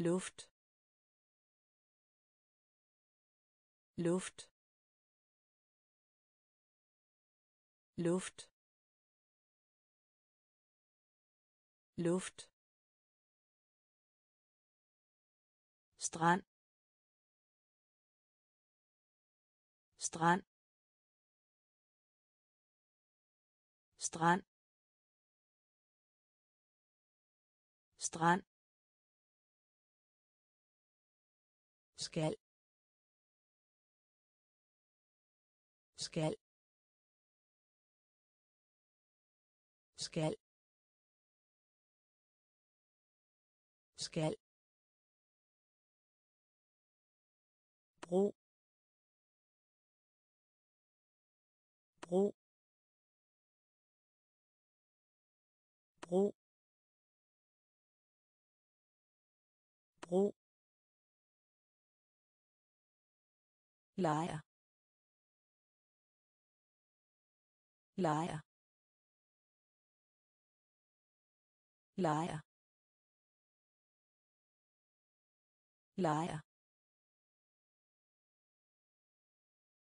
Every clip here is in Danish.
luft. Luft. Luft. Luft. Strand. Strand. Strand. Strand skal. Skal. Skal. Skal. Bro bro bro bro lejr lejr lejr lejr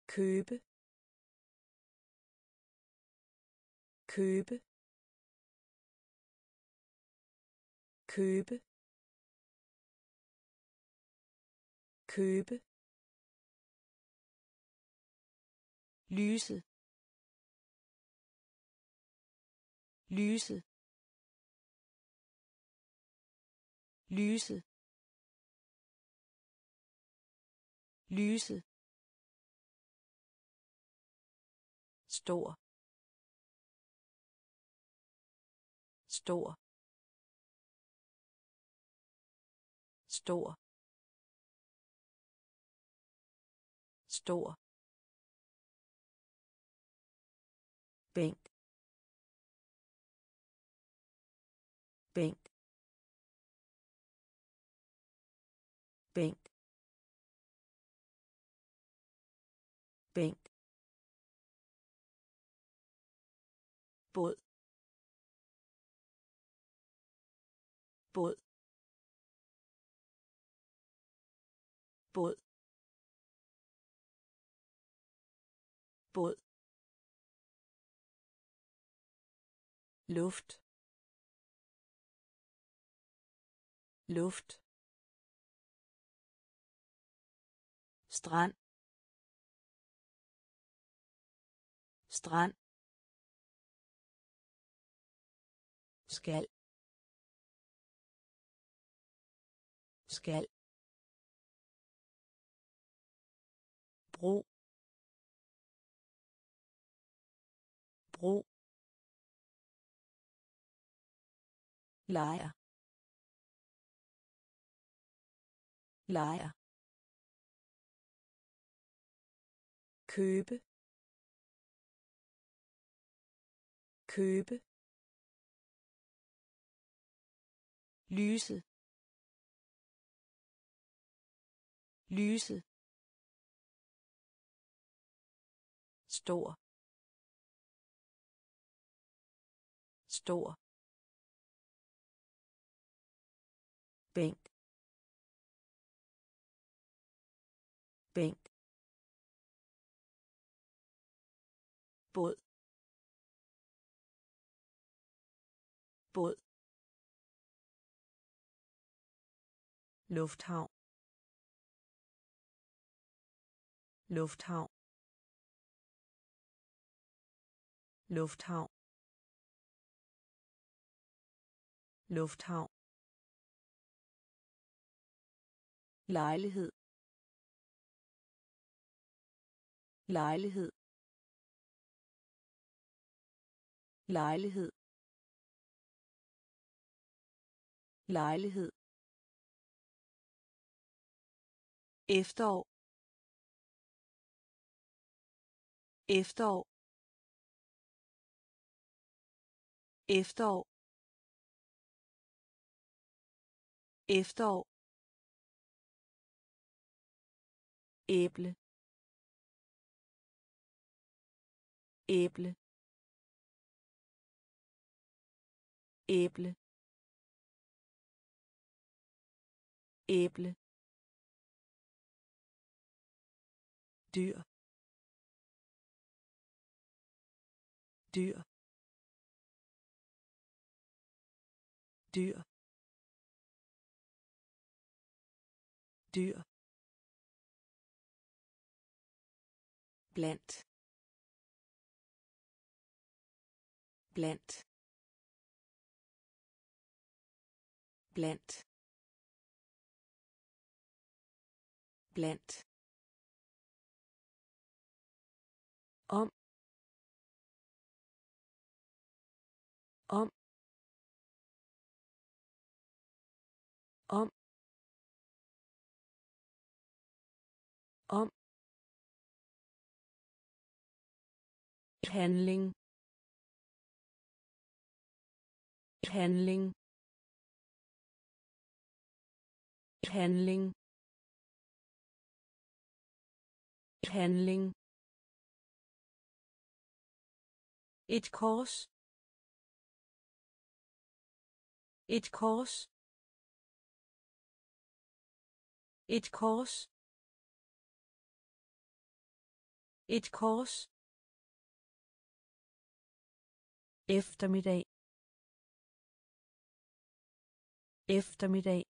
købe købe købe købe lyse. Lyse. Lyse. Lyse. Stor. Stor. Stor. Stor. Båd. Båd. Båd. Båd. Luft. Luft. Strand. Strand. Skal. Skal. Bro bro lejer. Lejer. Købe. Købe. Lyse. Lyse. Stor. Stor. Bænk. Bænk. Båd. Båd. Lufthavn. Lufthavn. Lufthavn. Lufthavn. Lejlighed. Lejlighed. Lejlighed. Lejlighed. Efterår. Efterår. Efterår. Efterår. Æble. Æble. Æble. Æble. Dyr. Dyr. Dyr. Dyr. Blandt blandt blandt blandt handling handling handling handling Et kors. Et kors. Et kors. Et kors. Eftermiddag. Eftermiddag.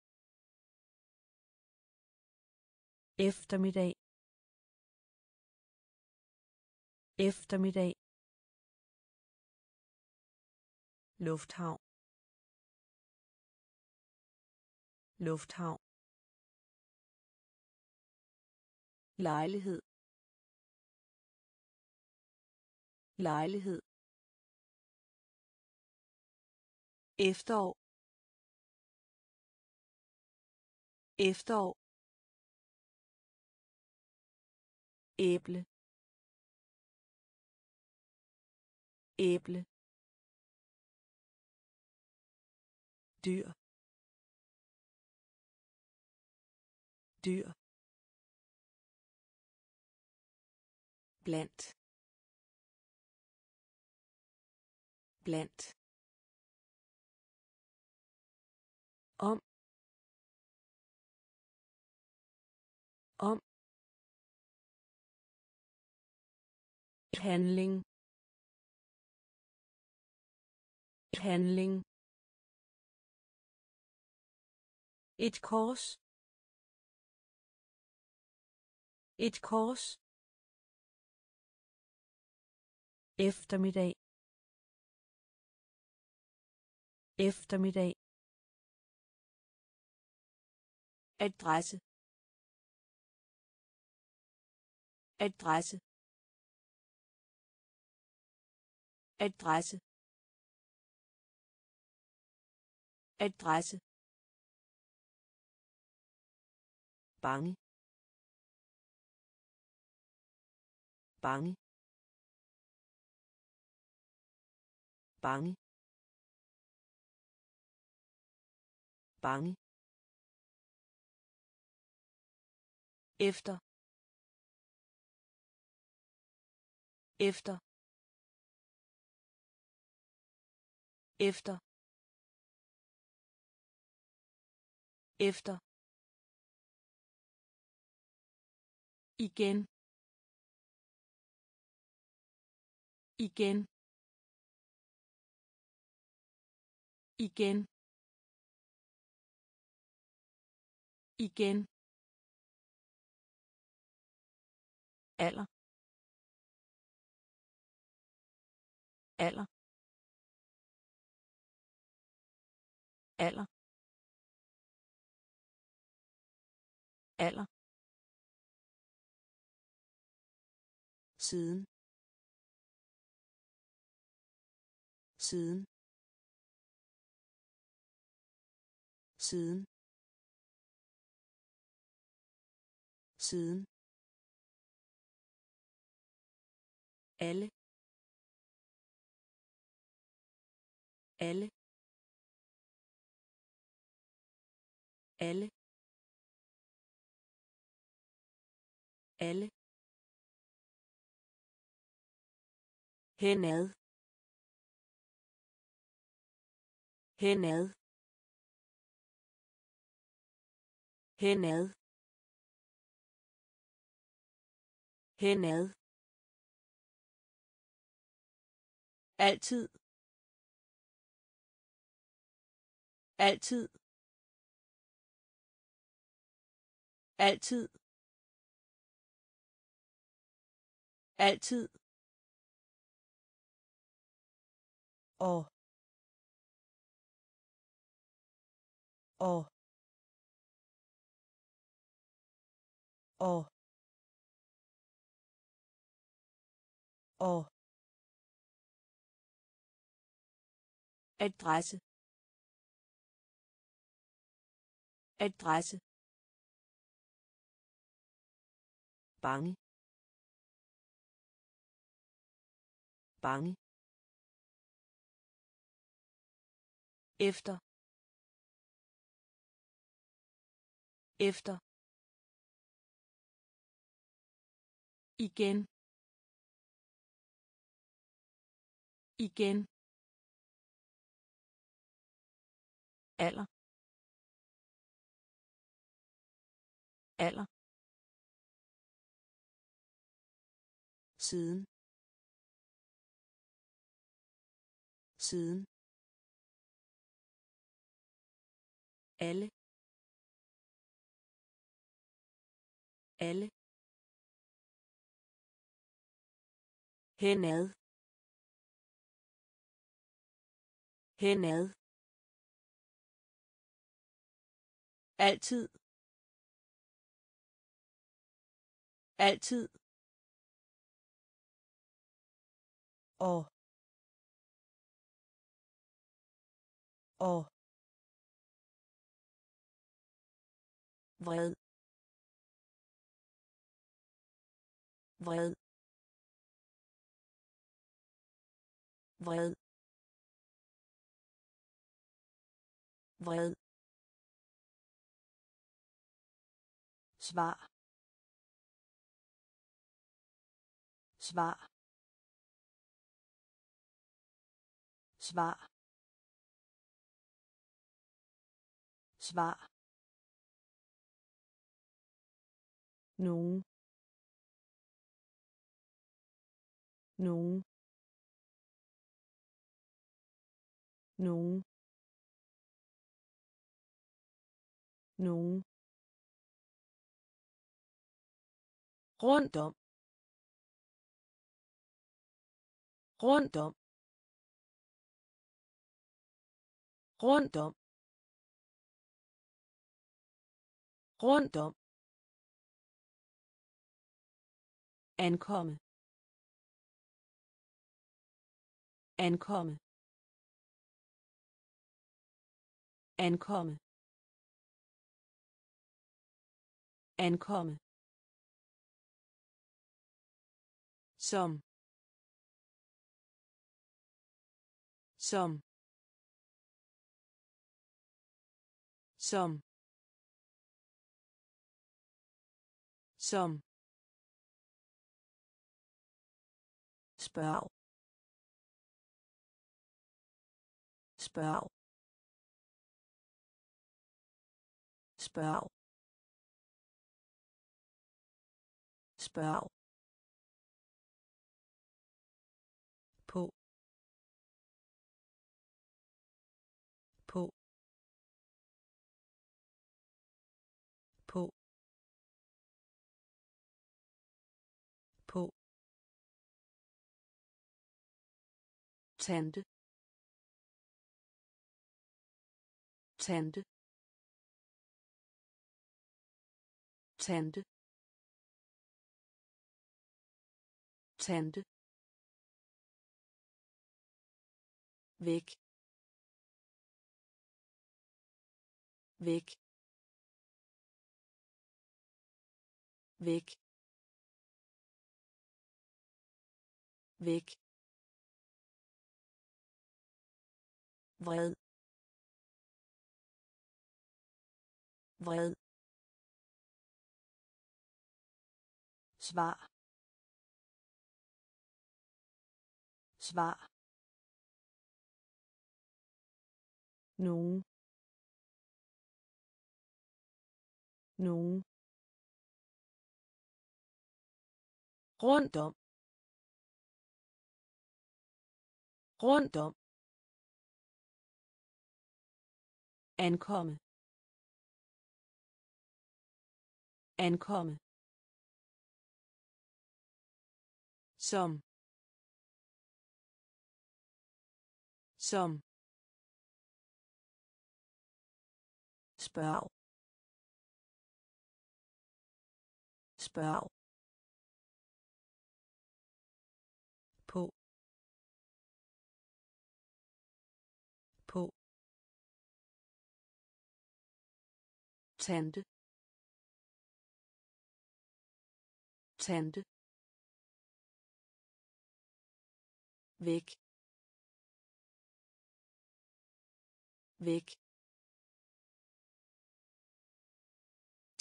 Eftermiddag. Eftermiddag. Lufthavn. Lufthavn. Lejlighed. Lejlighed. Efterår. Efterår. Æble. Æble. Dyr. Dyr. Blandt blandt handling handling Et kors. Et kors. Eftermiddag. Eftermiddag. adresse adresse adresse. Adresse. Bange. Bange. Bange. Bange. Efter. Efter. Efter. Efter. Igen. Igen. Igen. Igen. Alder. Alder. Alder. Alder. Siden. Siden. Siden. Siden. Alle. Alle. Alle alle henad henad henad henad. Altid. Altid. Altid. Altid. Og. Og. Og. Og. Adresse. Adresse bange. Bange. Efter. Efter. Igen. Igen. Alder. Alder. Siden. Siden. Alle. Alle. Henad. Henad. Altid. Altid. Og. Og. Vred. Vred. Vred. Vred. Svar. Svar. Svar. Svar. Nogen. Nogen. Nogen. Nogen. Rundt om. Rundt om rundt om. Rundt om. Ankomme. Ankomme. Ankomme. Ankomme. Som. Som. Som. Som. Spørg spørg spørg spørg tante tante tante tante væk væk væk væk vred. Vred. Svar. Svar. Nogen. Nogen. Rundt om. Rundt om. Ankomme. Ankomme. Som. Som. Spørg. Spørg. Tante tante væk væk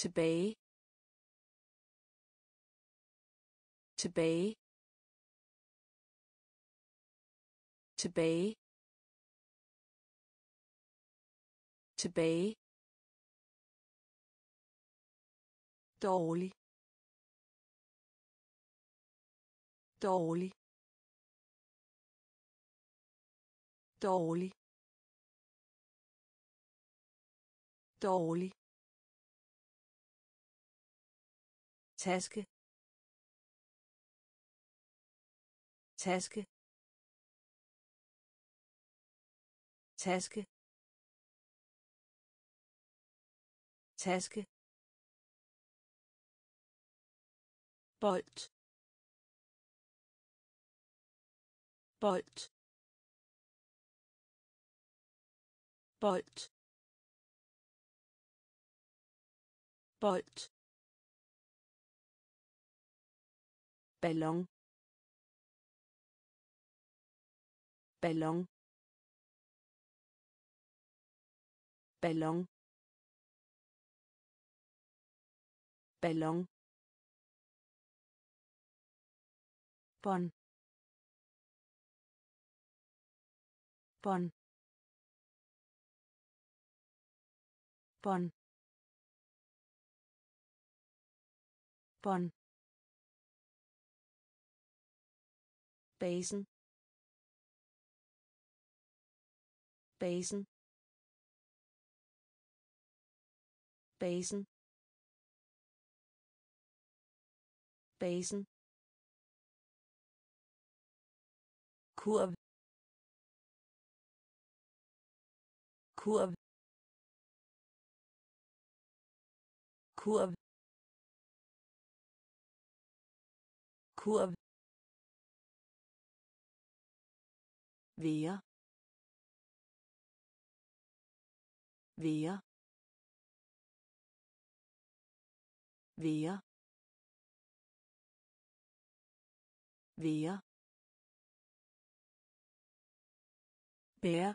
tilbage. Tilbage. Tilbage. Tilbage dårlig. Dårlig. Dårlig. Dårlig. Taske. Taske. Taske. Taske. Bold bold bold bold ballon ballon ballon ballon bånd bånd bånd bånd basen basen basen basen kurv kurv kurv kurv. Være være være være bær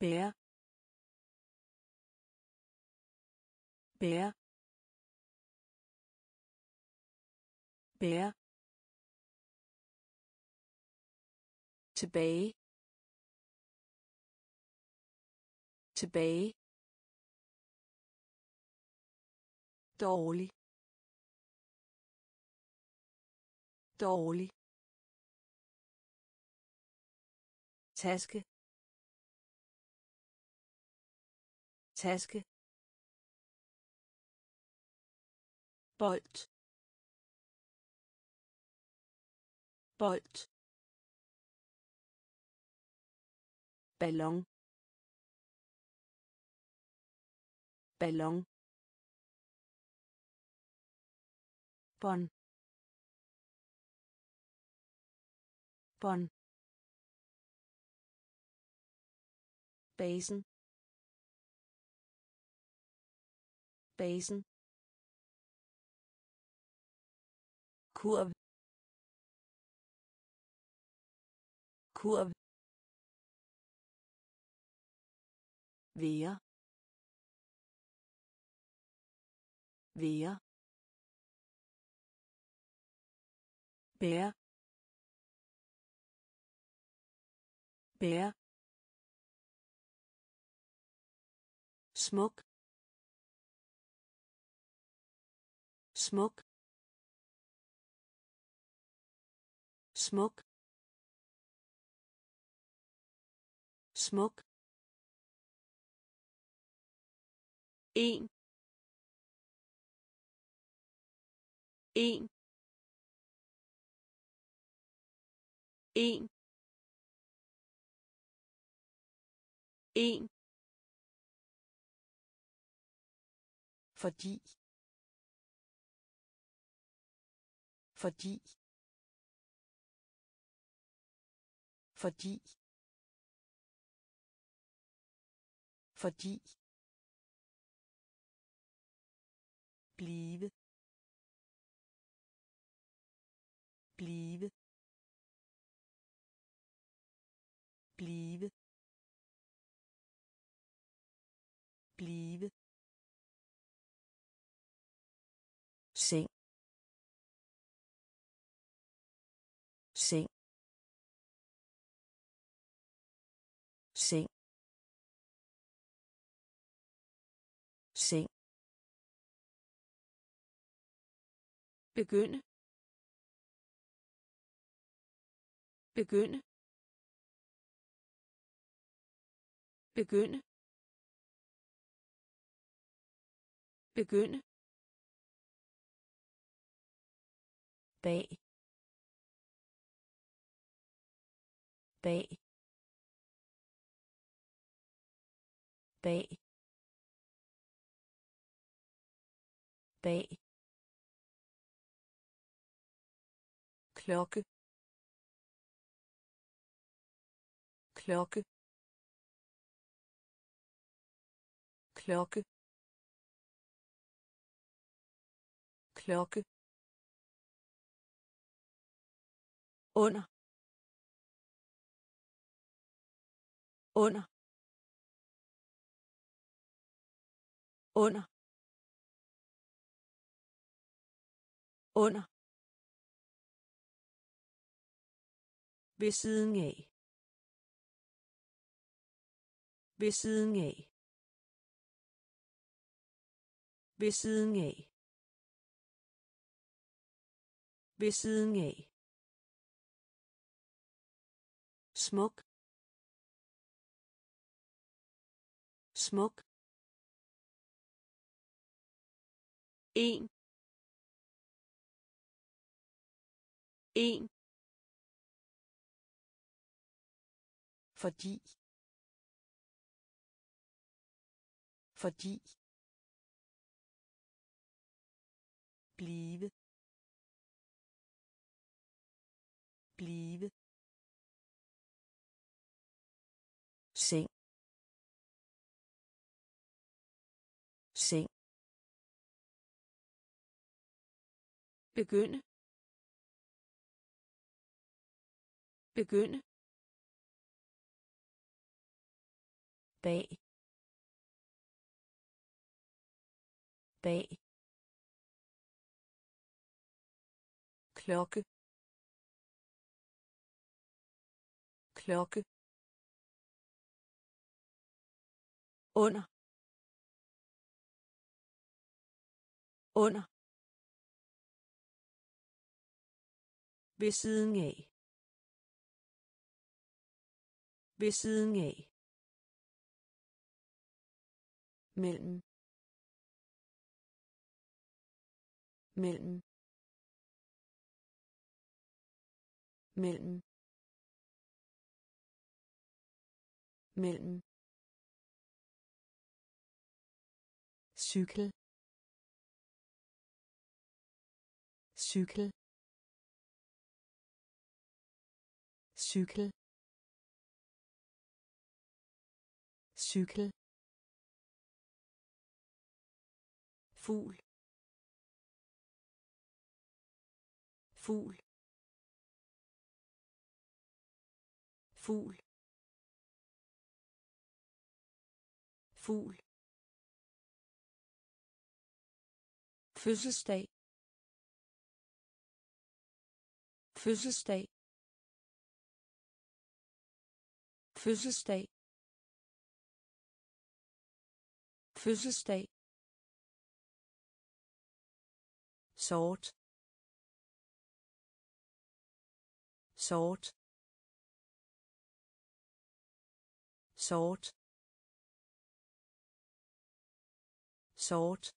bær bær bær tilbage. Tilbage. Dårlig. Dårlig. Taske. Taske. Bold bold ballon. Ballon. Bånd bånd basen. Basen. Kurv. Kurv. Være være bær bær smuk smuk smuk smuk en en en en fordi. Fordi. Fordi. Fordi. Blive. Blive. Blive. Blive. Seng. Seng. Seng. Seng. Begynde begynde begynde begynde bag. Bag. Bag. Bag. Klokke. Klokke. Klokke. Klokke. Under. Under. Under. Under. Ved siden af. Ved siden af. Ved siden af. Ved siden af. Smuk. Smuk. En. En. Fordi. Fordi. Blive. Blive. Seng. Seng. Begynde begynde bag. Bag. Klokke. Klokke. Under. Under. Ved siden af. Ved siden af. Mellem. Mellem. Mellem. Mellem. Cykel. Cykel. Cykel. Cykel. Fugl. Fugl. Fugl. Fugl. Fødselsdag fødselsdag fødselsdag fødselsdag sort. Sort. Sort. Sort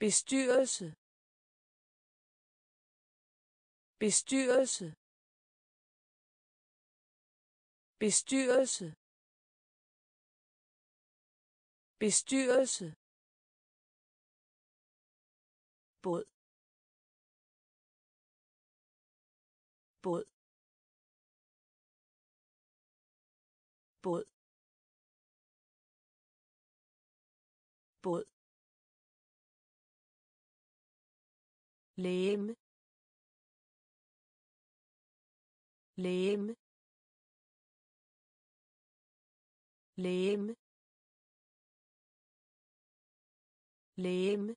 bestyrelse. Bestyrelse. Bestyrelse. Bestyrelse. Båd. Båd. Båd. Båd. Lem. Lem. Lem. Lem.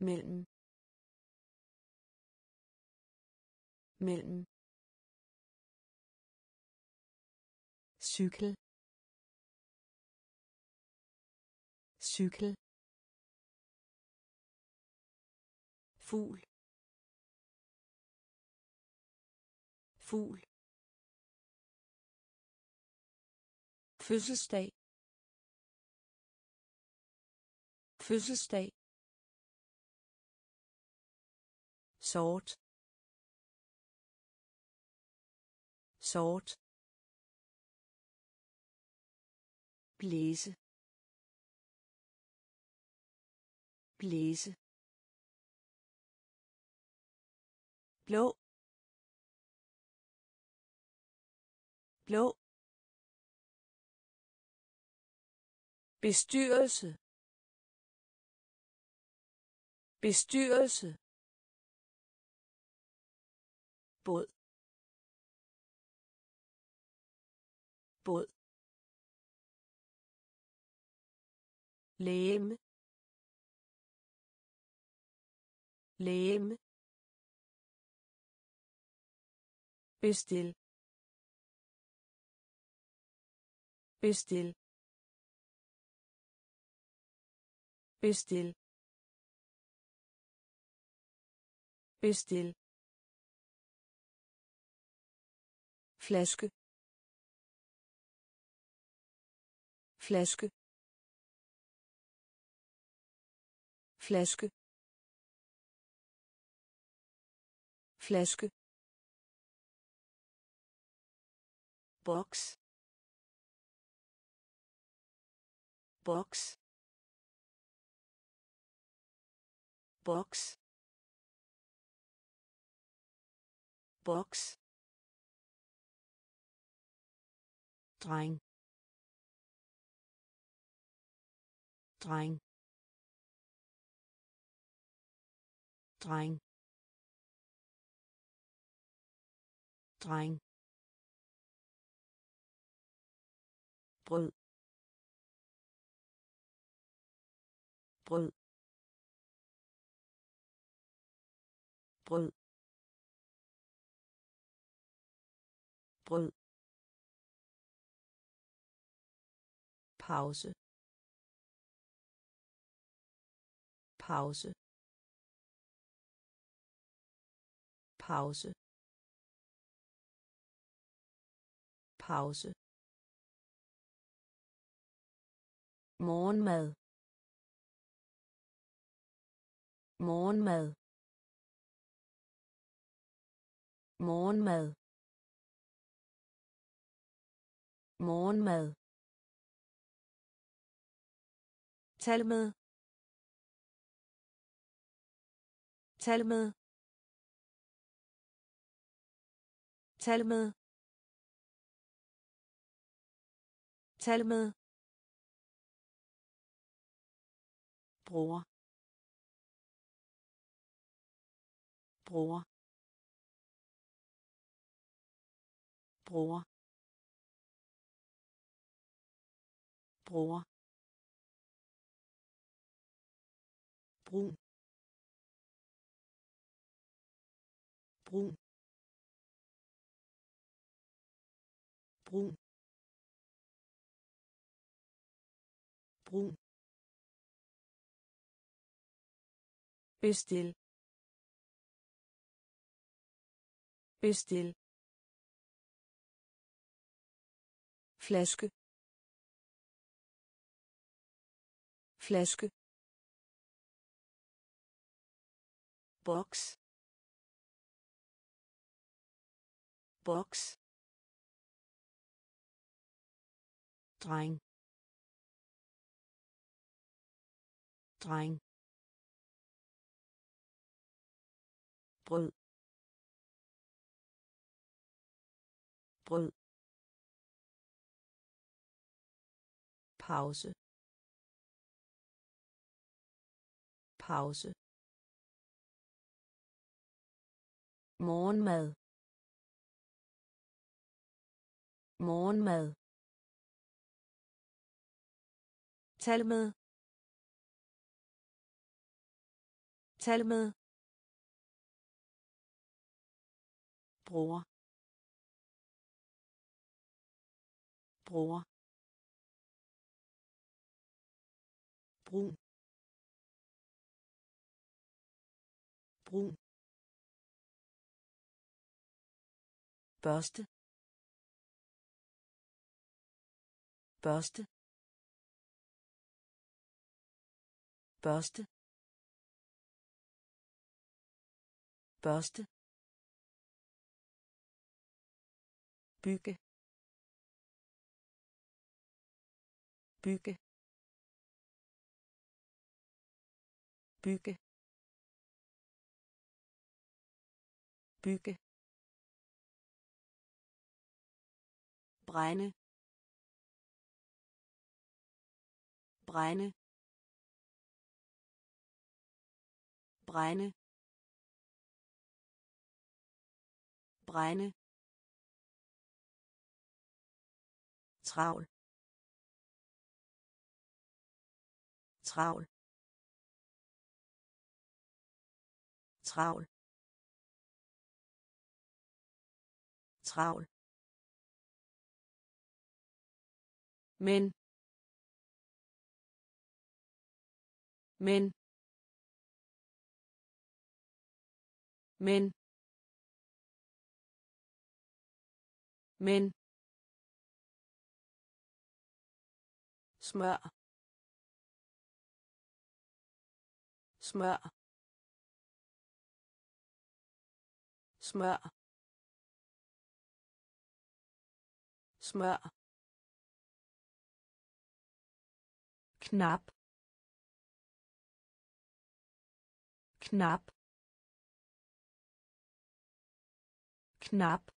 mellem mellem cykel cykel fugl. Fugl. Fødselsdag. Fødselsdag. Sort. Sort. Blæse. Blæse. Blå. Blå. Bestyrelse. Bestyrelse. Båd. Båd. Lem lem bestil. Bestil. Bestil. Bestil. Flaske. Flaske. Flaske. Flaske. Boks boks boks boks dreng dreng dreng dreng brød brød brød brød pause. Pause. Pause. Pause morgenmad. Morgenmad. Morgenmad. Morgenmad. Tal med. Tal med. Tal med. Tal med. Bror bror bror bror brun brun brun brun bestil. Bestil. Flaske. Flaske. Boks. Boks. Dreng. Dreng. Brød. Brød. Pause. Pause. Morgenmad. Morgenmad. Tal med. Tal med. Bror bror brun. Brun. Børste. Børste. Børste. Børste. Bygge. Bygge. Bygge. Bygge. Brænde. Brænde. Brænde. Brænde travl. Travl. Travl. Travl. Men. Men. Men. Men. Smør. Smør. Smør. Smør. Knap. Knap. Knap.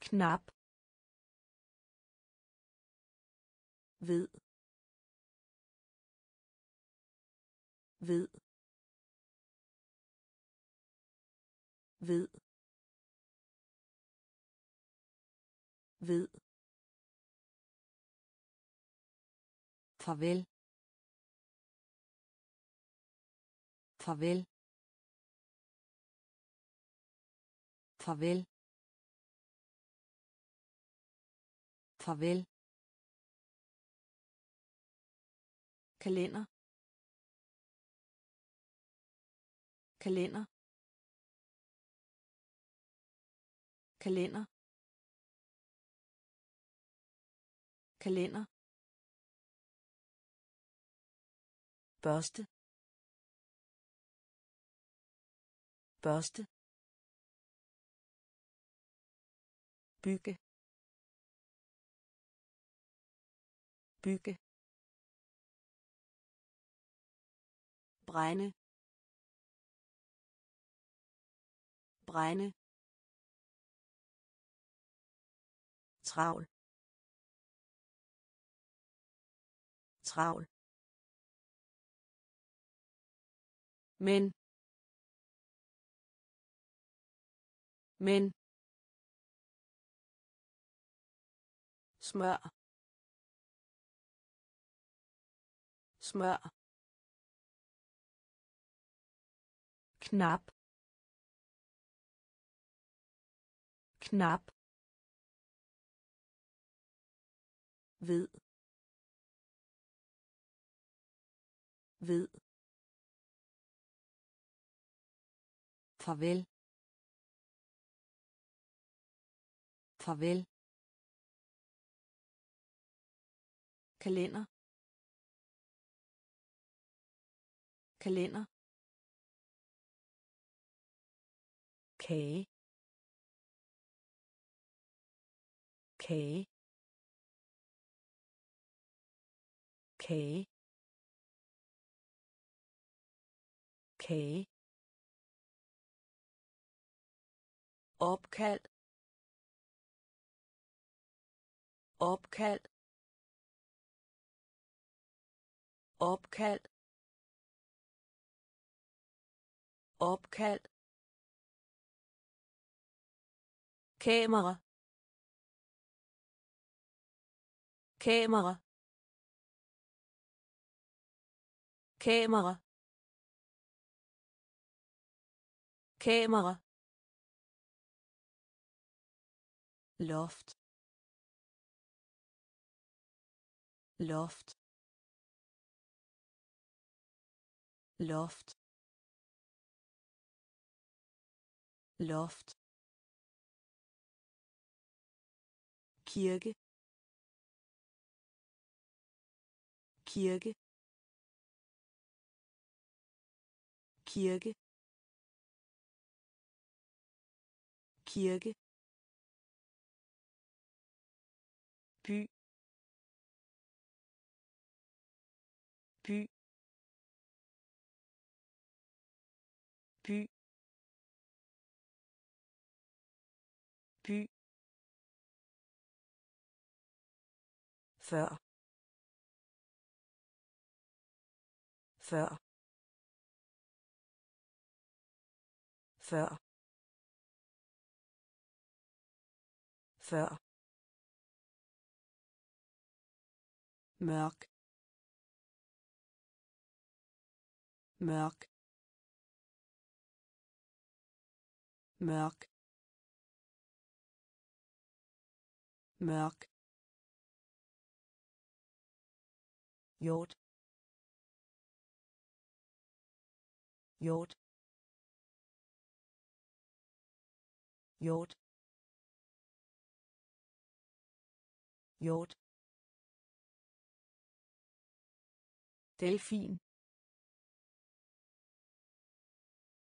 Knap ved. Ved. Ved. Ved. Farvel. Farvel. Farvel. Farvel. Kalender. Kalender. Kalender. Kalender. Børste. Børste. Bygge. Bygge. Brænde. Brænde. Travl. Travl. Men. Men. Smør. Smør. Knap knap ved ved farvel farvel kalender kalender kage kage kage kage opkald. Opkald. Opkald. Opkald kamera kamera kamera kamera loft loft loft loft kirke. Kirke. Kirke. Kirke. Før. Før. Før. Før. Mørk. Mørk. Mørk. Mørk hjort hjort hjort hjort delfin.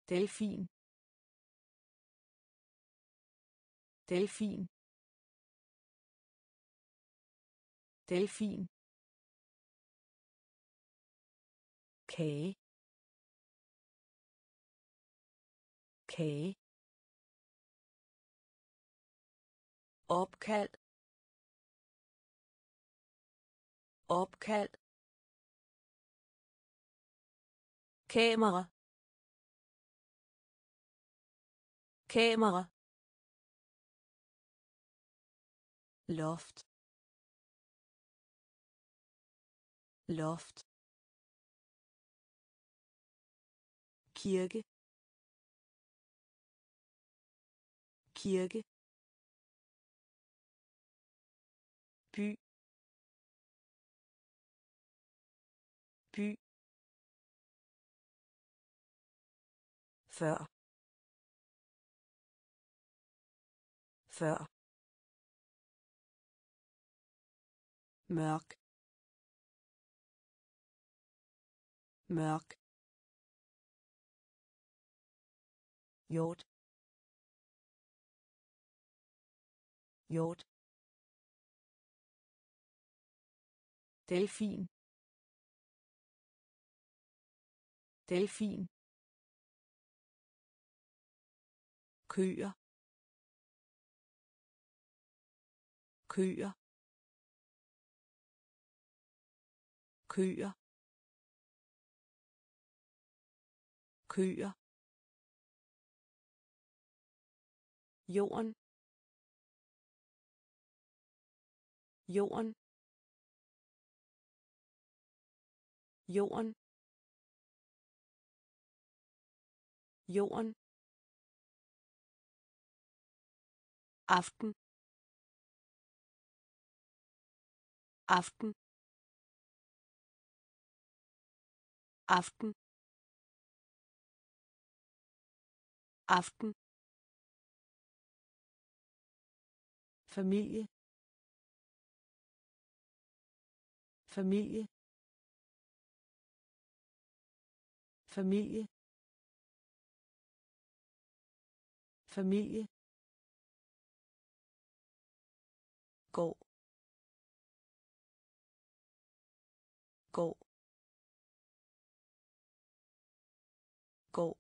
Delfin. Delfin. Delfin. Kage kage opkald. Opkald. Kamera. Kamera. Loft. Loft. Kirke. Kirke. By. By. Før. Før. Mørk. Mørk. Hjort hjort delfin. Delfin. Køer. Køer. Køer. Køer. Jorden. Jorden. Jorden. Jorden. Aften. Aften. Aften. Aften. Familie. Familie. Familie. Familie. Gå gå gå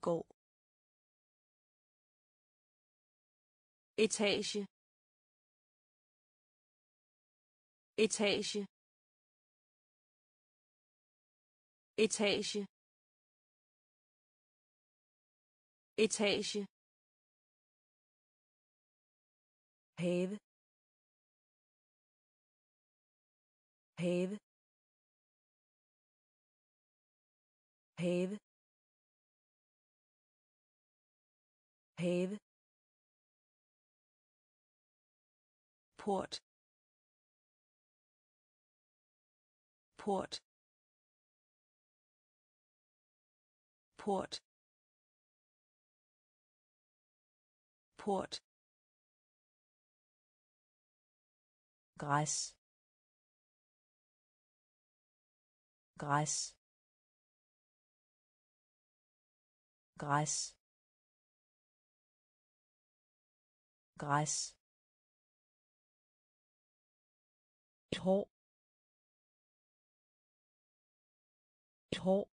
gå etage. Etage. Etage. Etage. Have. Have. Have. Have. Port port port port. Græs. Græs. Græs. Græs et hår. Et hår.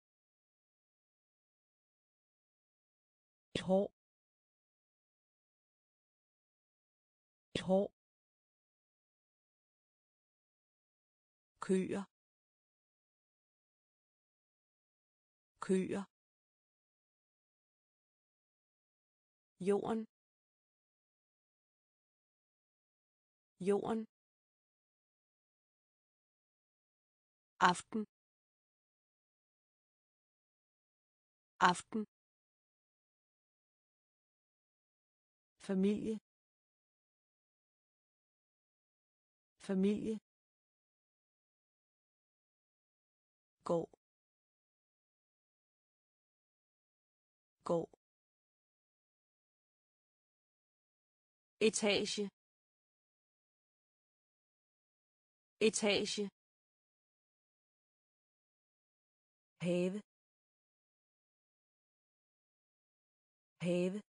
Et hår. Et hår. Køer. Køer. Jorden. Jorden. Aften. Aften. Familie. Familie. Gå gå etage. Etage. Have have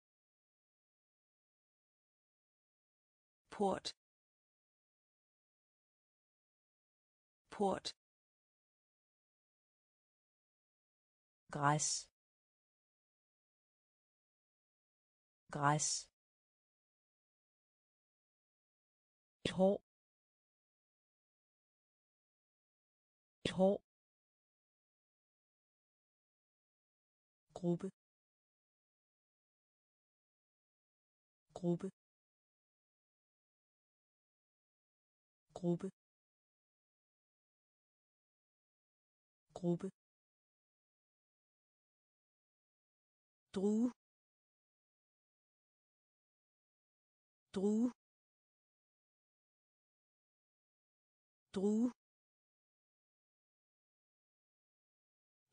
port. Port. Græs. Græs. Et hår. Et hår gruppe gruppe gruppe gruppe drue drue drue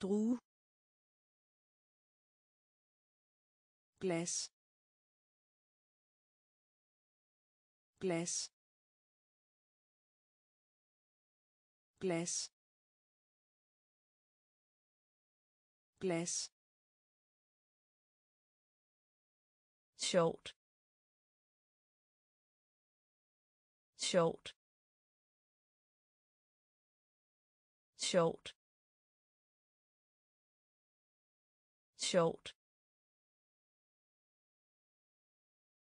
drue glas glas glas glas sjovt sjovt sjovt sjovt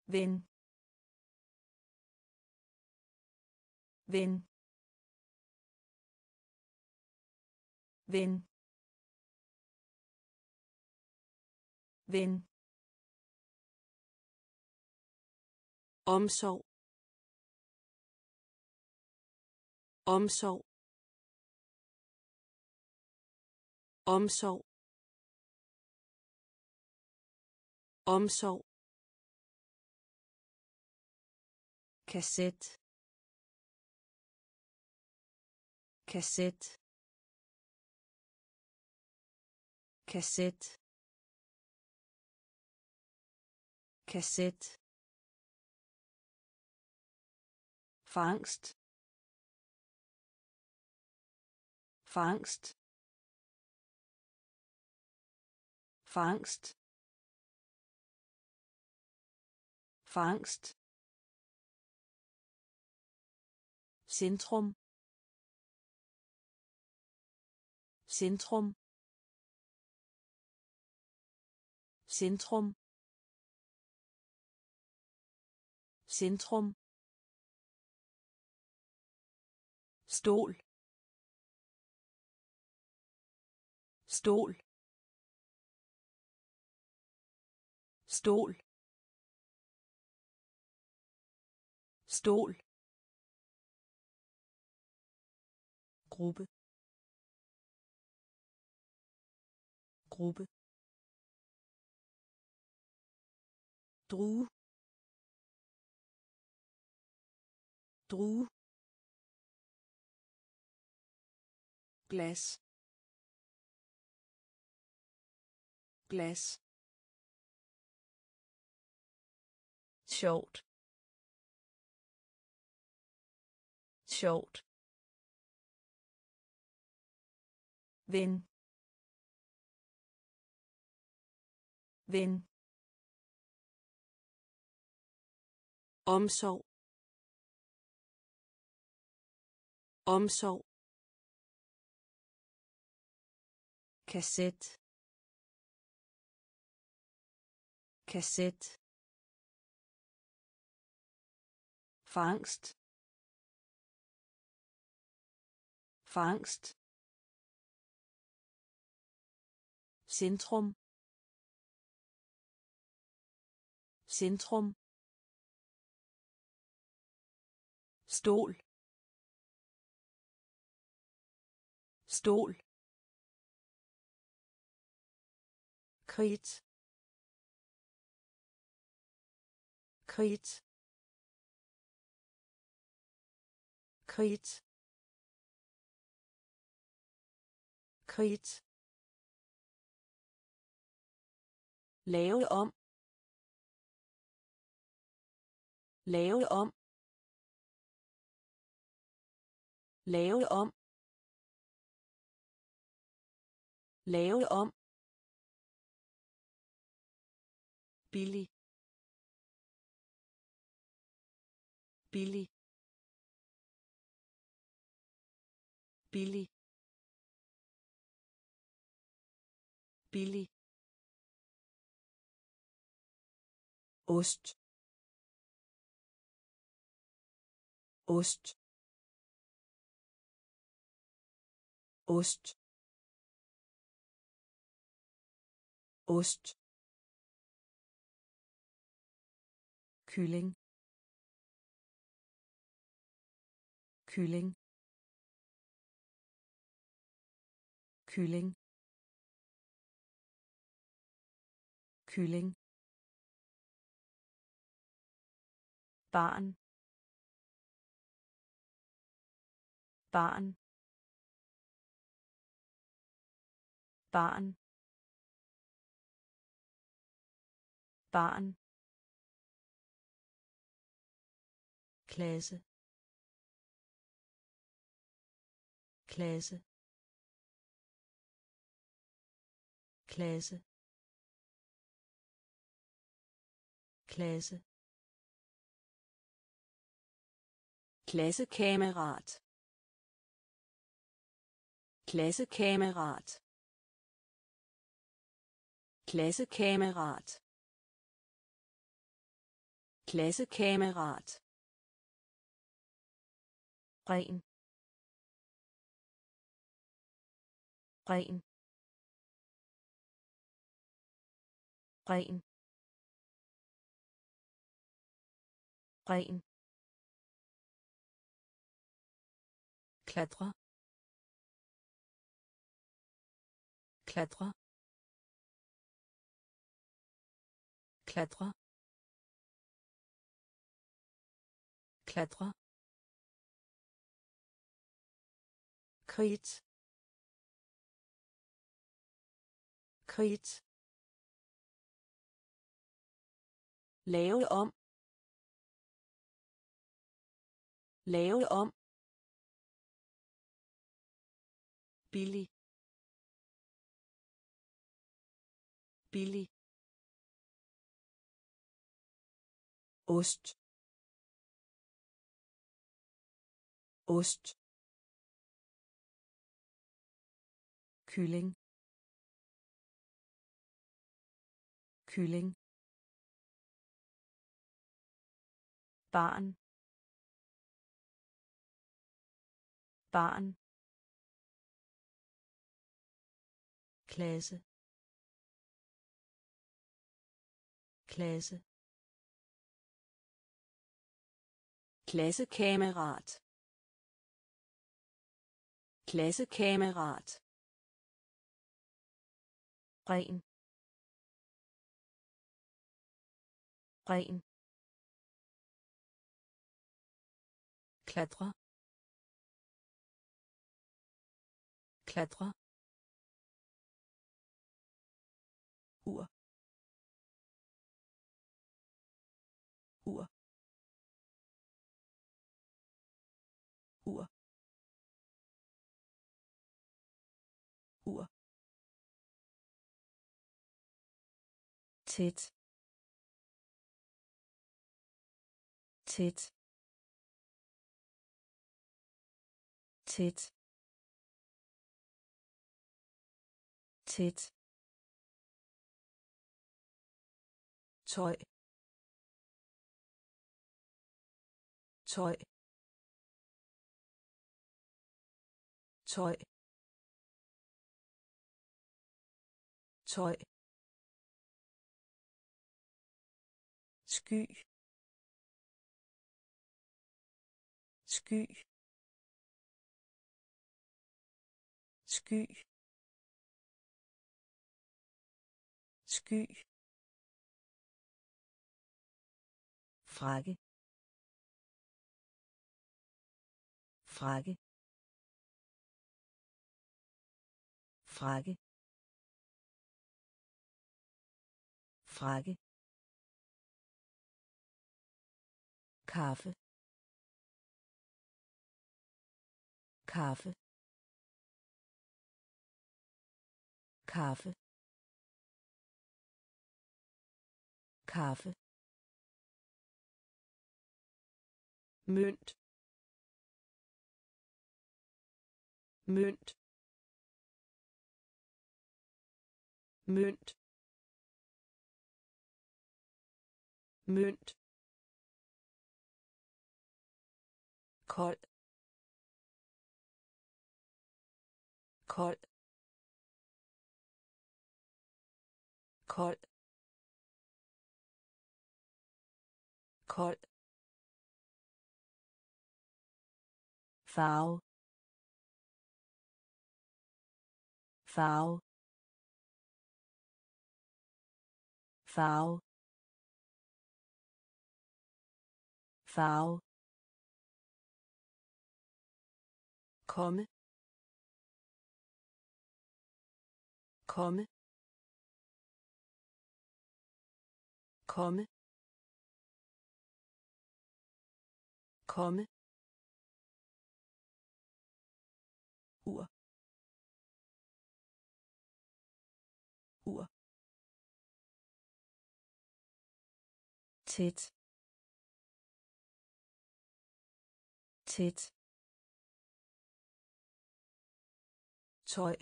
ven ven ven ven omsorg. Omsorg. Omsorg. Omsorg. Kasset kasset kasset kasset fangst. Fangst. Fangst. Fangst centrum. Centrum. Centrum. Centrum. Stol. Stol. Stol. Stol. Gruppe. Gruppe. Drue. Drue. Glas. Glas. Sjovt. Sjovt. Ven ven omsorg. Omsorg. Kasset kasset fangst. Fangst centrum centrum stol stol Krit. Krit. Krit. Krit. Lave om. Lave om. Lave om. Lave om. Billig. Billig. Billig. Billig. Ost. Ost. Ost. Ost. Kylling kylling kylling kylling barn. Barn. Barn. Barn. Klasse. Klasse. Klasse. Klasse klassekammerat. Klassekammerat. Klassekammerat. Klassekammerat. Ren. Ren. Ren. Ren. Klatre. Klatre. Klatre. Klatre. Kridt kridt lave om. Lave om billig. Billig. Ost. Ost. Kylling. Kylling. Barn. Barn. Klasse. Klasse. Klassekammerat klassekammerat ren. Ren. Klatre. Klatre tæt. Tæt. Tæt. Tæt. Tøj. Tøj. Tøj. Tøj. Sky. Sky. Sky. Sky. Frakke frakke frakke frakke kaffe. Kaffe. Kaffe. Kaffe. Mønt mønt mønt mønt kold kold kold kold foul. Foul. Foul. Foul. komme komme komme komme. Uhr. Uhr. Tit Tit tøj.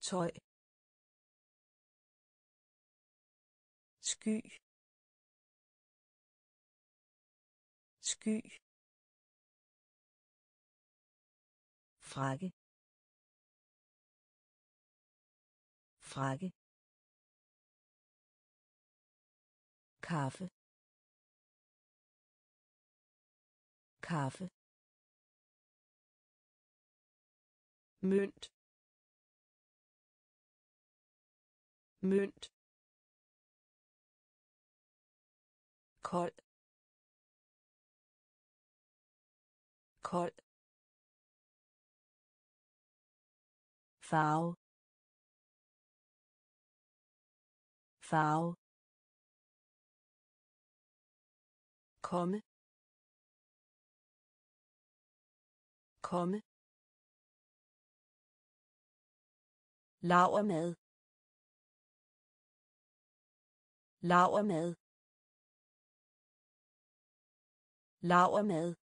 Tøj. Sky. Sky. Frakke. Frakke. Kaffe. Kaffe. Mønt mønt kold kold farve farve komme. Komme lavermad lavermad lavermad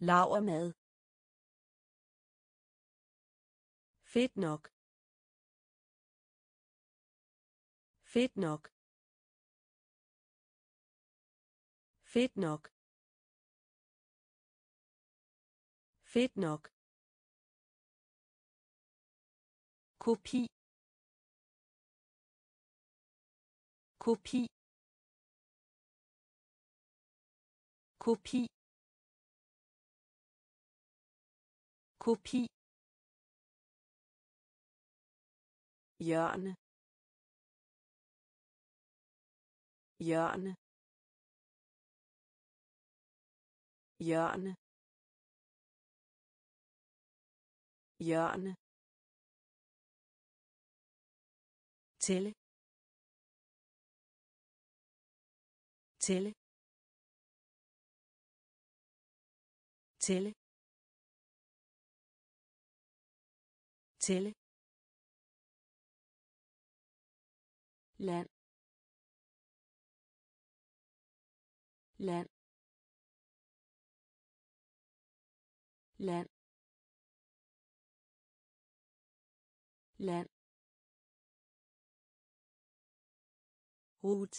lavermad fedt nok. Fedt nok. Fedt nok. Fedt nok. Kopi. Kopi. Kopi. Kopi. Hjørne. Hjørne. Hjørne. Hjørne. Tælle. Tælle. Tælle. Tælle. Land. Land. Land. Land. Hut.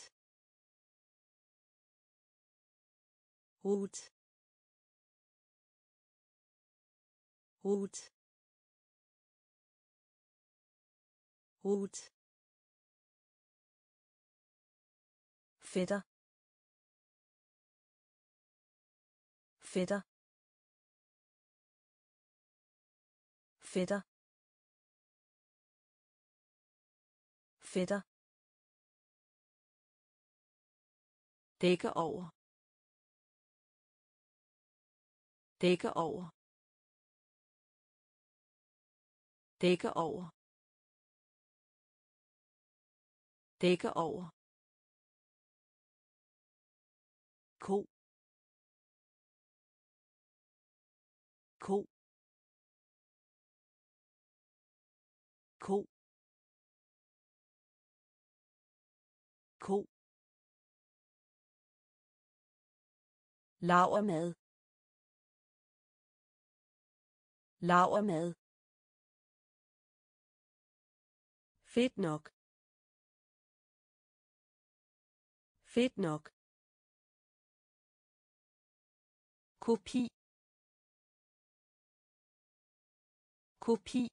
Hut. Hut. Hut. Fætter. Fætter. Fætter. Fætter. Dække over. Dække over. Dække over. Dække over. Ko. Ko. Ko. Ko. Lavermad lavermad fedt nok. Fedt nok. Kopi. Kopi.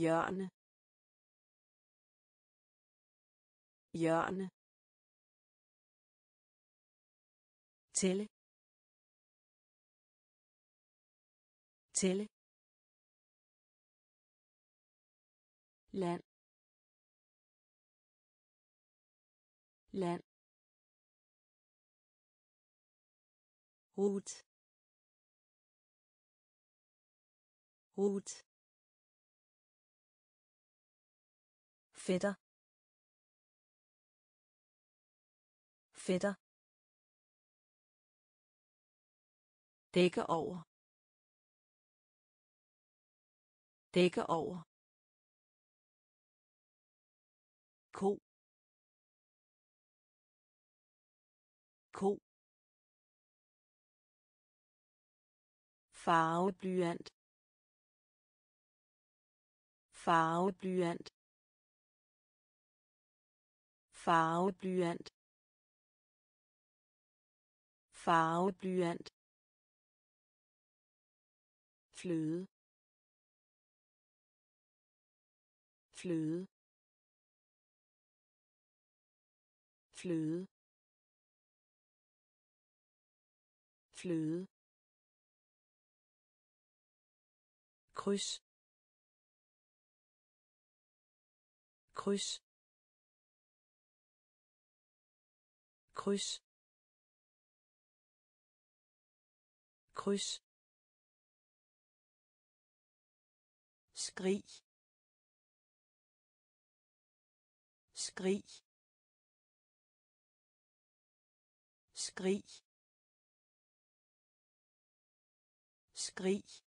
Hjørne. Hjørne. Tælle. Tælle. Land. Land. Rut. Rut. Fætter. Fætter. Dække over. Dække over. Ko. Ko. Farveblyant. Farveblyant. Farveblyant. Farveblyant fløde. Fløde. Fløde. Fløde. Kryds. Kryds. Kryds. Kryds. Skrig. Skrig. Skrig. Skrig.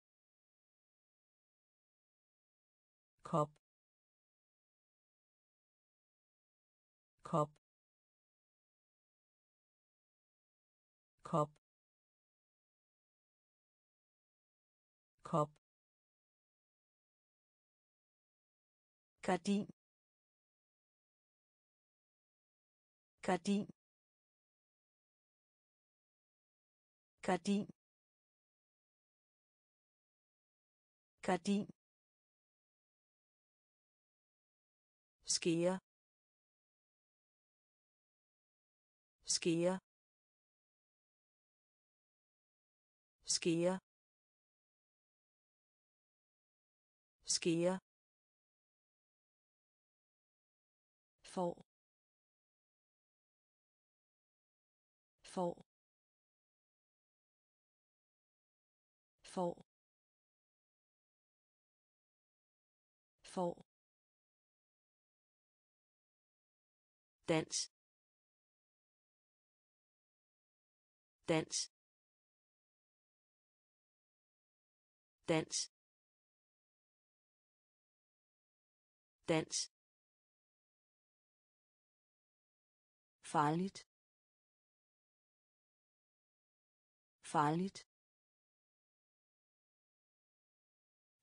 Gardin. Gardin. Gardin. Gardin. Skære. Skære. Skære. Skære. For for for for dans dans dans dans farligt. Farligt.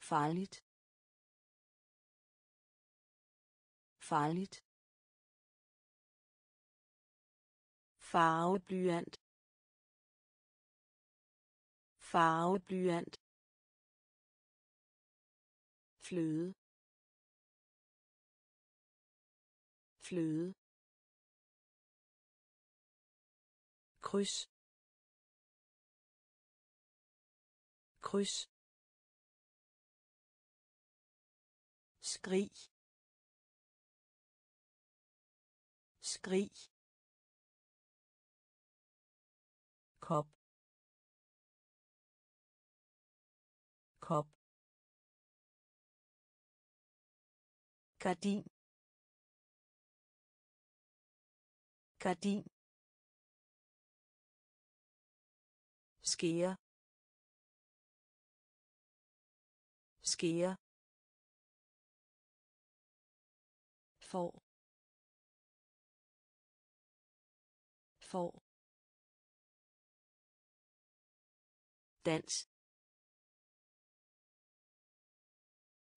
Farligt. Farligt. Farveblyant. Farveblyant. Fløde. Fløde. Kryds. Kryds. Skrig. Skrig. Kop. Kop. Gardin. Gardin. Skære. Skære. For for dans.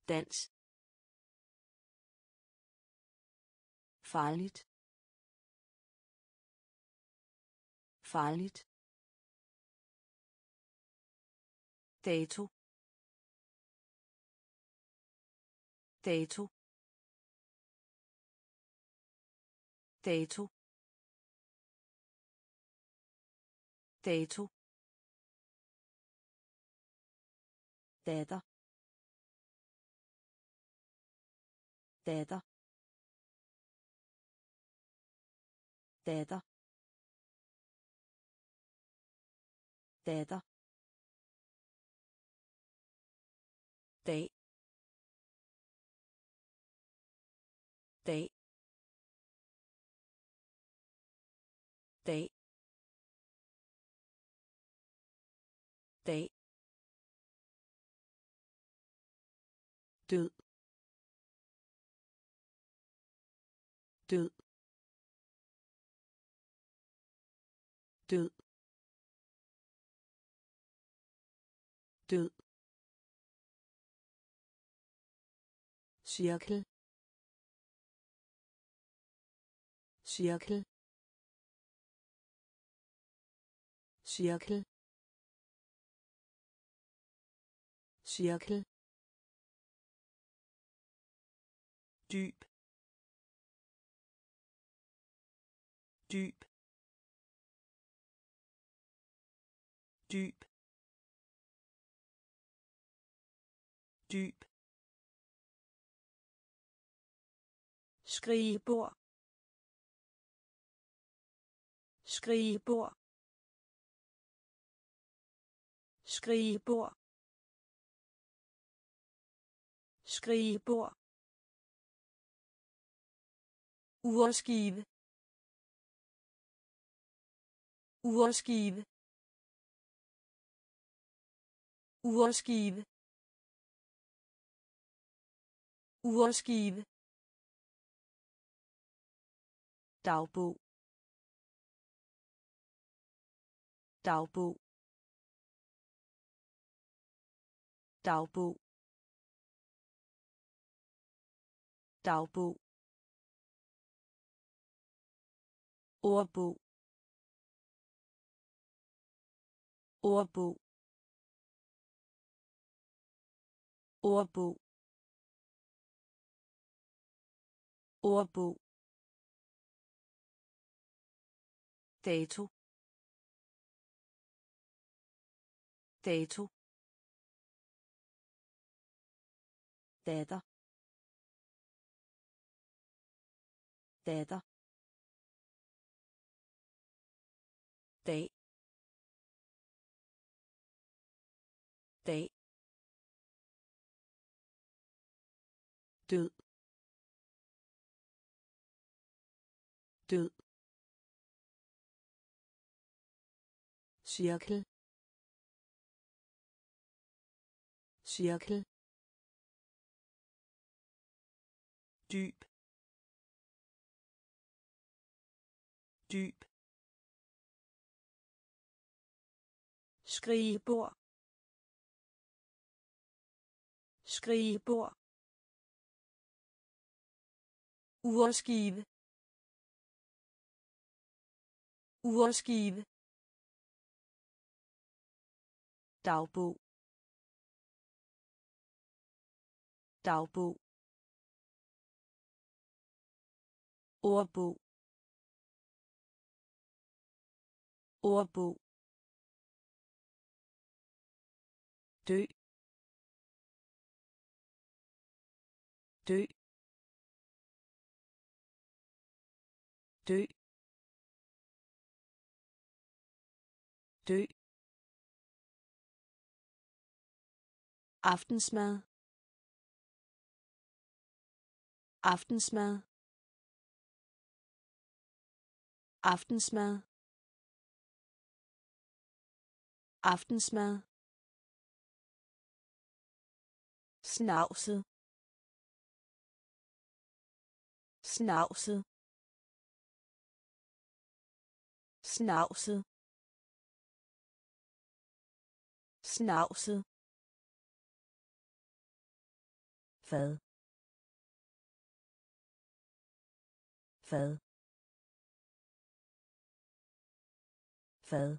Dans. Farligt. Farligt. Dato dato dato dato datter datter datter datter dag dag dag dag død død død død cirkel. Cirkel. Cirkel. Cirkel. Dyb. Dyb. dyb skrigebord skrigebord skrigebord skrigebord urskive urskive urskive urskive 导布，导布，导布，导布，卧布，卧布，卧布，布。Dato. Dato. Datter. Datter. Dag. Dag. Død. Død. Cirkel. Cirkel. Dyb. Dyb. Skrigebord skrigebord urskive. Urskive. Dagbog dagbog ordbog ordbog dø dø dø dø aftensmad. Aftensmad. Aftensmad. Aftensmad. Snavset. Snavset. Snavset. Snavset. Fad fad fad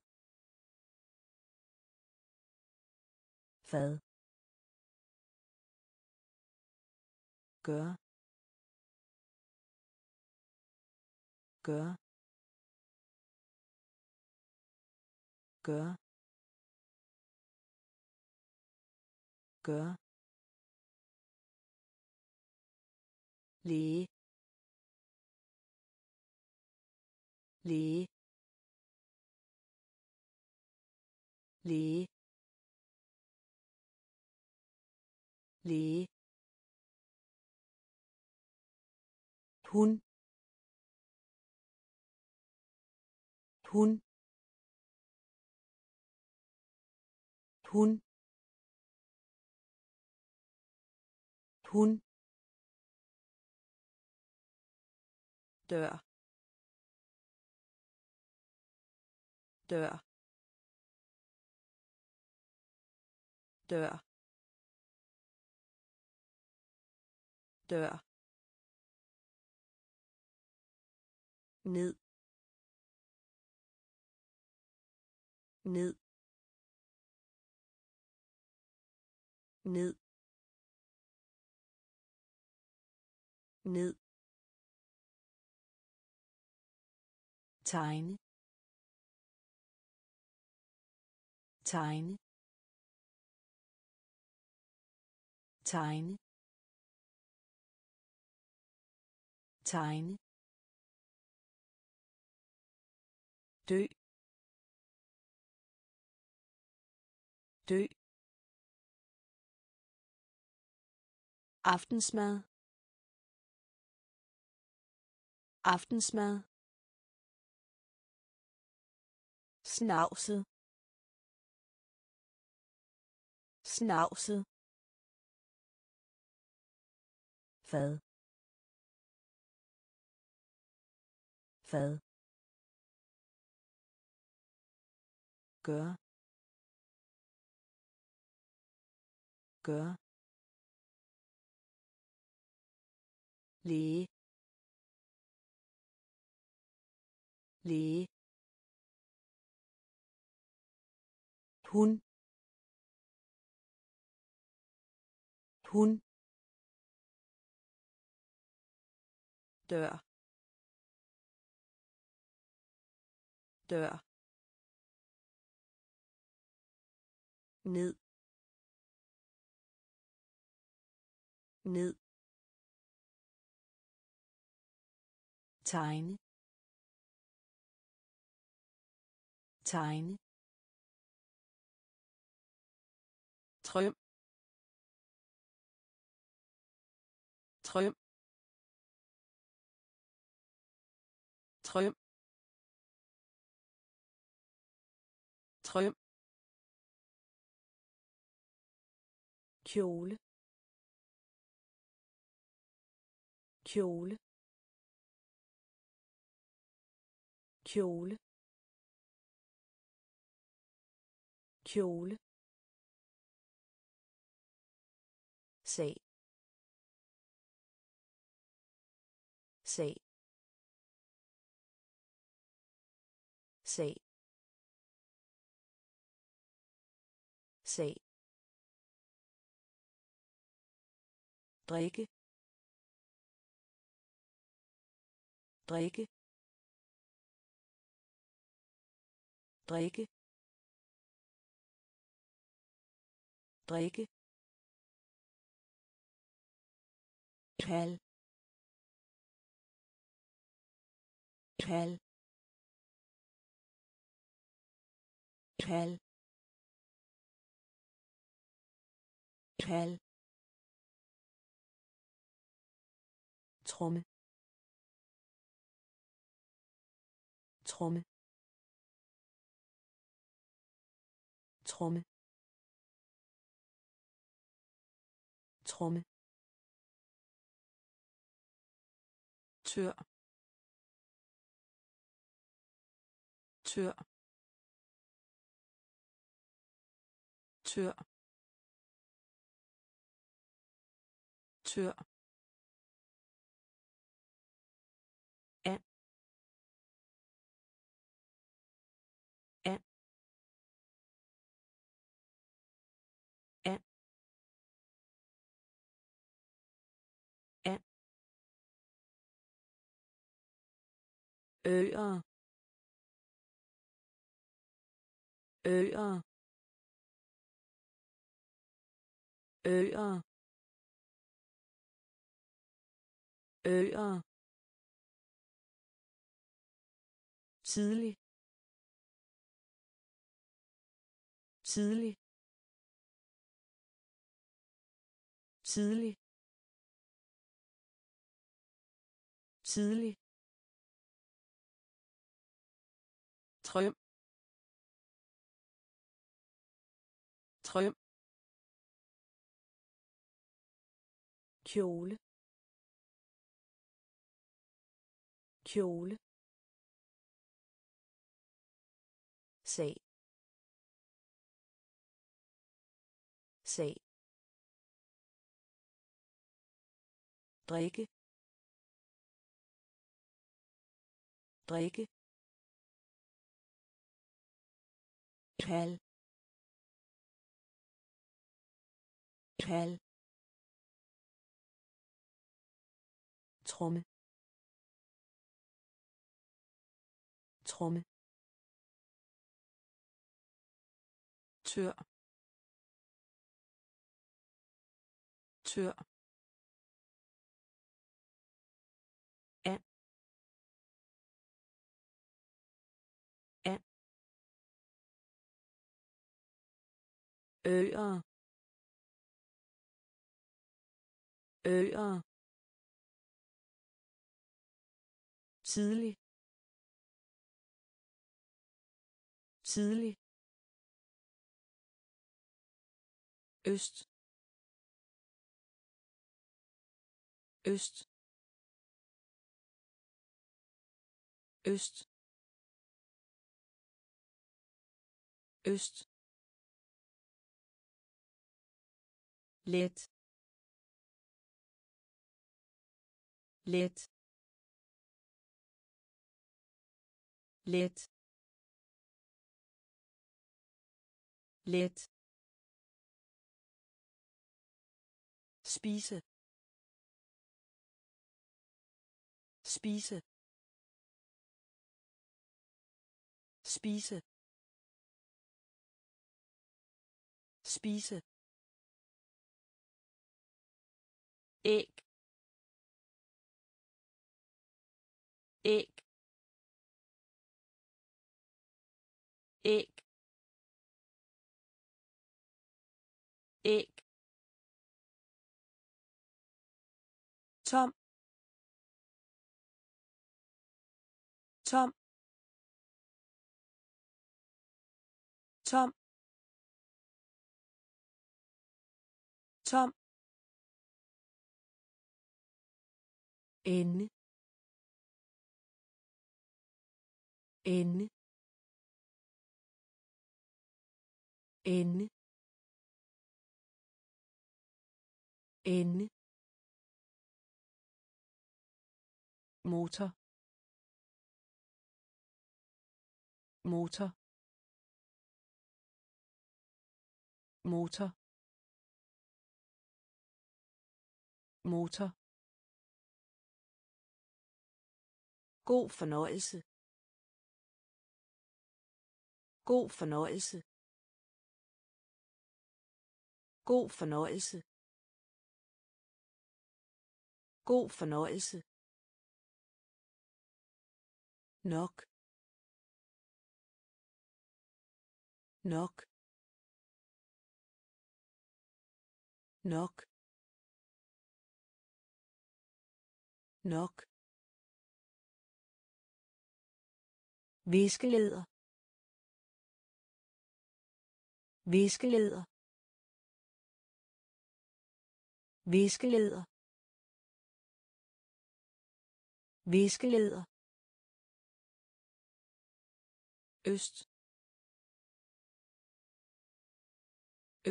fad gør gør gør gør læge læge læge læge hun hun hun hun dør. Dør. Dør. Dør. Ned. Ned. Ned. Ned. Tegne. Tegne. Tegne. Tegne. Dø. Dø. Aftensmad. Aftensmad. Snavset. Snavset. Fad. Fad. Gør. Gør. Læge. Læge. Hun. Hun. Dør. Dør. Ned. Ned. Tegne. Tegne. Trøm. Trøm. Trøm. Trøm. kjole kjole kjole kjole sag. Sag. Sag. Sag. Drikke. Drikke. Drikke. Drikke. Kald kald kald kald tromme. Tromme. Tromme. Tromme tør. Tør. Tør. Tør øer øer øer øer tidlig tidlig tidlig tidlig Trøm. Trøm. kjole. Kjole. Sag. Sag. Drikke. Drikke. Kald. Kald. Tromme. Tromme. Tør. Tør. Øer. Øer. Tidlig. Tidlig. Øst. Øst. Øst. Øst. Let. Let. Let. Let. Spise. Spise. Spise. Spise. Æg. Æg. Æg. Æg. Tom. Tom. Tom. Tom. Ende. Ende. Ende. Ende. Motor. Motor. Motor. Motor. God fornøjelse. God fornøjelse. God fornøjelse. God fornøjelse. nok nok nok nok viskeleder viskeleder viskeleder viskeleder. Øst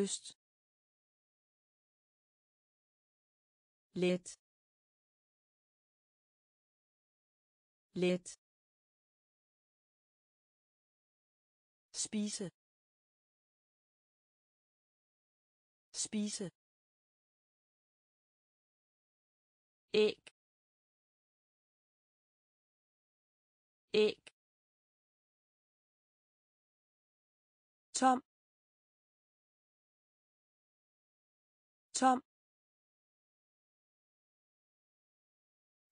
øst. Let let. Spise. Spise. Æg. Æg. Tom. Tom.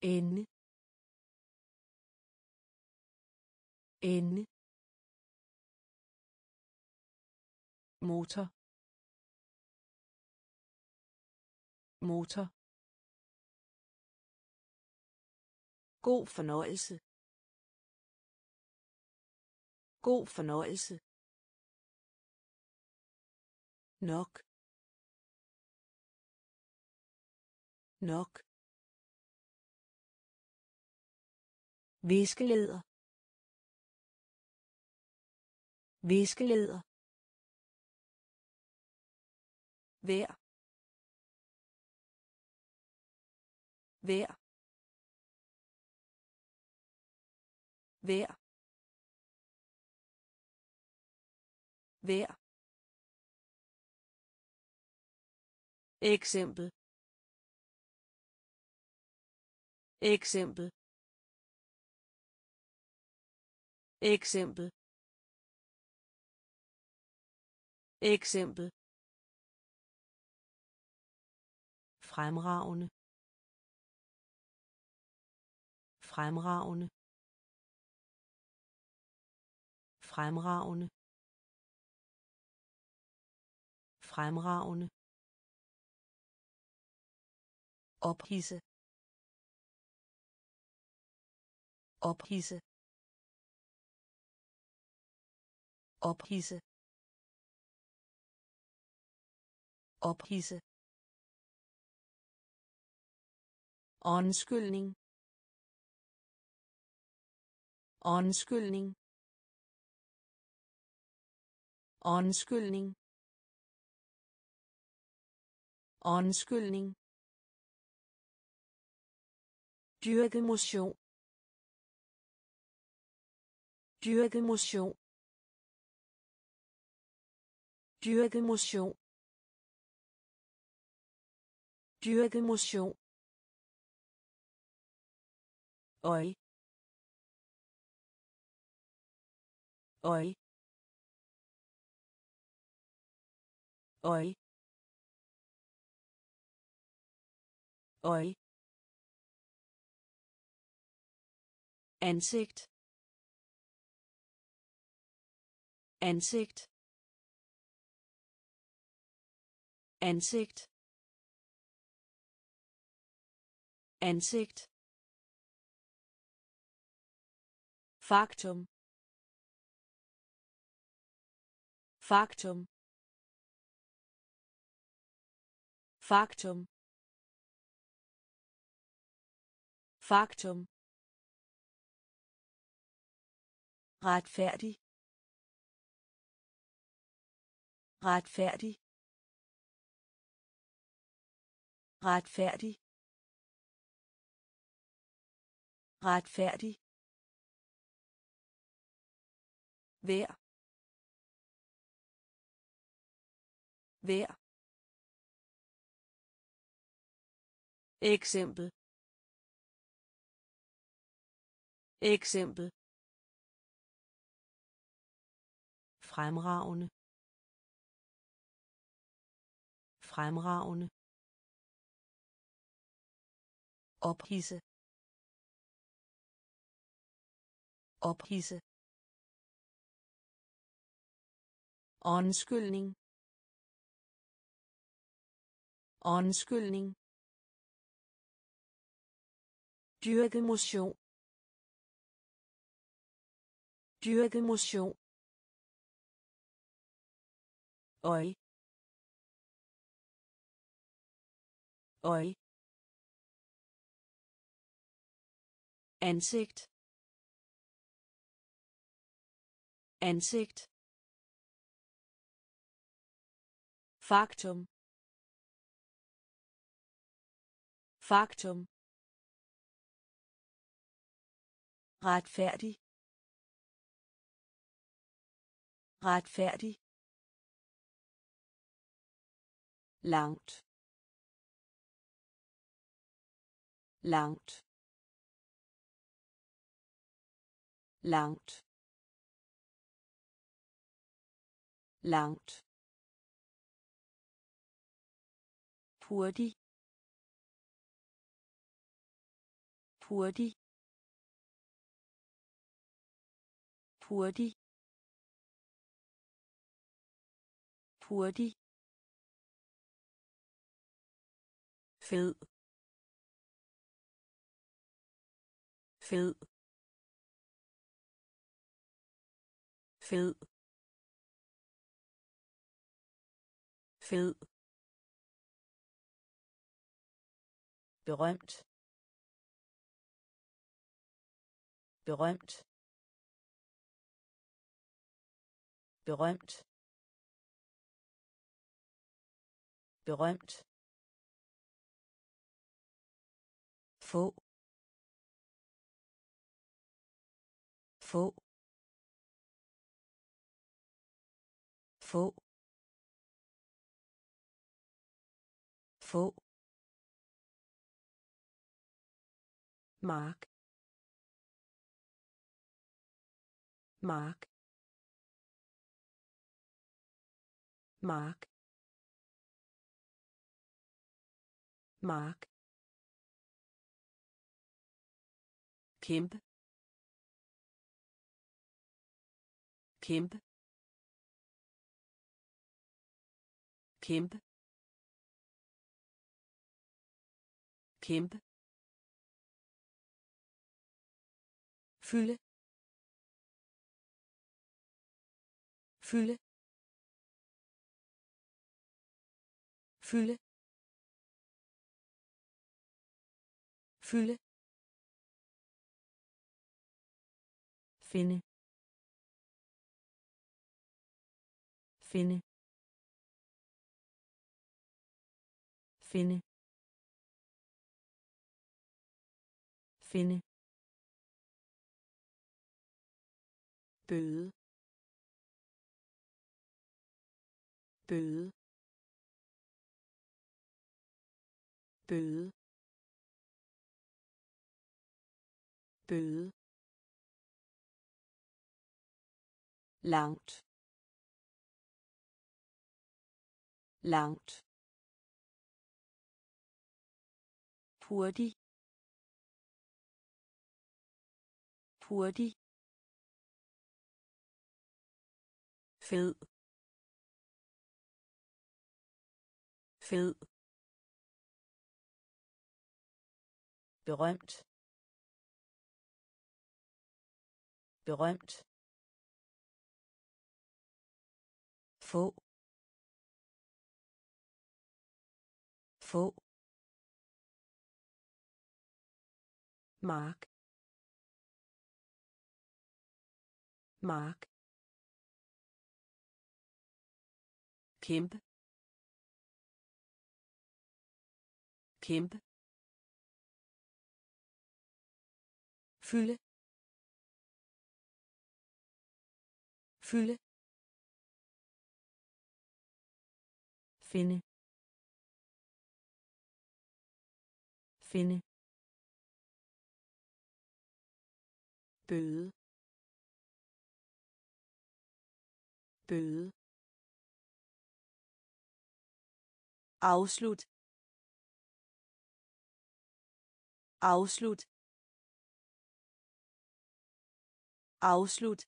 Ende. Ende. Motor. Motor. God fornøjelse. God fornøjelse. nok. Nok. Viskeleder. Viskeleder. Vær. Vær. Vær. Vær. Eksempel. Eksempel. Eksempel. Eksempel. Fremragende. Fremragende. Fremragende. Fremragende. Ophisse ophisse ophisse ophisse Undskyldning. Undskyldning. Undskyldning. Undskyldning. Dyrke motion. Dyrke motion. Dyrke motion. Dyrke motion øj øj øj øj ansigt. Ansigt. Ansigt. Ansigt. Faktum. Faktum. Faktum. Faktum. retfærdig retfærdig retfærdig retfærdig vær. Vær. Eksempel. Eksempel. Fremragende. Fremragende. Ophisse ophisse Undskyldning. Undskyldning. Dyrke motion. Dyrke motion. øj øj ansigt ansigt Faktum. Faktum. retfærdig retfærdig langt. Langt. Langt. Langt hurtig. Hurtig. Hurtig. Hurtig. Fed. Fed. Fed. Fed. Berømt berømt berømt berømt få få få få mark. Mark. Mark. Mark. Kæmpe kæmpe kæmpe kæmpe fylde. Fylde. Fylde. Fylde. Finde. Finde. Finde. Finde bøde. Bøde. Bøde. Bøde. Langt. Langt. Hurtig. Hurtig. Fed. Fed. Berømt. Berømt. Få. Få. Mark. Mark. Kæmpe. Kæmpe. Fylde. Fylde. Finde. Finde. Bøde. Bøde. Afslut. Afslut. Afslut.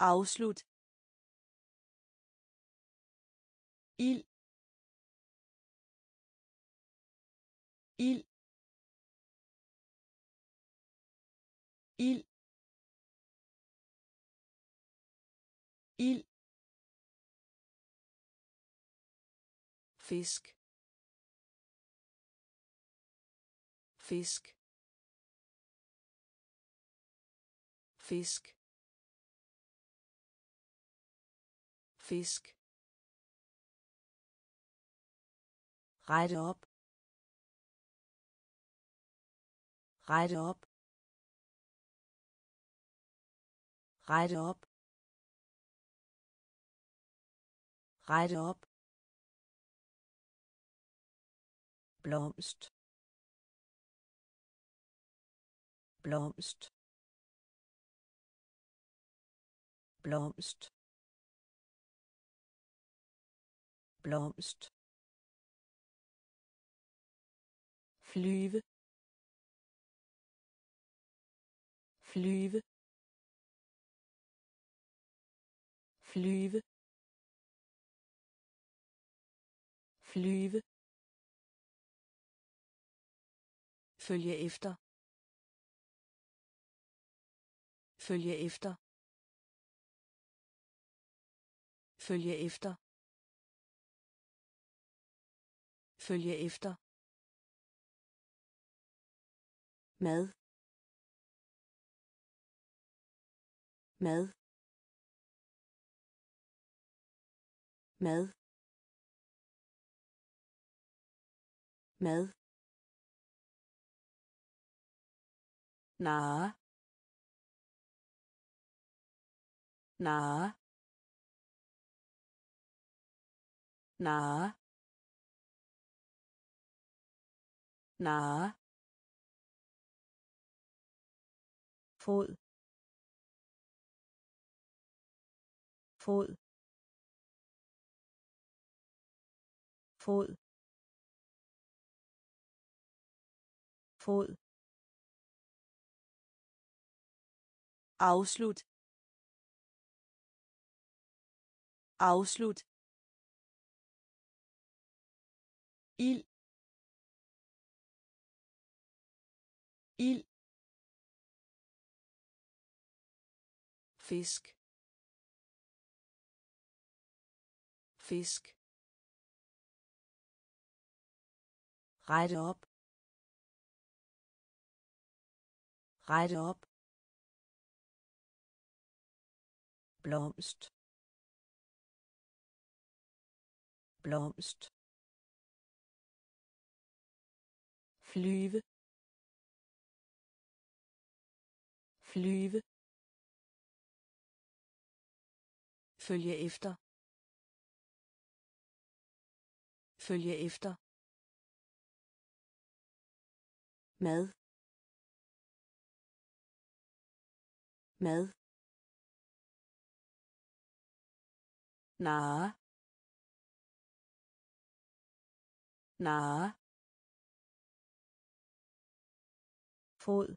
Afslut. Il il il il fisk. Fisk. Fisk. Fisk. Rette op. Rette op. Rette op. Rette op. blomst blomst blomst blomst. Flyve flyve. Flyve flyve følge efter. Følge efter. Følge efter. Følge efter. Mad. Mad. Mad. Mad. Narre narre narre narre fod. Fod. Fod. Fod. Afslut. Afslut. Il il fisk. Fisk. Rette op. Rette op. blomst. Blomst. Flyve. Flyve. Følge efter. Følge efter. Mad. Mad. Narre narre fod.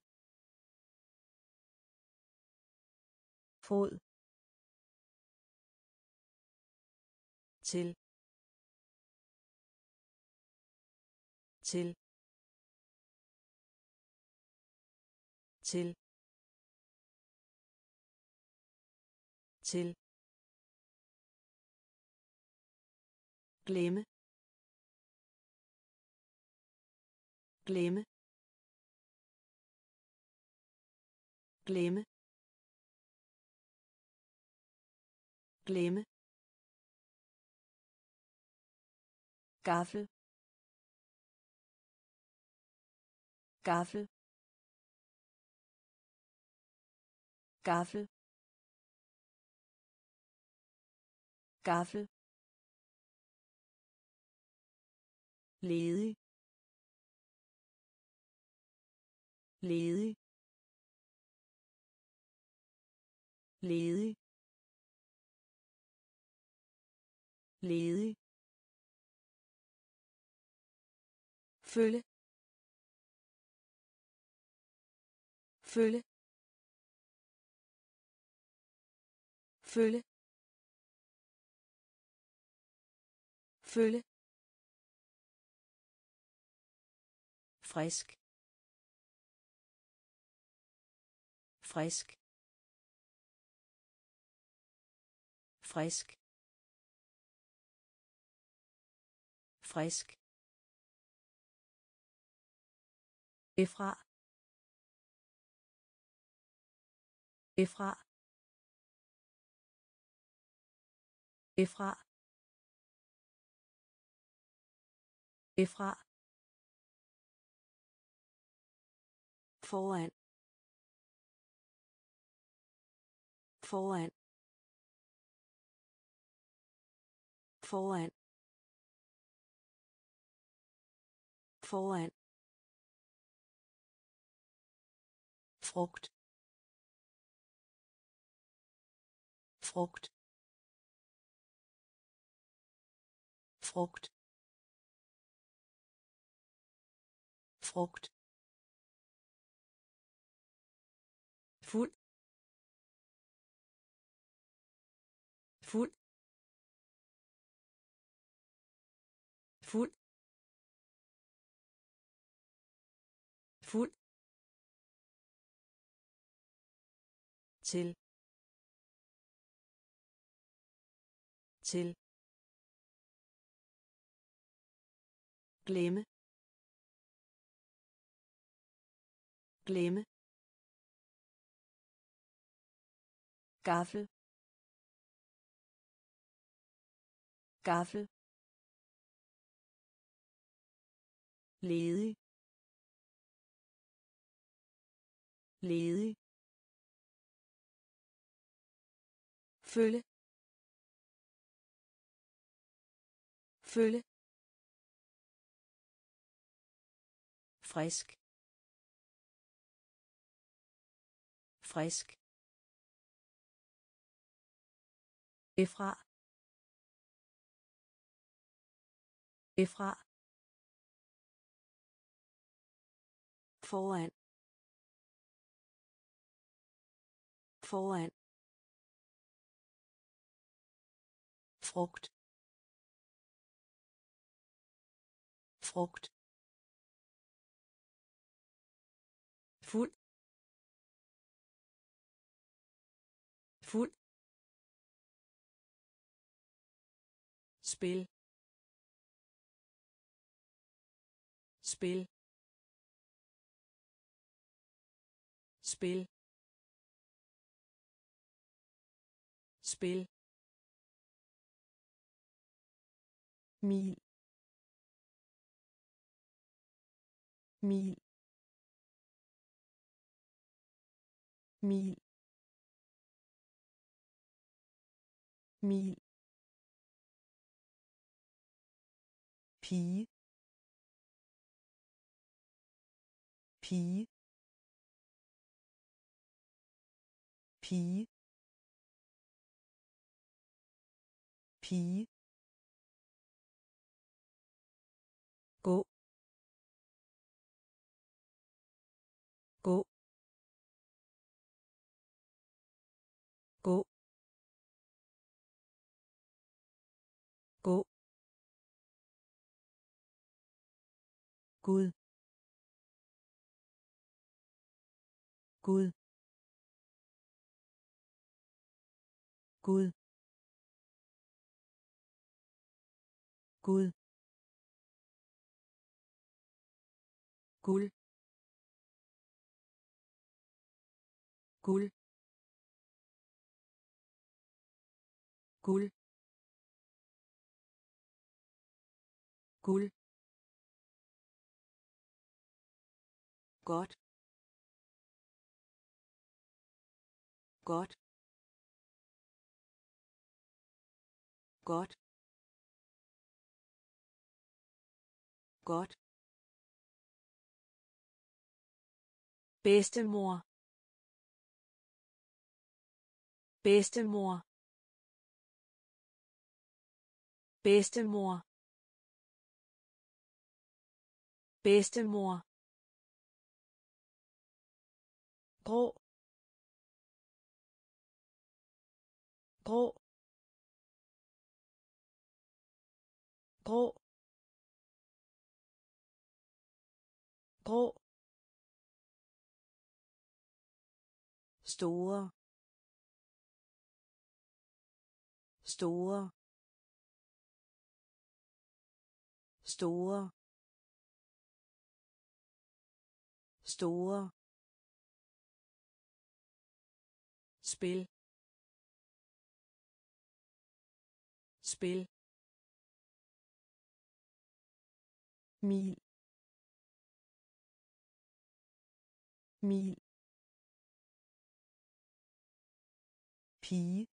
Fod. Til. Til. Til. Til. Glemme glemme glemme glemme gaffel. Gaffel. Gaffel. Gaffel ledig. Ledig. Ledig. Ledig. Følge. Følge. Følge. Følge. Frisk frisk frisk frisk Efra. Efra. Efra. Efra. Foran foran foran foran frugt frugt frugt frugt fuld. Fuld. Fuld. Fuld. Til. Til. Glemme. Glemme. Gaffel. Gaffel. Ledig. Ledig. Følge. Følge. Frisk. Frisk. Efra. Efra. foran. Foran. Frugt. Frugt. Fuld. Fuld. Spil. Spil. Spil. Spil. Mil. Mil. Mil. Mil. Pige pige pige pige Gud. Gud. Gud. Gud. Guld. Guld. Guld. Guld. Godt. Godt. Godt. Godt. Bedstemor. Bedstemor. Bedstemor. Bedstemor grå. Grå. Grå. Grå. Store. Store. Store. Store. Spil. Spil. Mil. Mil. Pige.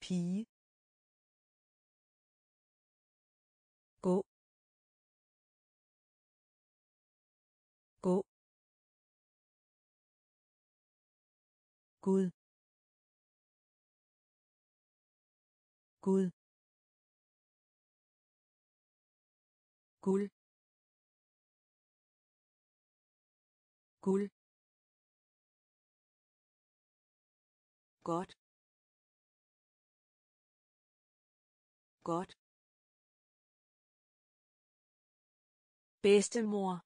Pige. Gå. Gå. Gud. Gud. Guld. Guld. Godt. Godt. Bedstemor.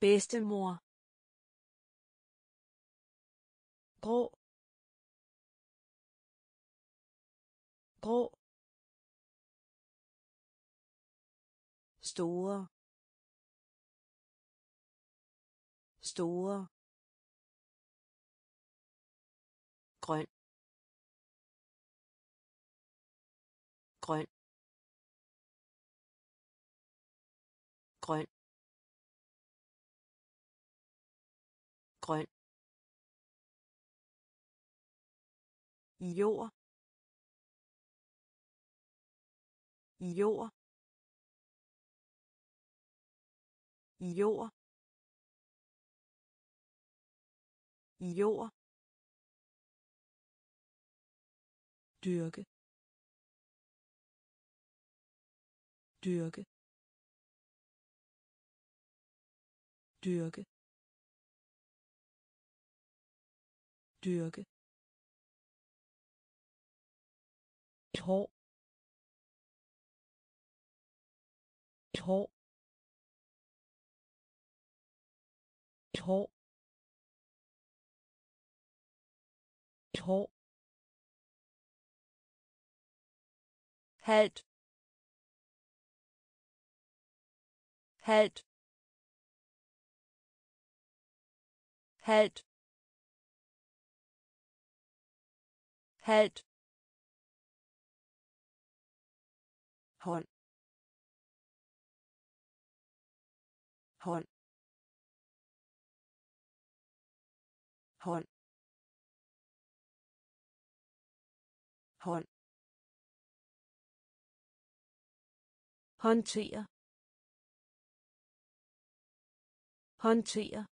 Bedstemor. Grå grå store. Store. Jord. Jord. Jord. Jord. Dyrke. Dyrke. Dyrke. Dyrke. Hår hår hår hår halt halt halt halt hånd hånd hånd hånd håndtere. Håndtere.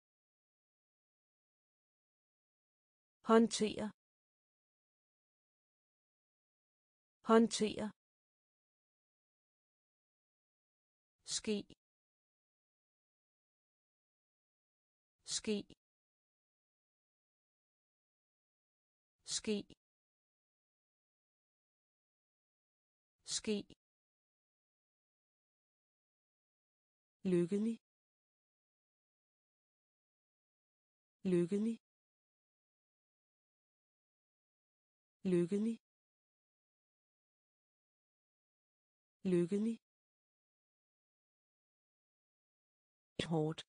Håndtere. Håndtere. Ske. Ske. Ske. Ske. Lykkelig. Lykkelig. Lykkelig. Lykkelig. Hårdt.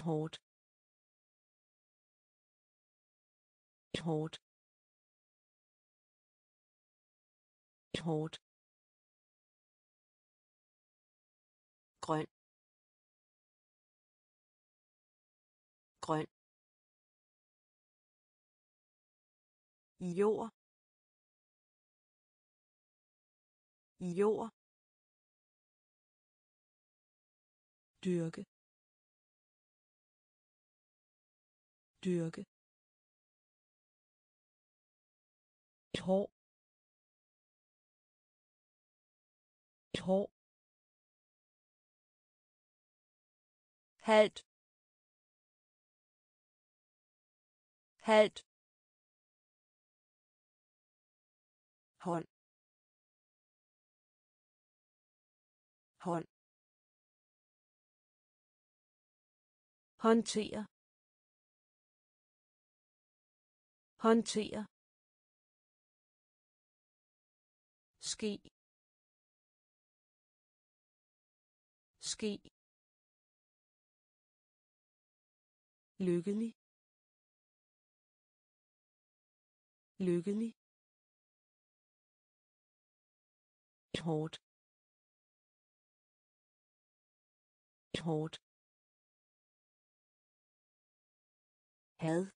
Hårdt. Hårdt. Hårdt. Grøn. Grøn. Jord. Jord. Dyrke. Dyrke. Hår. Hår. Halt. Halt. Hånd hånd håndtere. Håndtere. Ske. Ske. Lykkelig. Lykkelig. Hårdt. Hårdt. Had.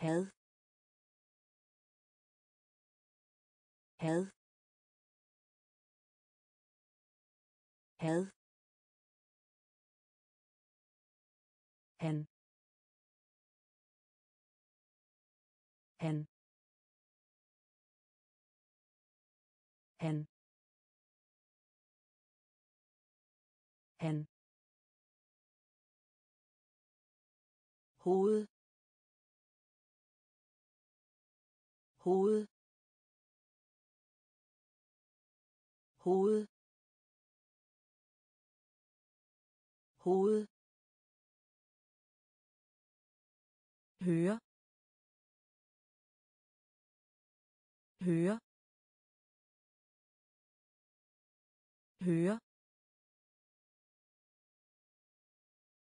Had. Had. Had. Han han han han hoved. Hoved. Hoved. Hoved. Høre. Høre. Høre.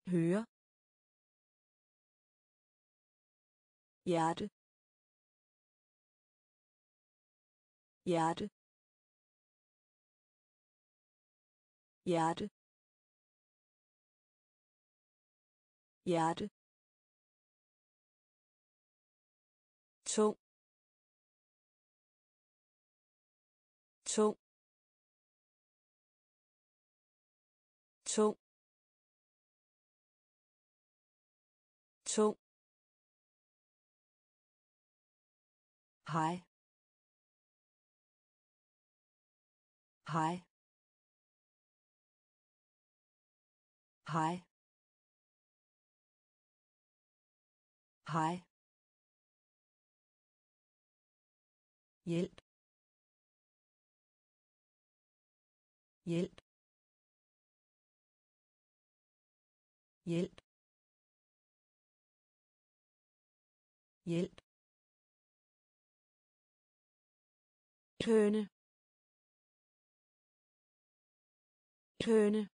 Høre. Hjerte. Hjerte. Hjerte. Hjerte. Tung. Tung. Tung. Tung. Hej. Hej. Hej. Hej. Hjælp. Hjælp. Hjælp. Hjælp. töne. Töne.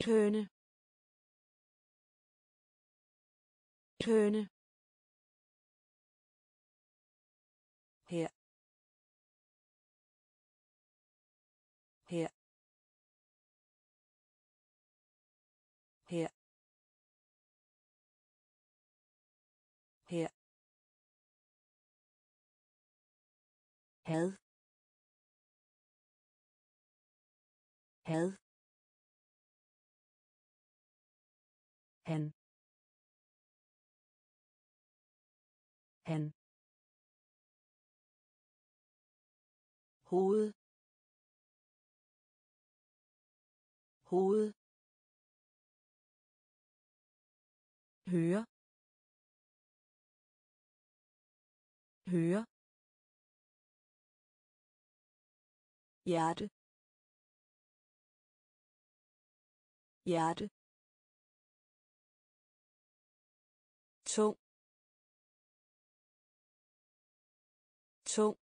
Töne. Töne. Had. Had. Han han hoved. Hoved. Høre. Høre. Hjerte. Hjerte. Tung. Tung.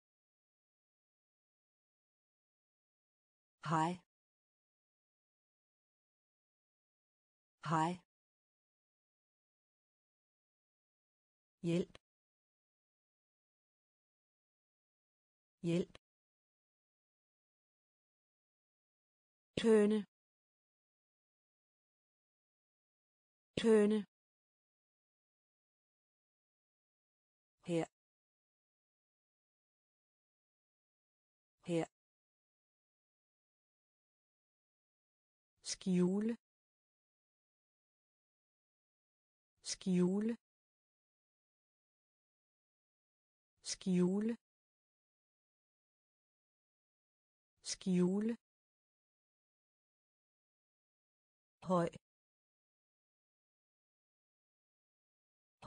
Hej. Hej. Hjælp. Hjælp. Køne køne her. Her. Skjule. Skjule. Skjule. Skjule. Høj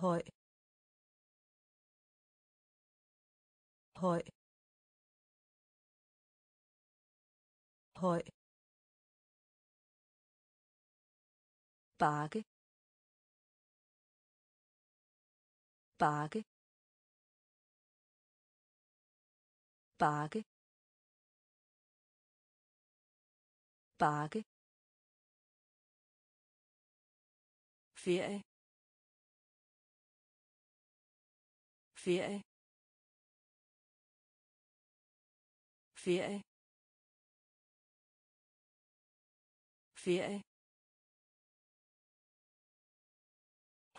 høj høj høj bakke bakke bakke bakke ferie. Ferie. Ferie. Ferie.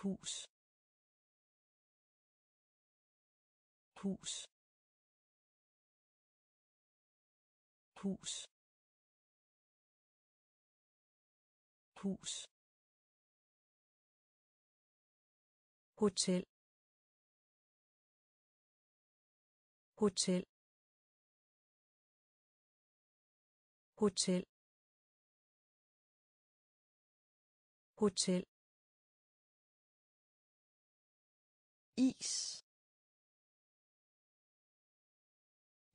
Hus. Hus. Hus. Hus. Hotel. Hotel. Hotel. Hotel. Is.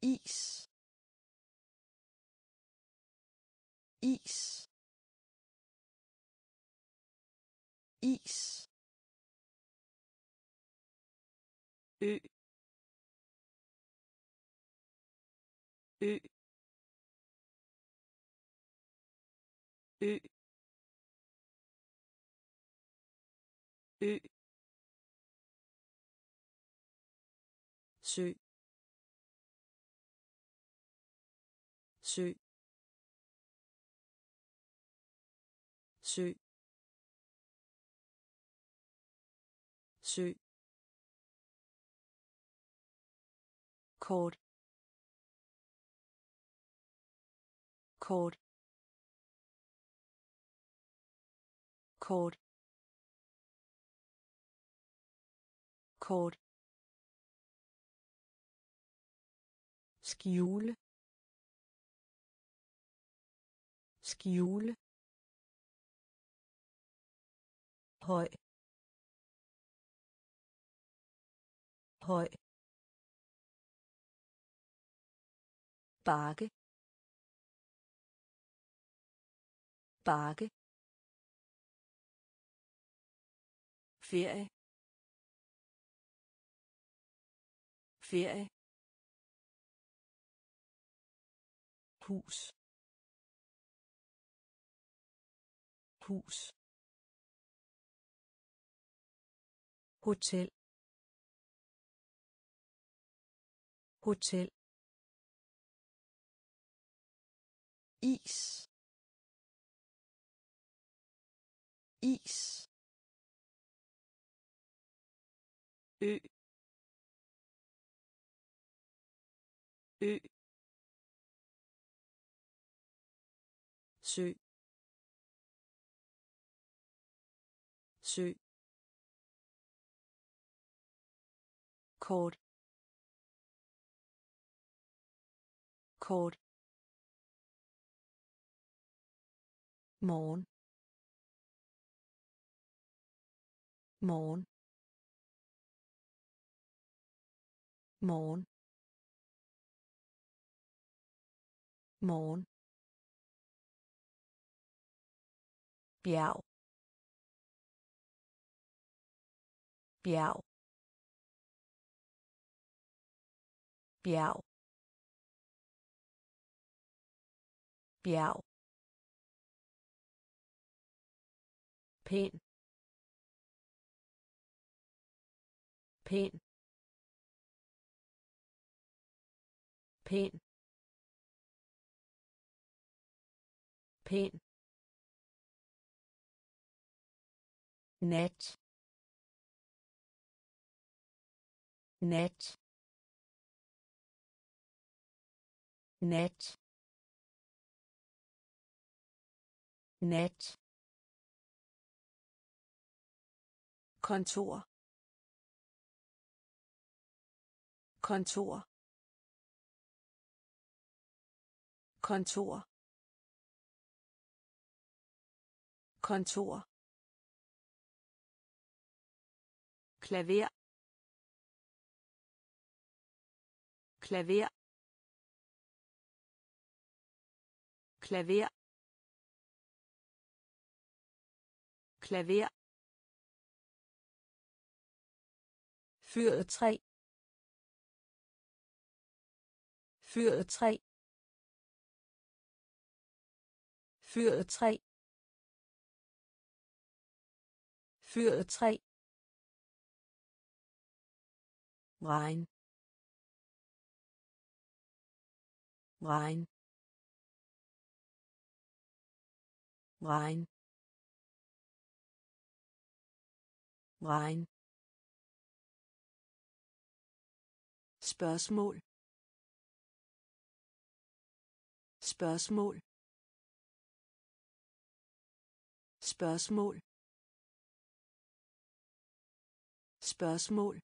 Is. Is. Is. U. U. U. U. kort. Kort. Kort. Kort. Skjule. Skjule. Høj. Høj. Bakke. Bakke. Ferie. Ferie. Hus. Hus. Hotel. Hotel. Is. Is. Ø. Ø. Sø. Sø. Kort. Kort morgen morgen morgen morgen bjerg bjerg bjerg bjerg pæn. Pæn. Pæn. Pæn. Net net net net kontor. Kontor. Kontor. Kontor. Klaver. Klaver. Klaver. Klaver. Fyret træ fyret træ fyret træ fyret træ regn. Regn. Regn. Regn. Spørgsmål. Spørgsmål. Spørgsmål. Spørgsmål.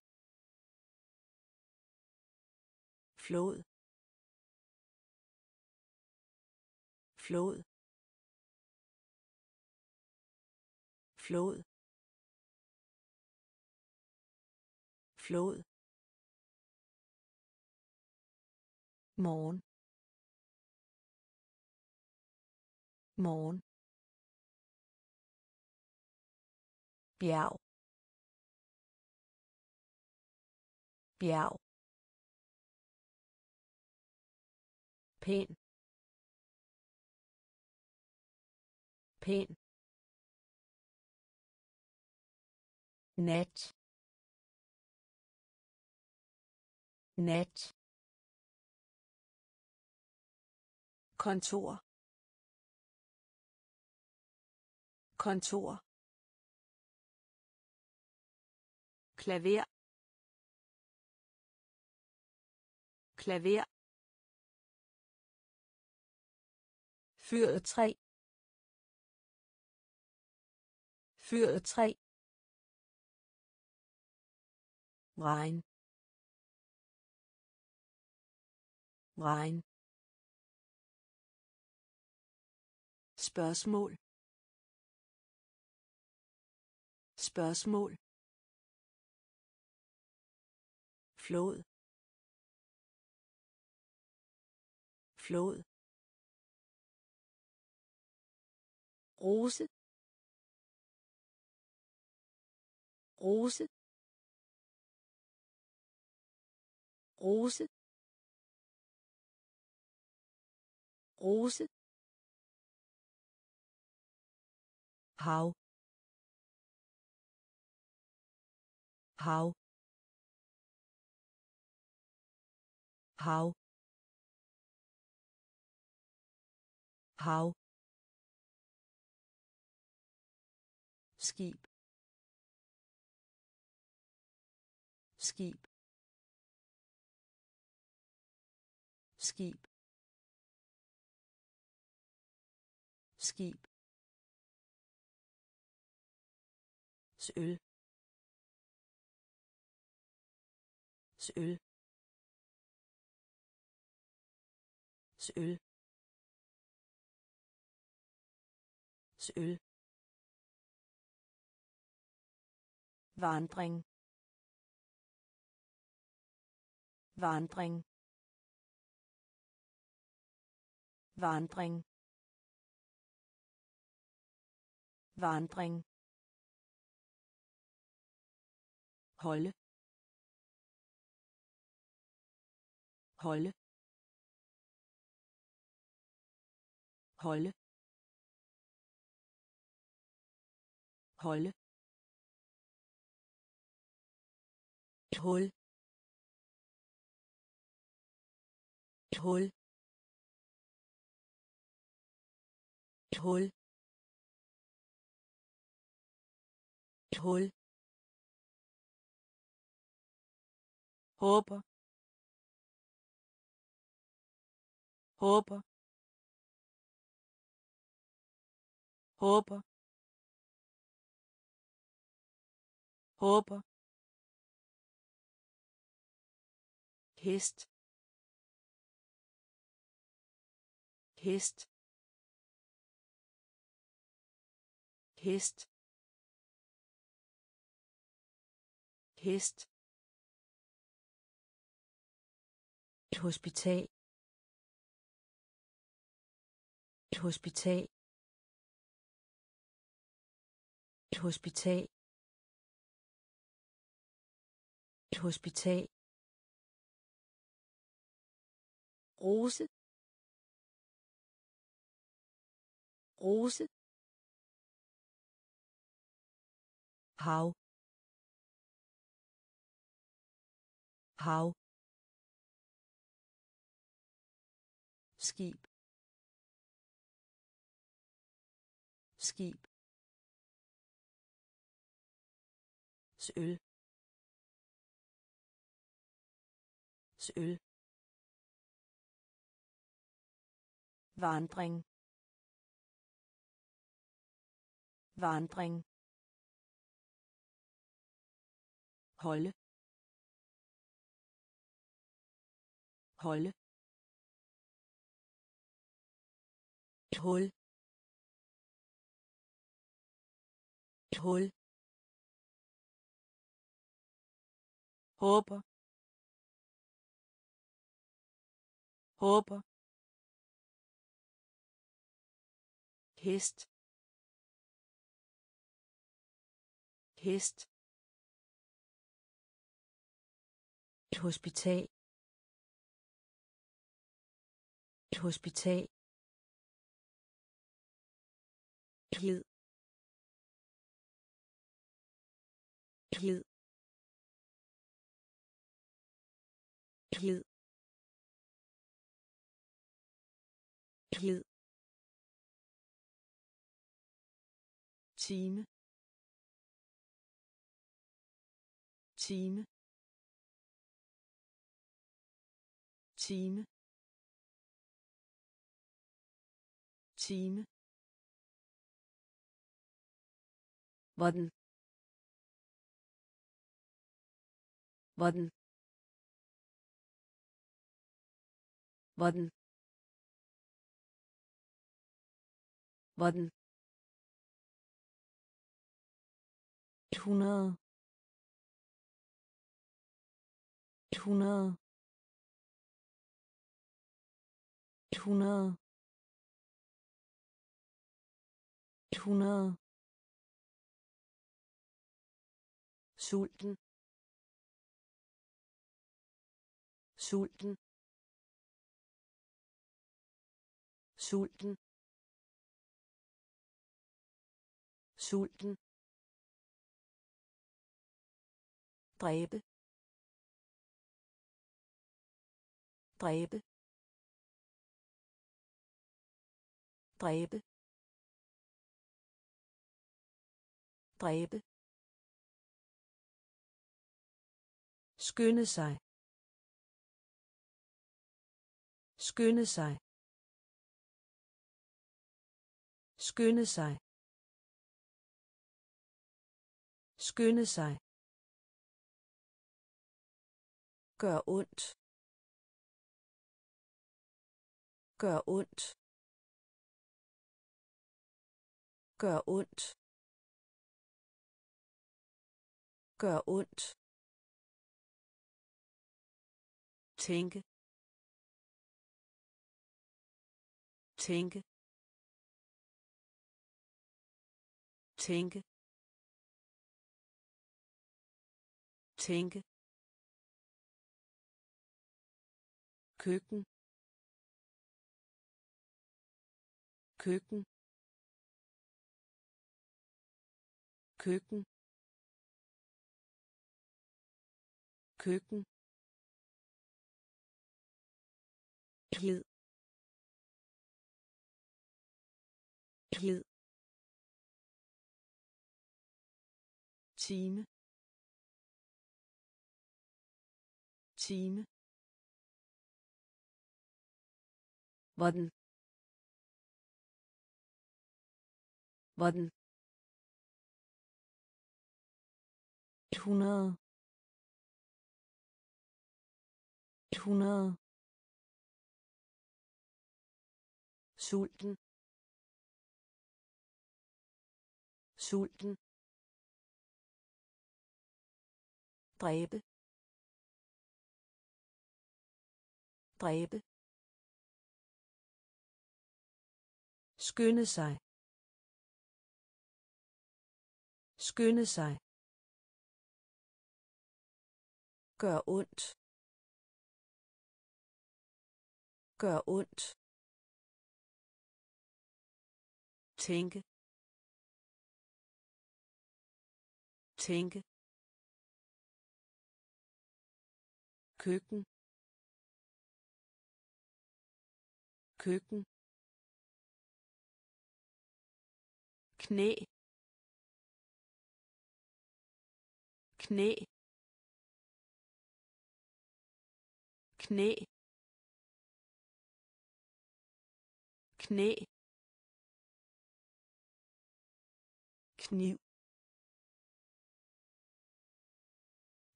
Flod. Flod. Flod. Flod. Morgen. Morgen. Bjerg. Bjerg. Pæn pæn net net kontor. Kontor. Klaver. Klaver. Fyret træ fyret træ regn. Regn. Spørgsmål. Spørgsmål. Flod. Flod. Rose. Rose. Rose. Rose. Hav hav hav hav skib skib skib skib søl søl søl søl vandring vandring vandring vandring holde holde holde holde et hul et hul et hul et hul håber håber håber håber et hospital. Et hospital. Et hospital. Et hospital. Rose. Rose. Hav. Hav. Skib. Skib. Søl. Søl. Vandring. Vandring. Holde. Holde. Et hul. Et hul. Håber. Håber. Hest. Hest. Et hospital. Et hospital. Hed hed hed hed time. Time. Time. Time. Worden. Worden. Worden. Worden. 100 100 100 100 sulten. Sulten. Sulten. Sulten. Dræbe dræbe dræbe dræbe skynde sig. Skynde sig. Skynde sig. Skynde sig. Gør ondt. Gør ondt. Gør ondt. Gør ondt. Tænke tænke tænke tænke køkken køkken køkken køkken glid glid time. Time. Hvordan? Hvordan? 100 100 sulten. Sulten. Dræbe. Dræbe. Skynde sig. Skynde sig. Gør ondt. Gør ondt. Tænke. Tænke. Køkken. Køkken. Knæ. Knæ. Knæ. Knæ. Kniv.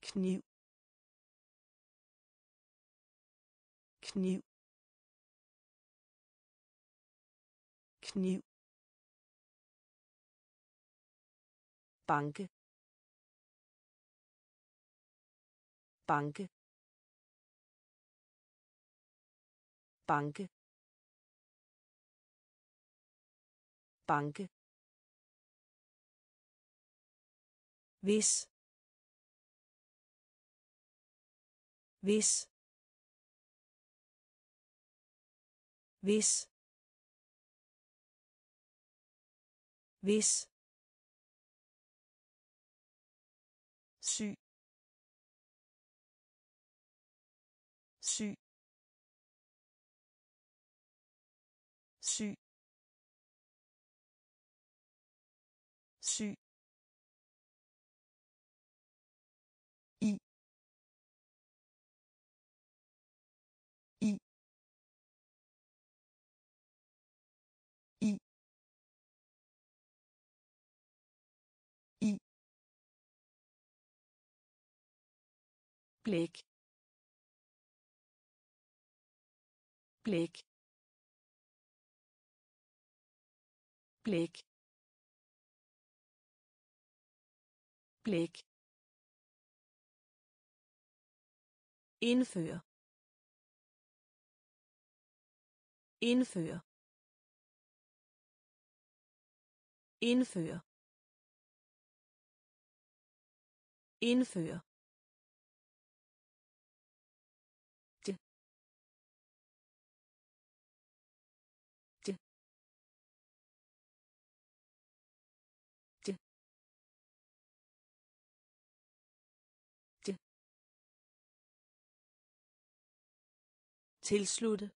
Kniv. Kniv. Kniv. Banke. Banke. Banke. Banke hvis. Hvis. Hvis. Hvis blik. Blik. Blik. Blik. Indfører indfører indfører indfører tilslutte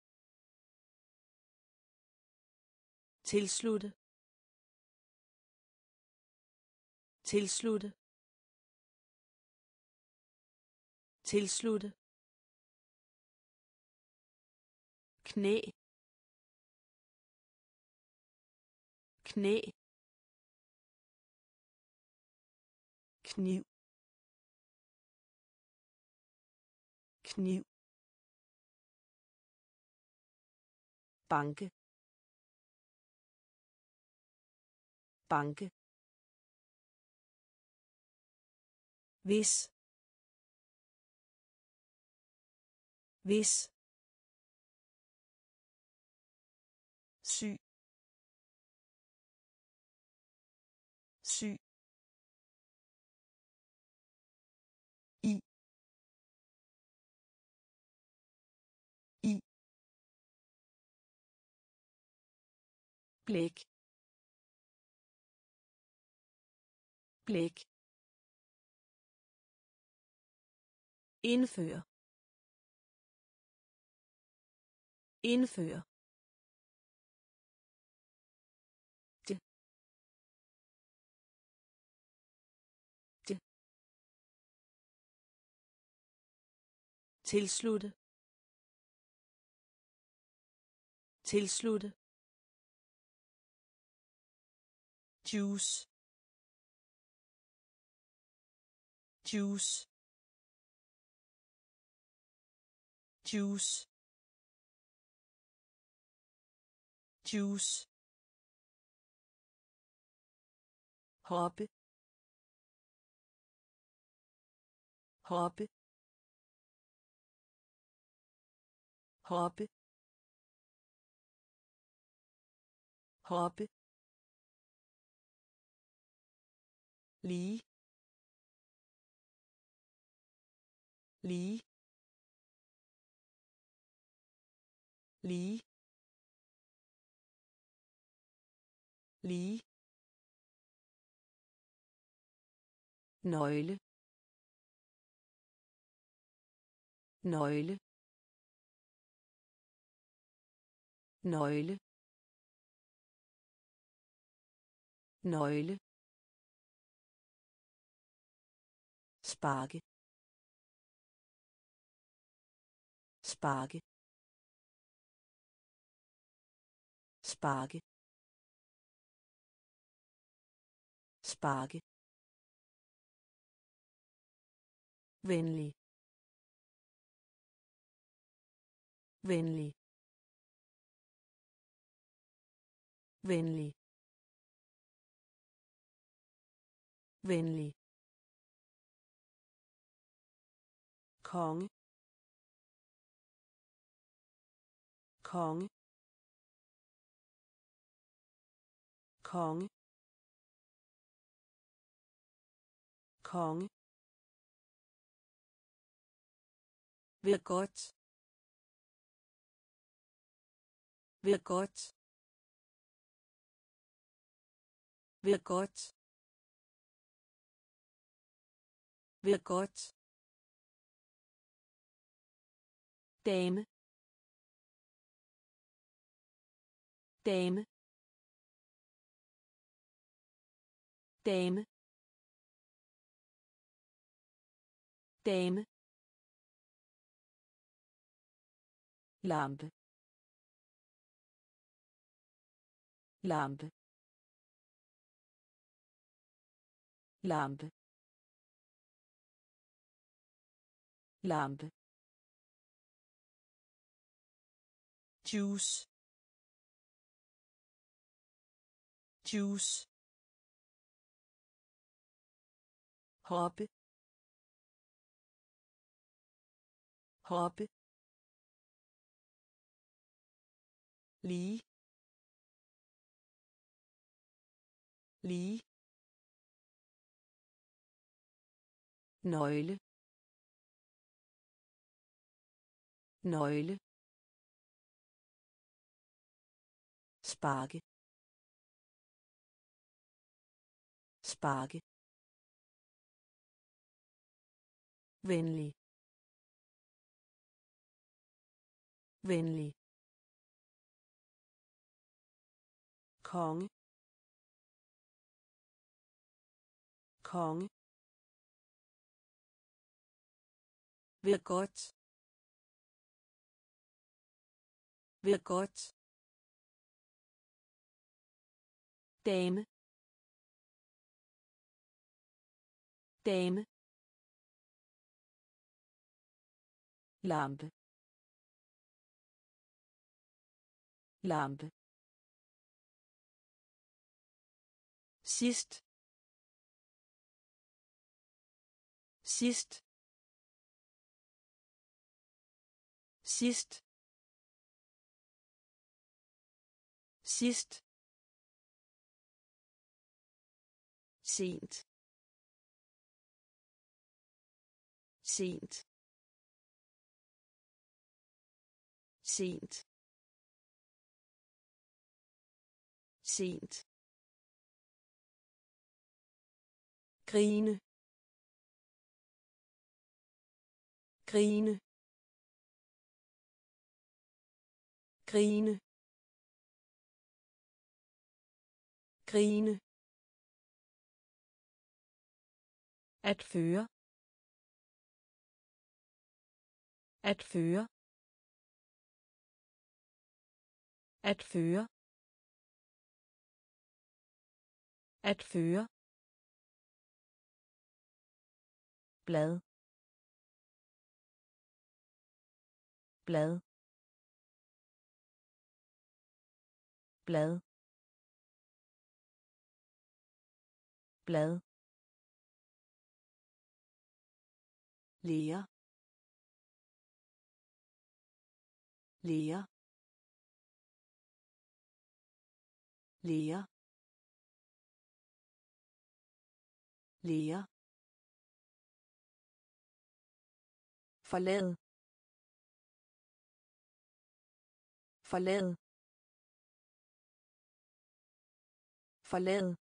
tilslutte tilslutte tilslutte. Knæ knæ. Kniv kniv. Banke. Banke. Hvis. Hvis. Syg. Blik. Blik. Indfører indfører tilslutte. Tilslutte. Juice juice juice juice hoppe hoppe hoppe hoppe lige lige lige lige nøgle. Nøgle. Nøgle. Nøgle sparke sparke sparke sparke venlig venlig venlig venlig konge konge konge konge Ved godt. Ved godt. Ved godt. Ved godt. Dame. Dame. Dame. Dame. Lampe lampe lampe lampe juice. Juice. Hoppe. Hoppe. Lige. Lige. Nøgle. Nøgle. Sparke. Sparke. Venlig. Venlig. Konge. Konge. Ved godt. Ved godt. Dame. Dame. Lampe lampe sidst sidst sidst sidst sent. Sent. Sent. Sent. Grine. Grine. Grine. Grine. At føre. At føre. At føre. At føre. Blad. Blad. Blad. Blad. Lære. Lære. Lære. Lære. Forlad forlad forlad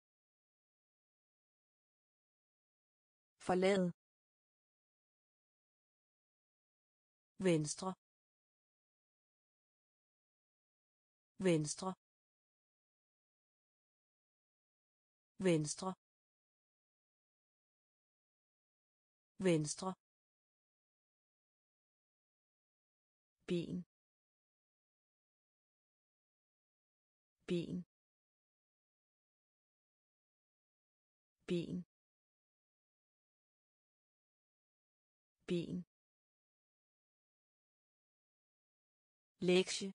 forlad venstre. Venstre. Venstre. Venstre. Ben ben ben ben lektie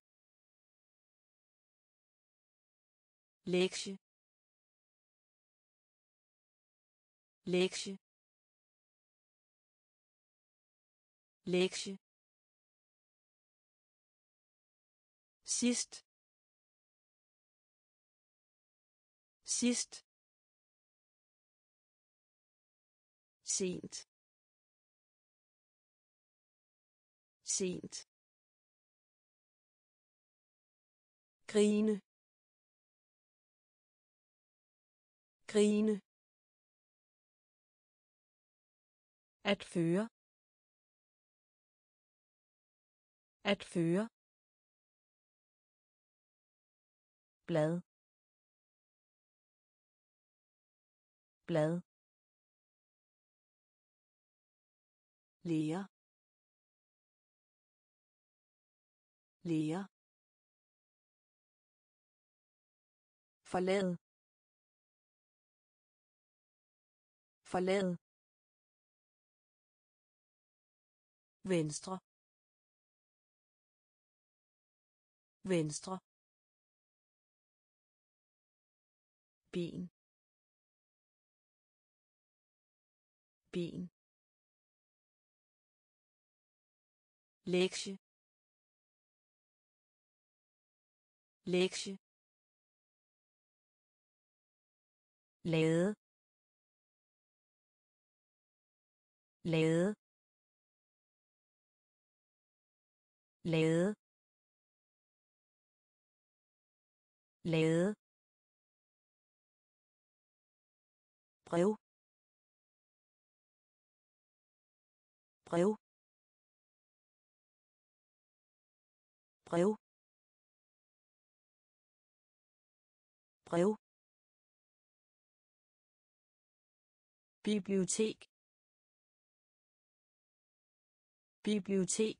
lektie lektie lektie sidst sidst sent sent grine. Grine. At føre. At føre. Blad. Blad. Lære. Lære. Forlade. Forlade. Venstre. Venstre. Ben ben lektie. Lektie. Lade. Lade. Lade bibliotek. Bibliotek.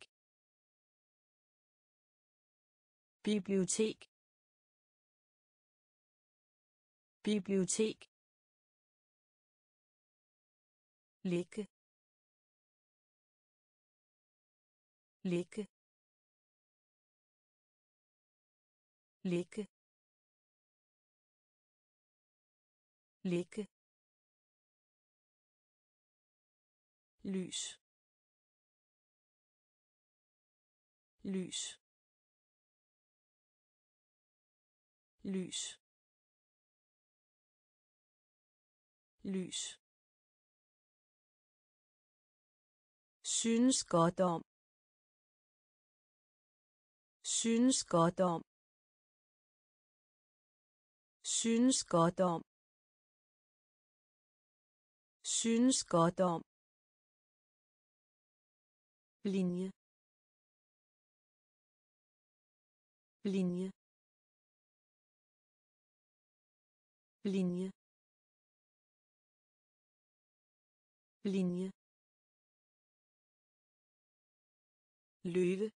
Bibliotek. Bibliotek. Ligge ligge ligge ligge lys. Lys. Lys. Lys. Synes godt om. Synes godt om. Synes godt om. Synes godt om linje. Linje. Linje. Linje. Løve.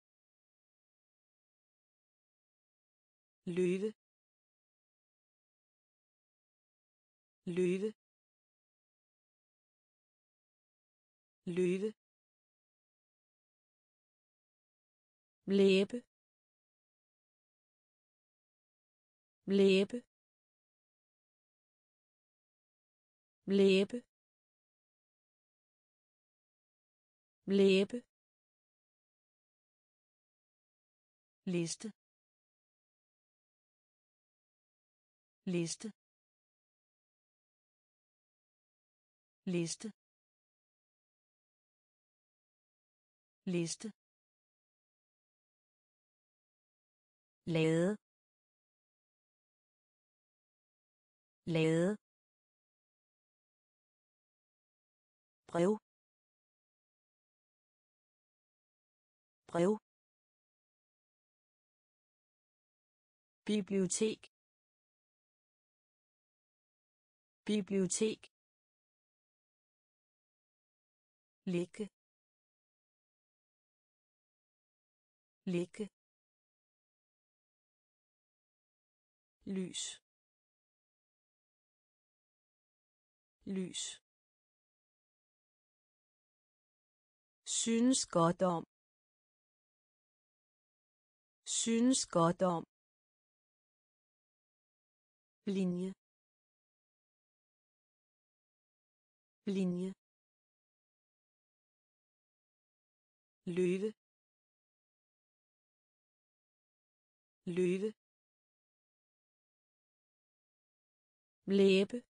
Løve. Løve. Løve. Læbe. Læbe. Læbe. Læbe. Liste. Liste. Liste. Liste. Lade. Lade. Brev brev bibliotek. Bibliotek. Ligge ligge lys. Lys. Synes godt om. Synes godt om. Linje. Linje. Løve. Løve. Læbe.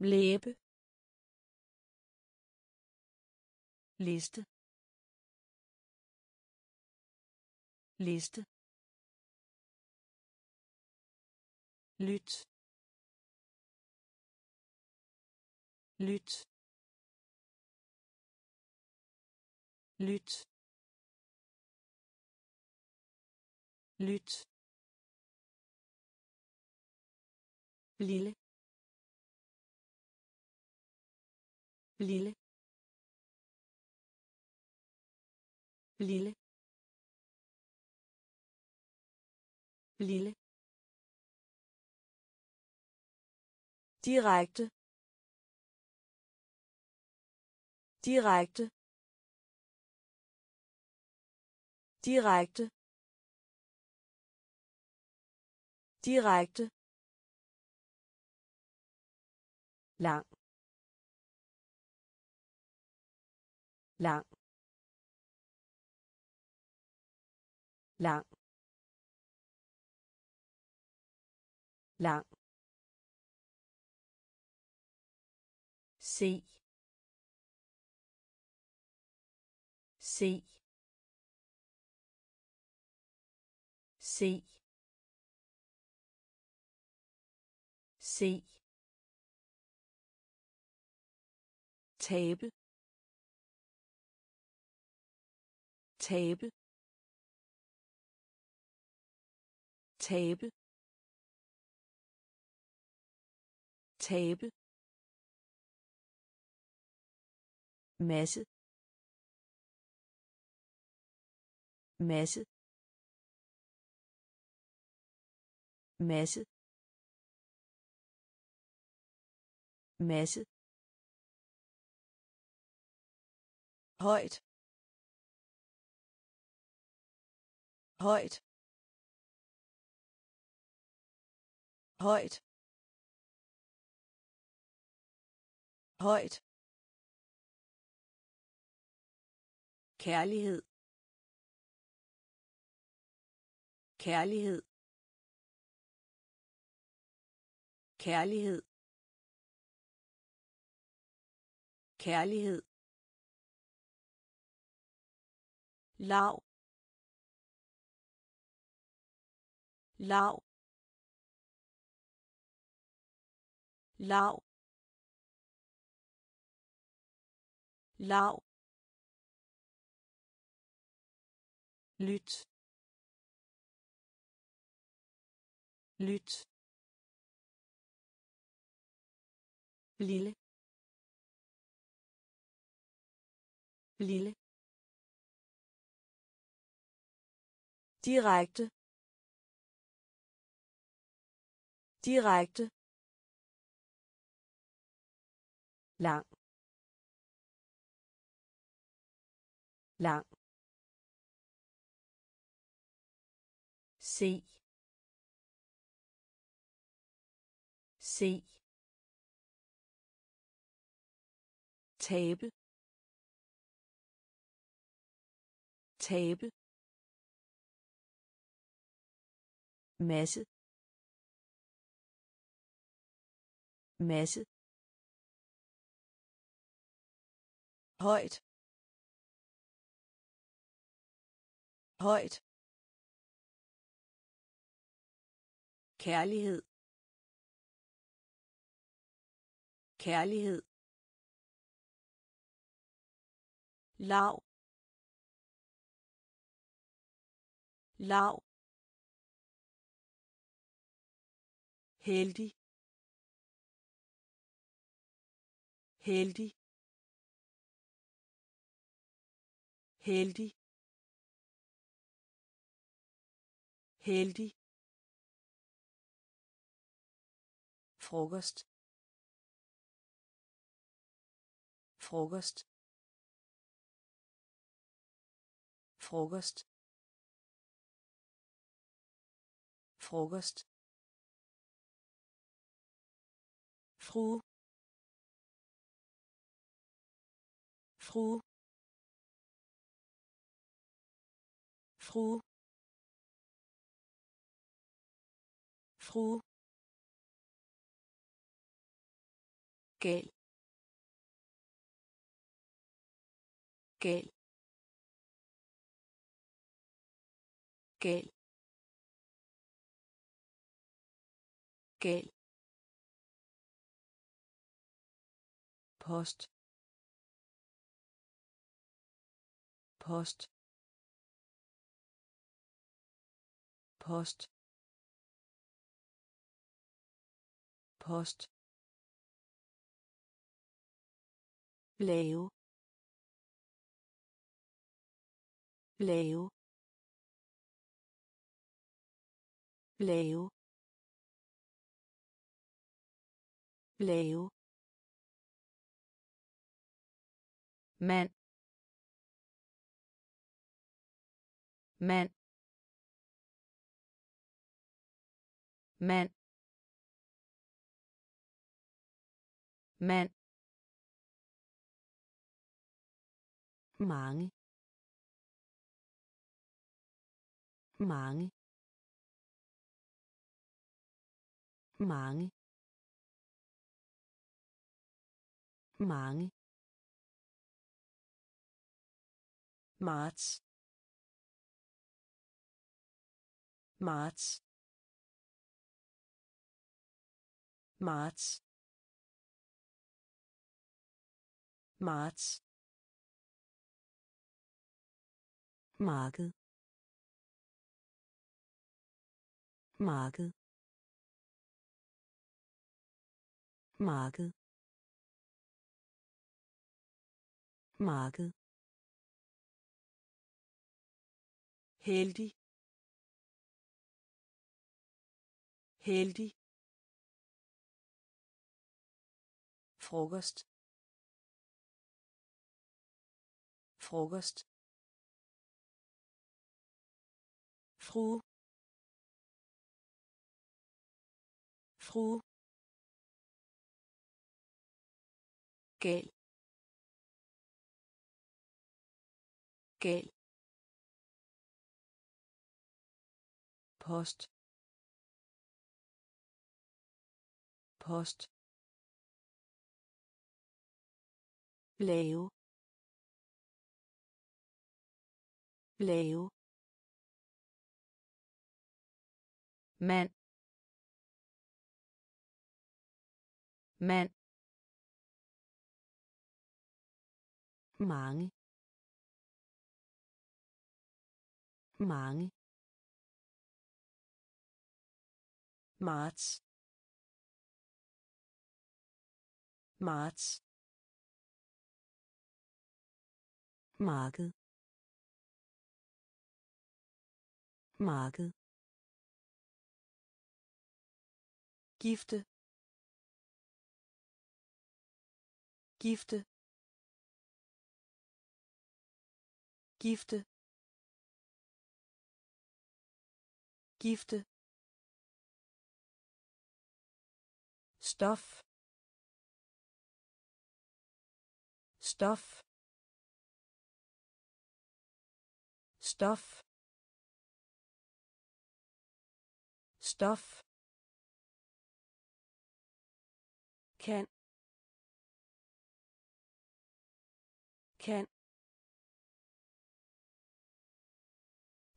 Læbe. Liste. Liste. Lyt. Lyt. Lyt. Lyt. Lille. Lille. Lille. Lille. Direkte. Direkte. Direkte. Direkte lang lang lang lang se se se se tabe tabe tabe tabe. Masse masse. Masse masse. Højt. Højt. Højt. Højt. Kærlighed. Kærlighed. Kærlighed. Kærlighed. Lav. Lav. Lav. Lav. Lyt. Lyt. Lille lille direkte. Direkte. Lang. Lang. Se. Se. Tabe. Tabe. Masse. Masse. Højt. Højt. Kærlighed. Kærlighed. Lav. Lav. Heldig. Heldig. Heldig. Heldig. Frokost. Frokost. Frokost. Frokost. Fru. Fru. Fru. Fru. Gal gal gal gal post post post post. Lave lave lave lave mand mand mand mand mange mange mange mange Mats. Mats. Mats. Mats. Mage Mage Mage Mage heldig. Heldig. Frokost. Frokost. Fru. Fru. Gal. Gal. Post. Post. Lave lave mand. Mand. Mange. Mange. Marz Marz Mage. Mage. Gifte. Gifte. Gifte. Gifte. Stof stof stof stof kan kan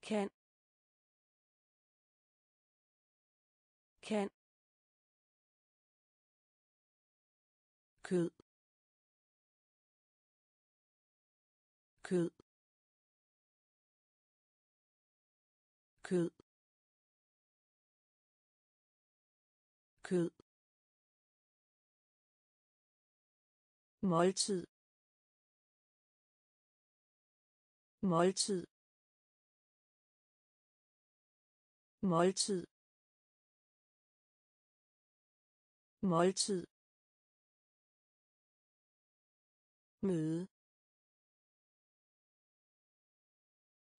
kan kan kød. Kød. Kød. Kød. Måltid. Måltid. Måltid. Måltid. Møde.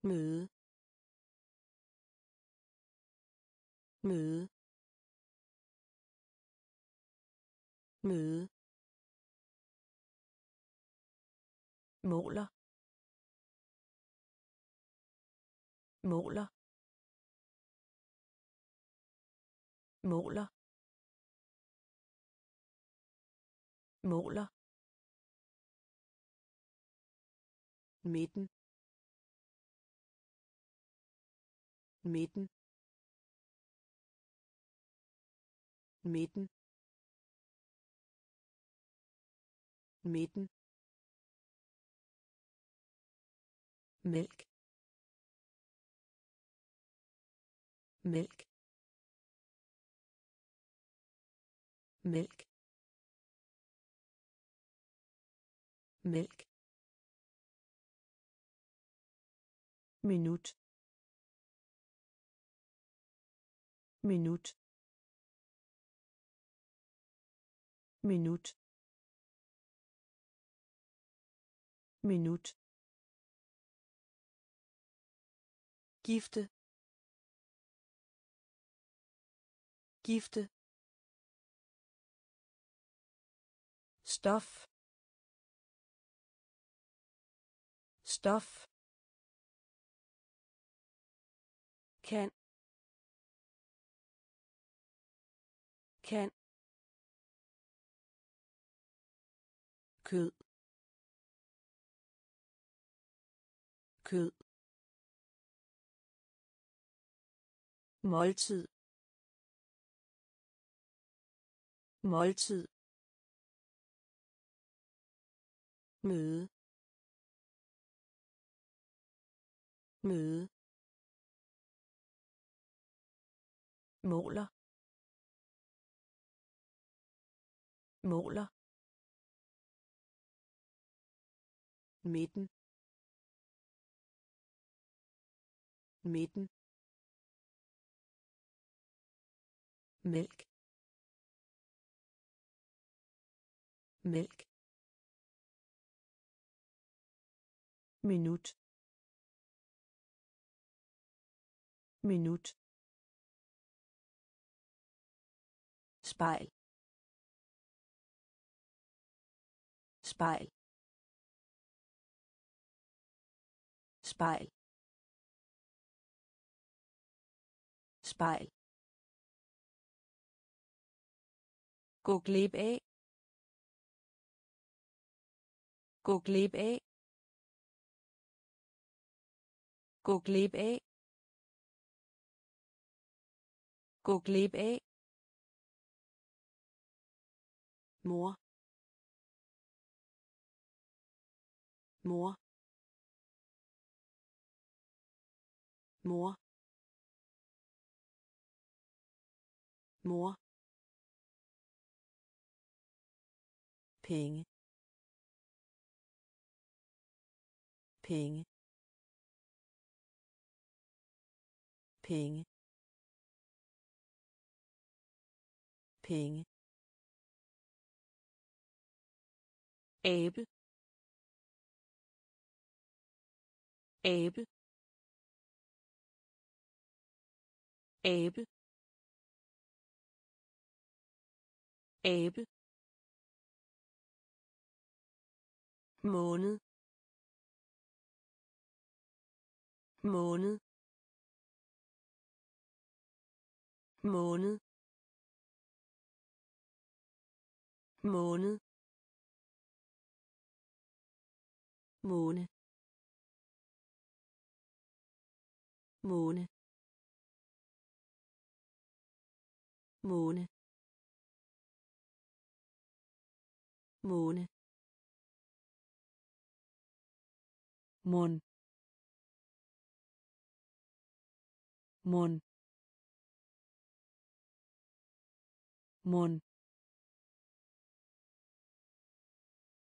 Møde. Møde. Møde. Måler. Måler. Måler. Måler. Midten midten midten midten mælk mælk mælk mælk minut. Minut. Minut. Minut. Gifte. Gifte. Stof stof kan. Kan. Kød. Kød. Måltid. Måltid. Møde. Møde. Måler. Måler. Midten. Midten. Mælk. Mælk. Minut. Minut. Spejl spejl spejl spejl gå glip af gå glip af gå glip af gå glip af mor. Mor. Mor. Mor. Penge. Penge. Penge. Penge. Abe. Abe. Abe. Abe. Måned. Måned. Måned. Måned. Måne. Måne. Måne. Måne. Mon. Mon. Mon.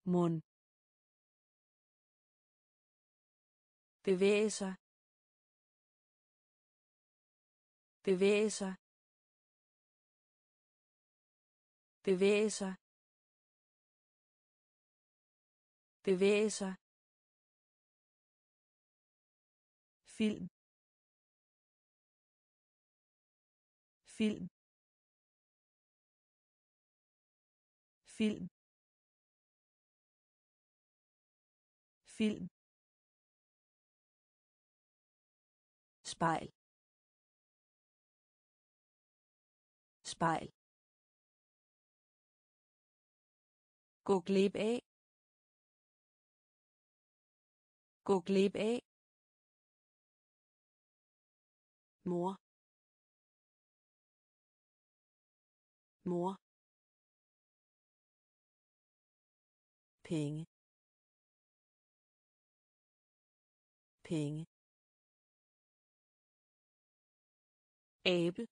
Mon. Bevæge sig. Bevæge sig. Bevæge sig. Bevæge sig. Film. Film. Film. Film. Spejl. Spejl. Gå glip af. Gå glip af. Mor. Mor. Penge. Penge. Abe.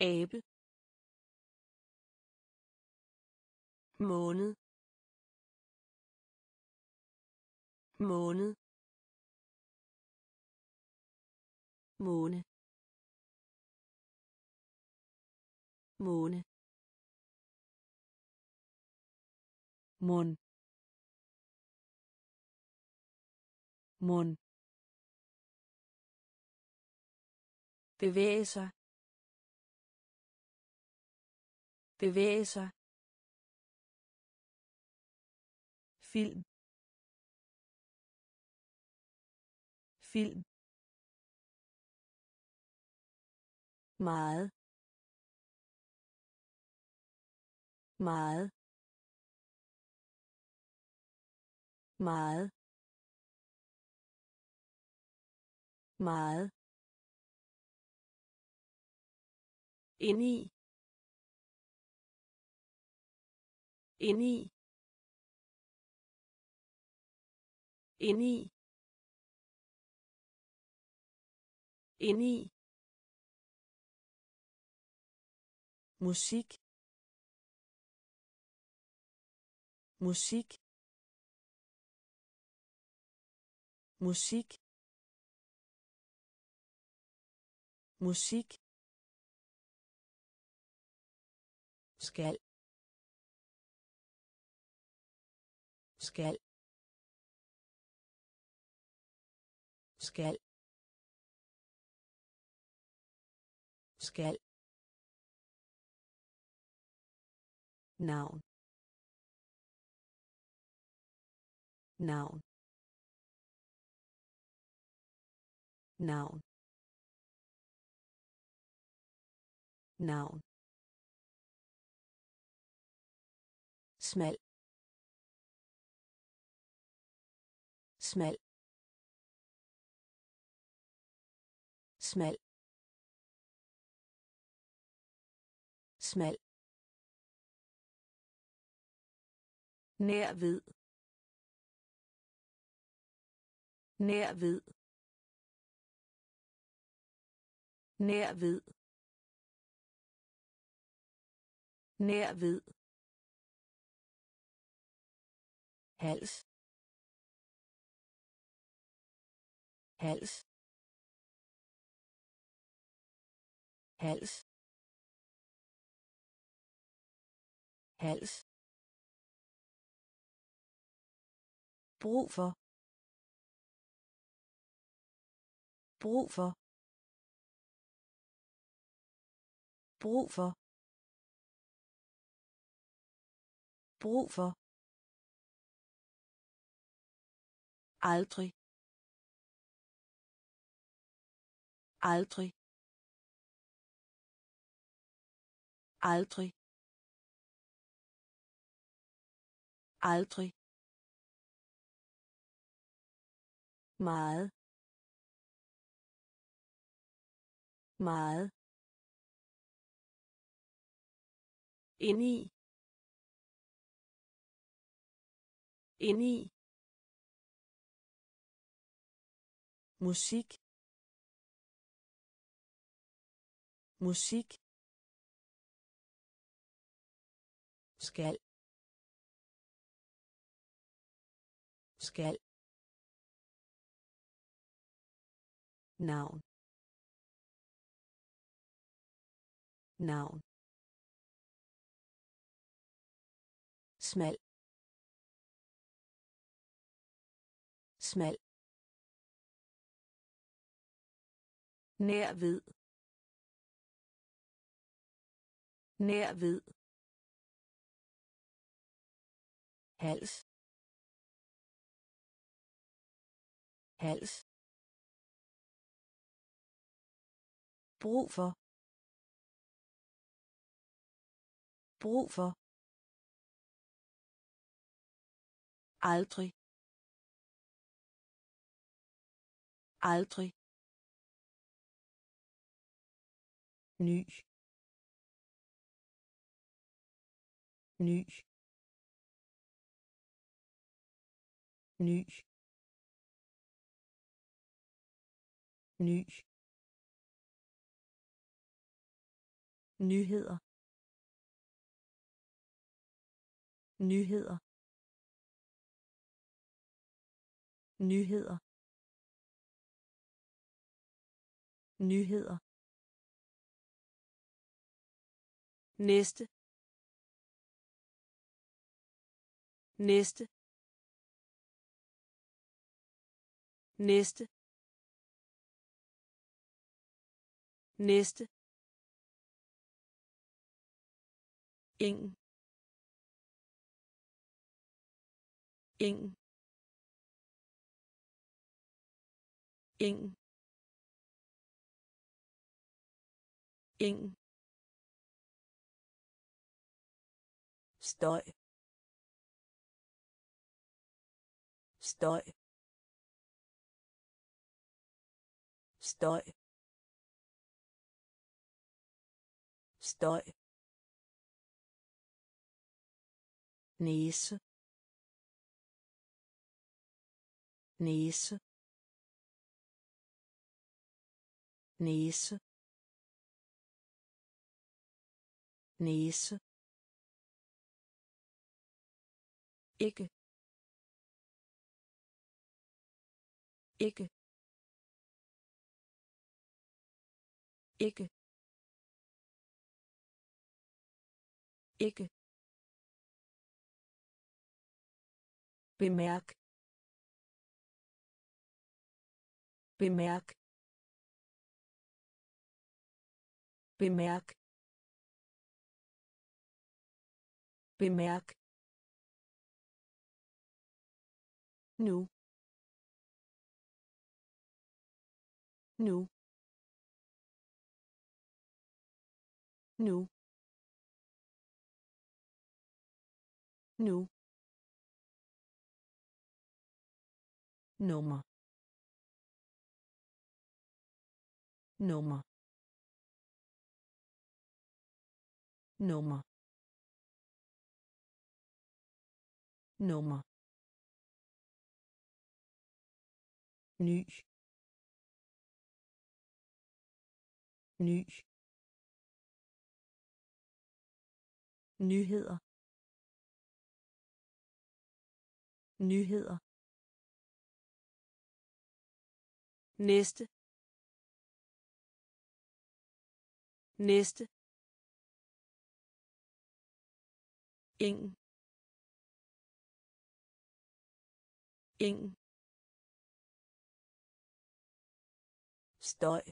Abe. Måned. Måned. Måne. Måne. Mund mund bevæge sig. Bevæge sig. Film. Film. Meget. Meget. Meget. Meget ind i. Ind i. Ind i. Ind i. Musik. Musik. Musik. Musik. Skal. Skal. Skal. Skal. Noun noun noun noun smal. Smal. Smal. Smal. Nær ved. Nær ved. Nær ved. Nær ved. Hals. Hals. Hals. Hals. Brug for. Brug for. Brug for. Brug for. Aldrig. Aldrig. Aldrig. Aldrig. Meget. Meget. Ind i ind i musik. Musik. Skal. Skal. Navn. Navn. Smal. Smal. Nær ved. Nær ved. Hals. Hals. Brug for. Brug for. Aldrig. Aldrig. Ny. Ny. Ny. Ny. Nyheder. Nyheder. Nyheder. Nyheder. Næste. Næste. Næste. Næste. Ingen. Ingen. Ingen. Ingen. Støj. Støj. Støj. Støj. Næse. Næse. Næse. Næse. Ikke ikke ikke ikke bemærk bemærk bemærk bemærk Nous. Nous. Nous. Nous. Nummer. Nummer. Nummer. Nummer. Ny. Ny. Nyheder. Nyheder. Næste. Næste. Ingen. Ingen. Støj.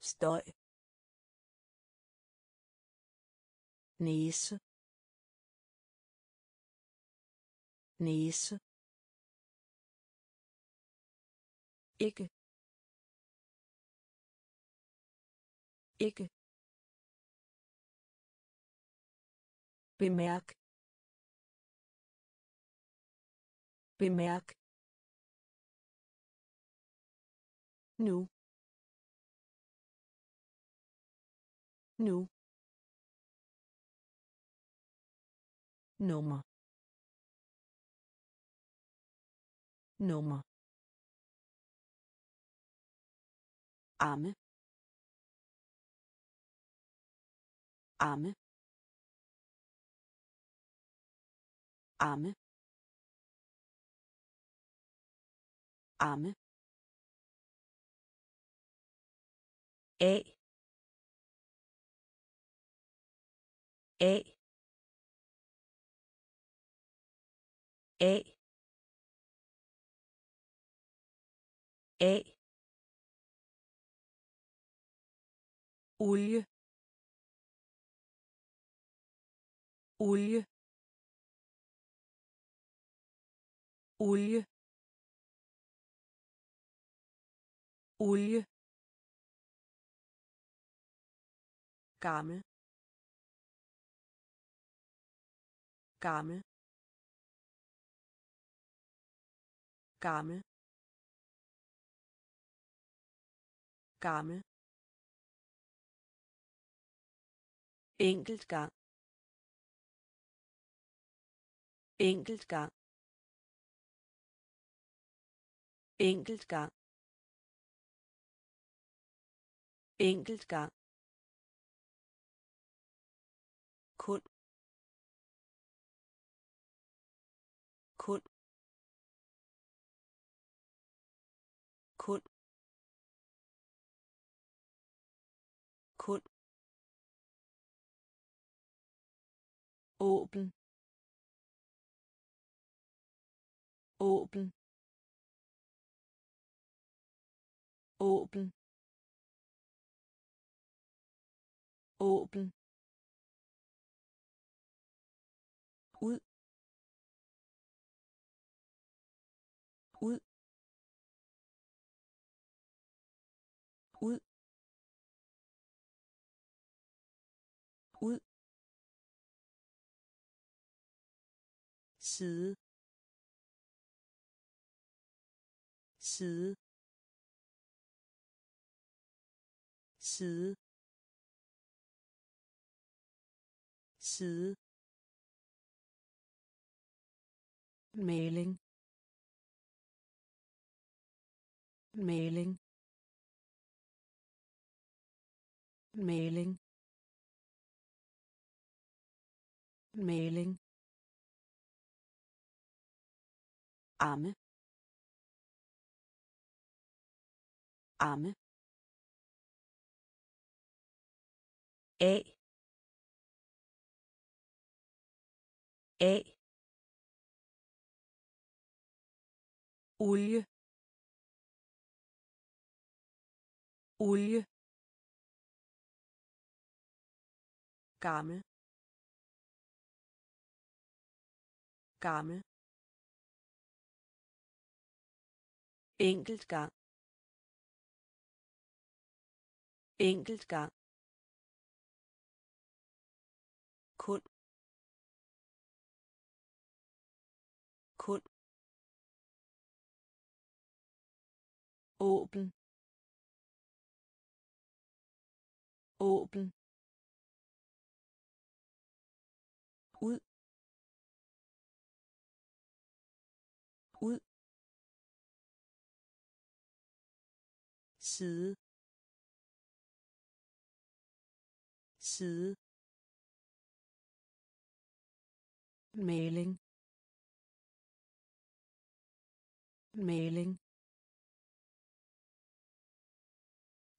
Støj. Næse. Næse. Ikke. Ikke. Bemærk. Bemærk. Nu. Nu. Nummer. Nummer. Arme. Arme. Arme. Arme A. A. A. A. Olie. Olie. Olie. Olie. Gammel. Gammel. Gammel. Gammel. Enkelt gang. Enkelt gang. Enkelt gang. Enkelt gang. Åben åben åben åben side. Side. Side. Side. Maling. Maling. Maling. Maling. Arme arme A. A. Olie. Olie. Gammel. Gammel. Enkelt gang. Enkelt gang. Kun. Kun. Åben åben side. Side. Maling. Maling.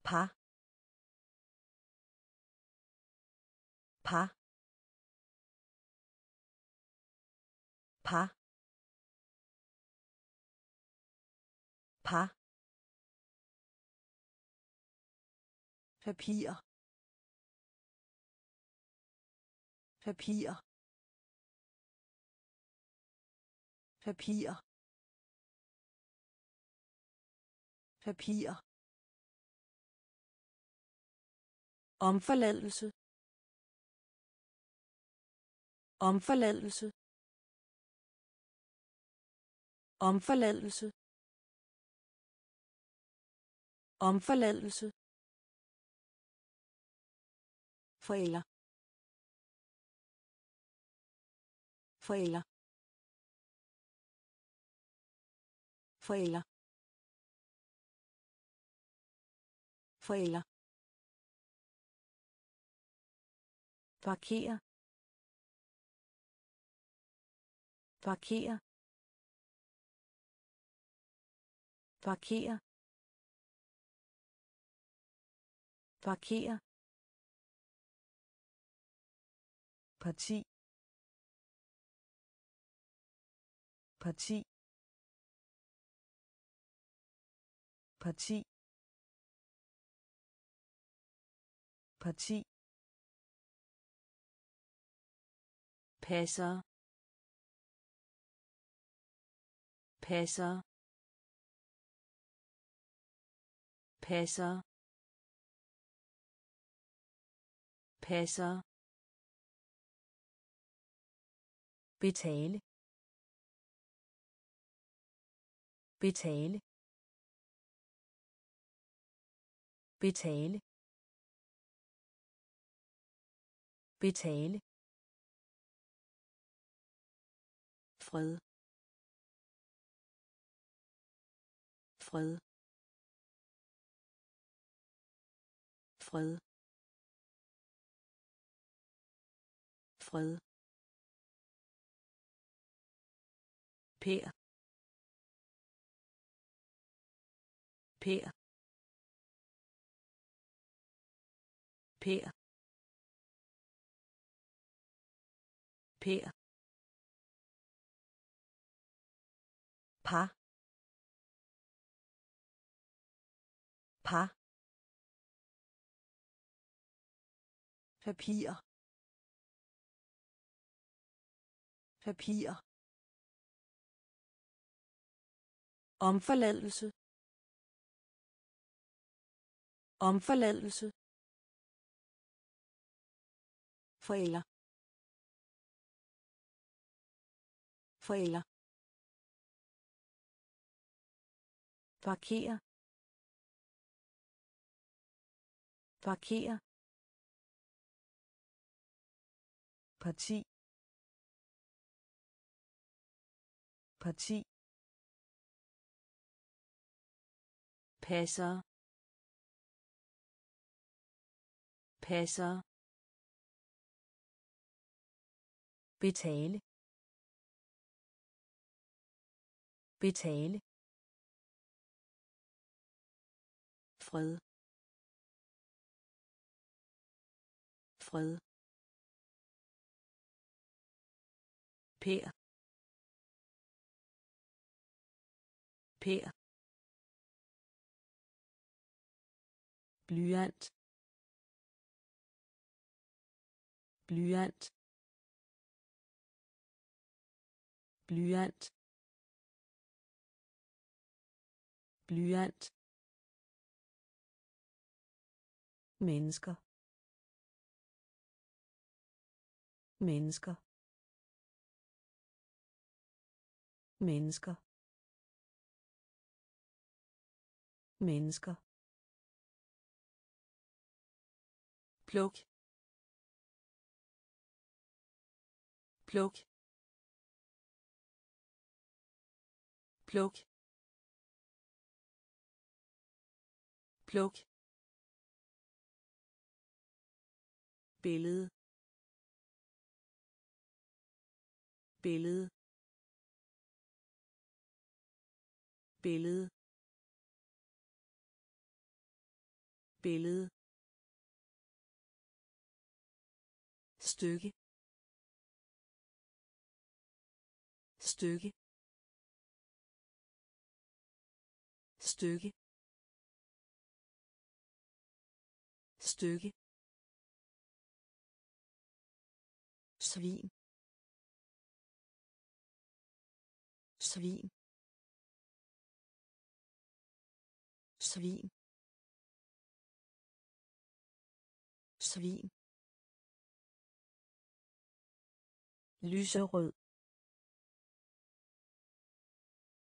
Par par par par papir. Papir. Papir. Papir. Omforladelse. Omforladelse. Omforladelse. Omforladelse forælder forælder forælder forælder parkere parkere parkere parkere parti. Parti. Parti. Parti. Passer. Passer. Passer. Passer. Betale. Betale. Betale. Betale. Fred. Fred. Fred. Fred. Per. Per. Per. Per. par par papir papir omforladelse. Omforladelse. Forælder. Forælder. Parkere parkere parti. Parti. Passer. Passer. Betale. Betale. Fred. Fred. Per. Per. Blyant blyant blyant blyant. Mennesker. Mennesker. Mennesker. Mennesker. Pluk. Pluk. Pluk. Pluk. Billede. Billede. Billede. Billede. Stykke. Stykke. Stykke. Stykke. Svin. Svin. Svin. Svin. Lyserød.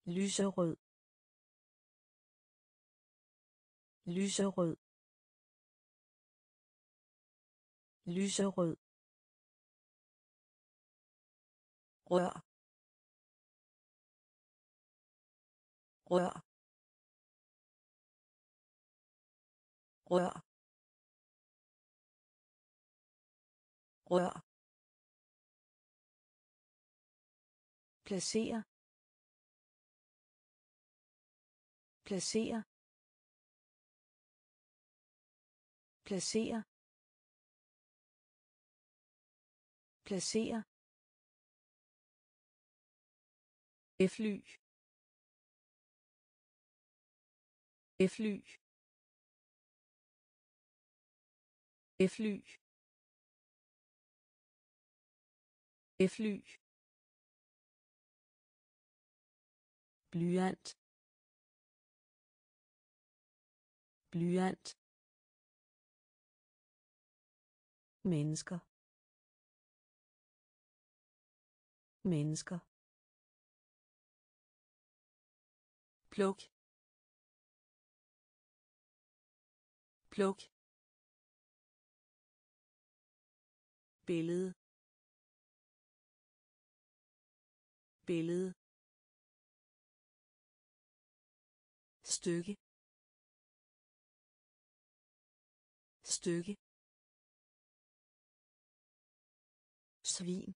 Lyserød. Lyserød. Lyserød. Rør. Rør. Rør. Rør. Placere placere placere placere fly. Fly. Fly. Fly. Blyant blyant mennesker mennesker pluk pluk billede billede stykke. Stykke. Svin.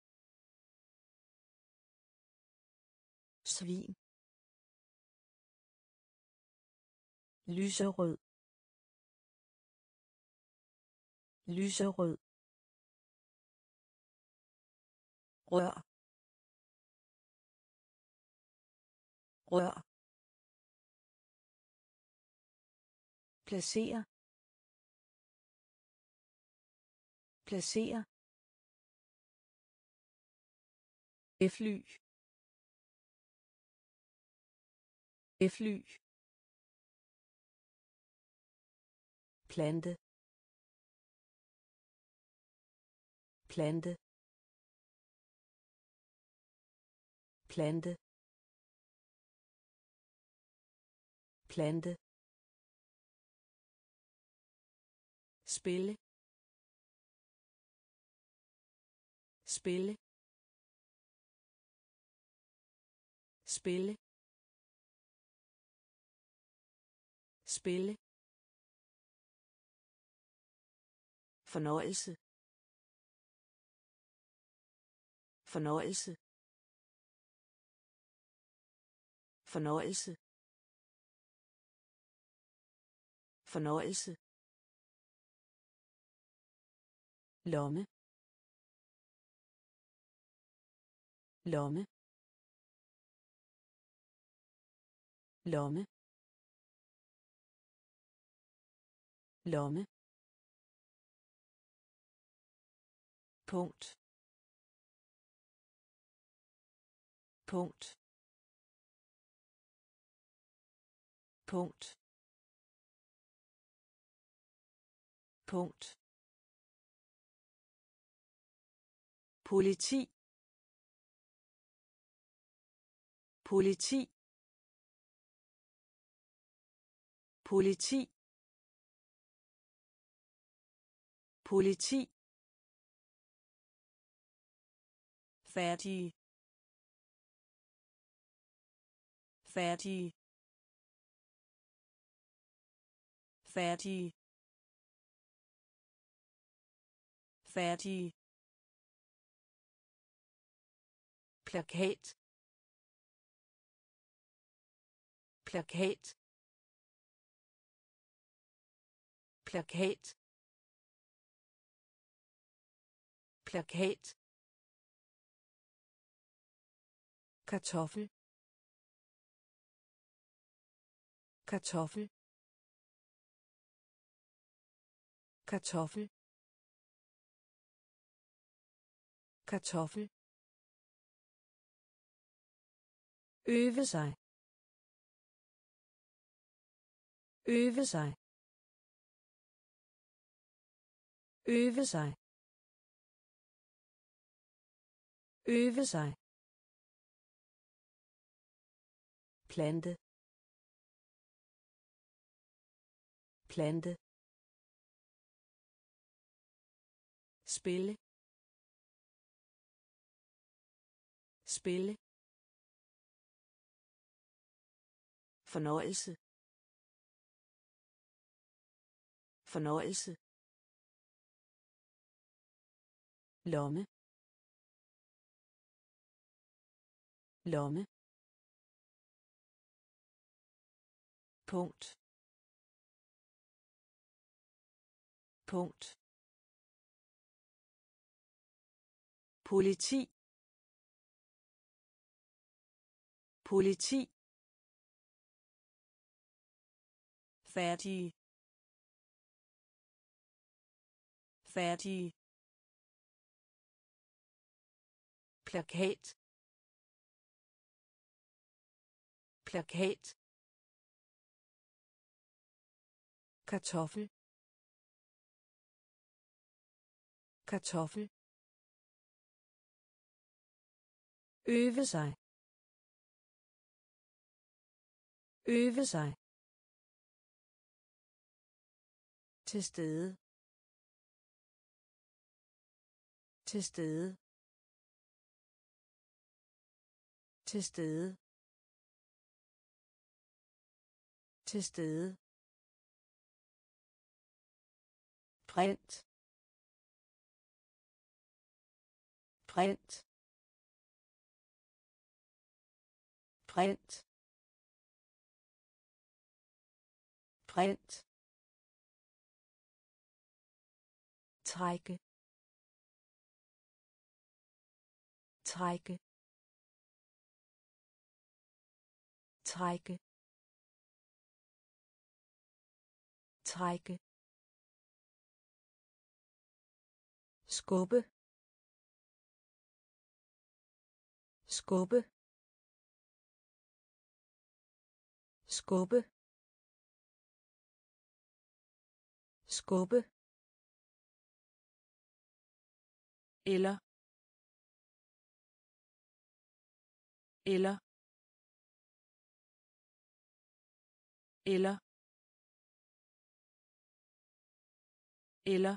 Svin. Lyserød. Lyserød. Rør. Rør. Placere placere fly. Fly. Plante. Plante. Plante. Plante. Spille spille spille spille. Fornøjelse. Fornøjelse. Fornøjelse. Fornøjelse. Lomme. Lomme. Lomme. Lomme. Punkt. Punkt. Punkt. Punkt. Politi. Politi. Politi. Politi. Færdige færdige færdige færdige plakat plakat plakat plakat kartoffel. Kartoffel. Kartoffel. Kartoffel øve sig. Øve sig. Øve sig. Øve sig. Plante. Plante. Spille. Spille. Fornøjelse. Fornøjelse. Lomme. Lomme. Punkt. Punkt. Politi. Politi. Færdige færdige plakat. Plakat. Kartoffel. Kartoffel. Øve sig. Øve sig. Til stede. Til stede. Til stede. Til stede. print print print print trække. Trække. Trække. Trække. Skubbe. Skubbe. Skubbe. Skubbe. Eller eller eller eller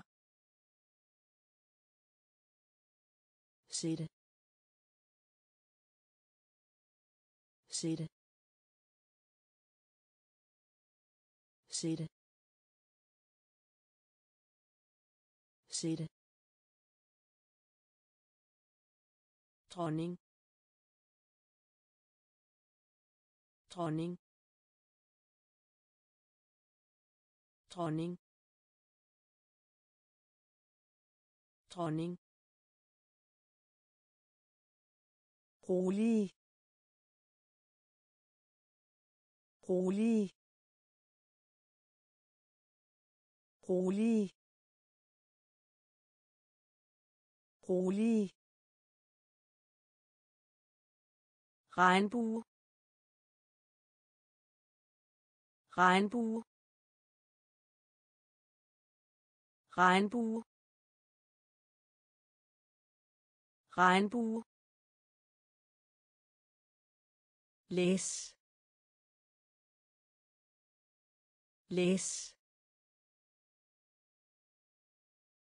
sætte sætte sætte sætte dronning dronning dronning dronning rolig rolig rolig rolig regnbue. Regnbue. Regnbue. Regnbue. Læs. Læs.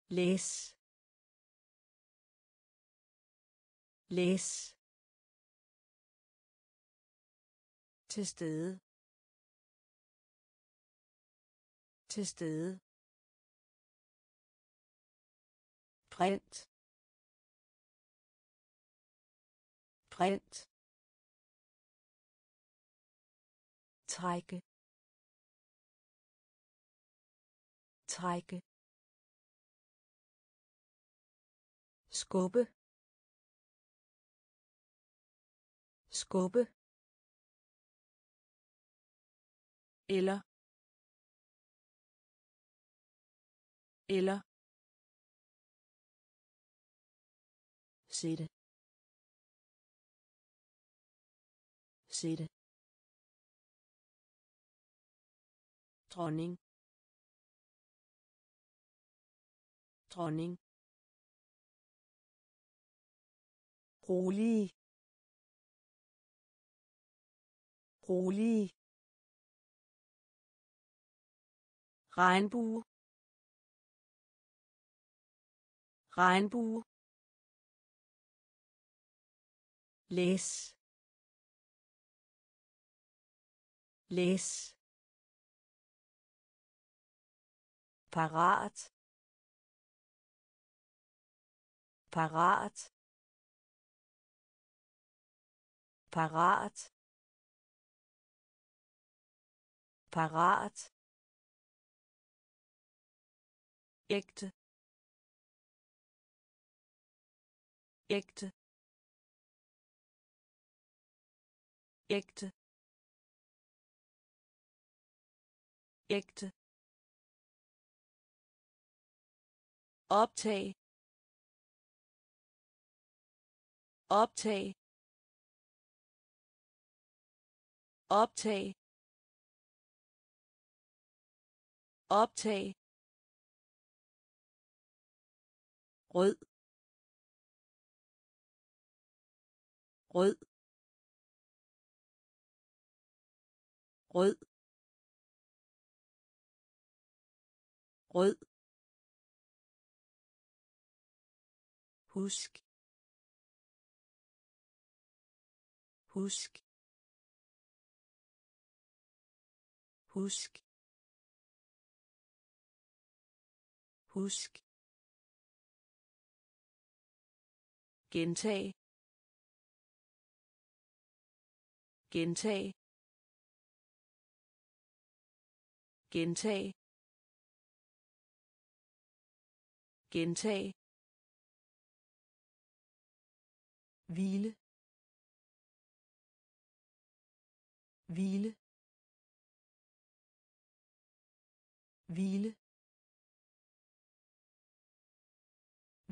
Læs. Læs. Til stede. Til stede. Print. Print. Trække. Trække. Skubbe. Skubbe. Eller eller sætte sætte dronning dronning rolig rolig regnbue regnbue læs læs parat. Parat. Parat. Parat ægte. Ægte. Ægte. Ægte. Optag. Optag. Optag. Optag. Rød. Rød. Rød. Rød. Husk. Husk. Husk. Husk. Gentag gentag gentag gentag hvile hvile hvile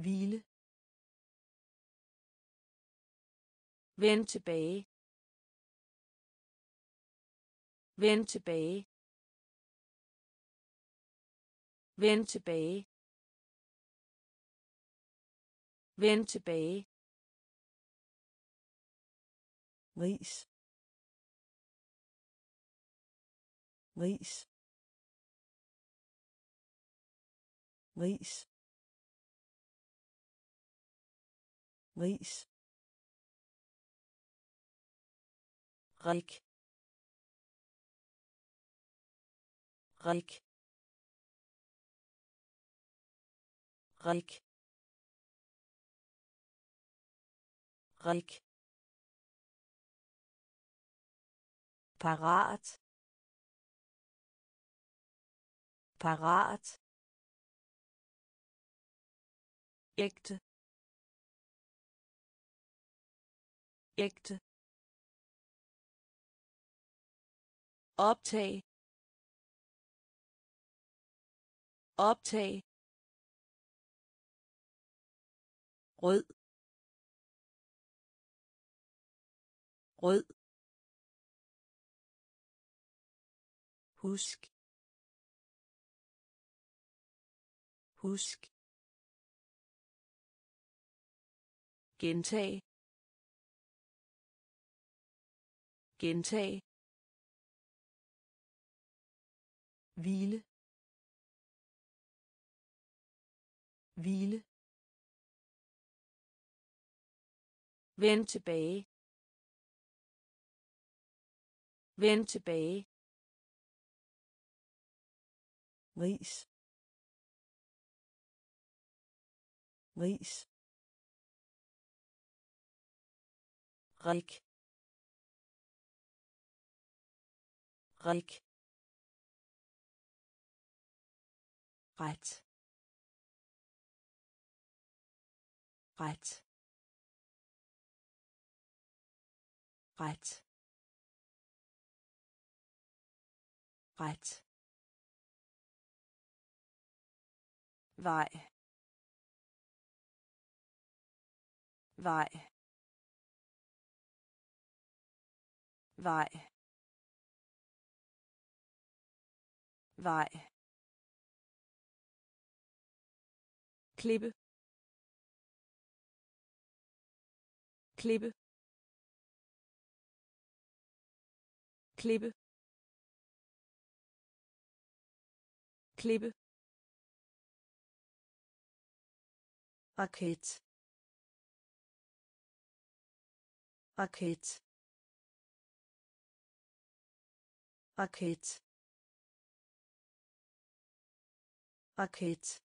hvile Vend tilbage. Vend tilbage. Vend tilbage. Vend tilbage. ris ris ris ris rik rik rik rik parat. Parat. Ægte ægte optag optag rød rød husk husk gentag gentag hvile hvile Vend tilbage. Vend tilbage. ris ris rik rik ret ret ret ret vej vej vej vej klippe klippe klippe klippe raket. Raket. Raket. Raket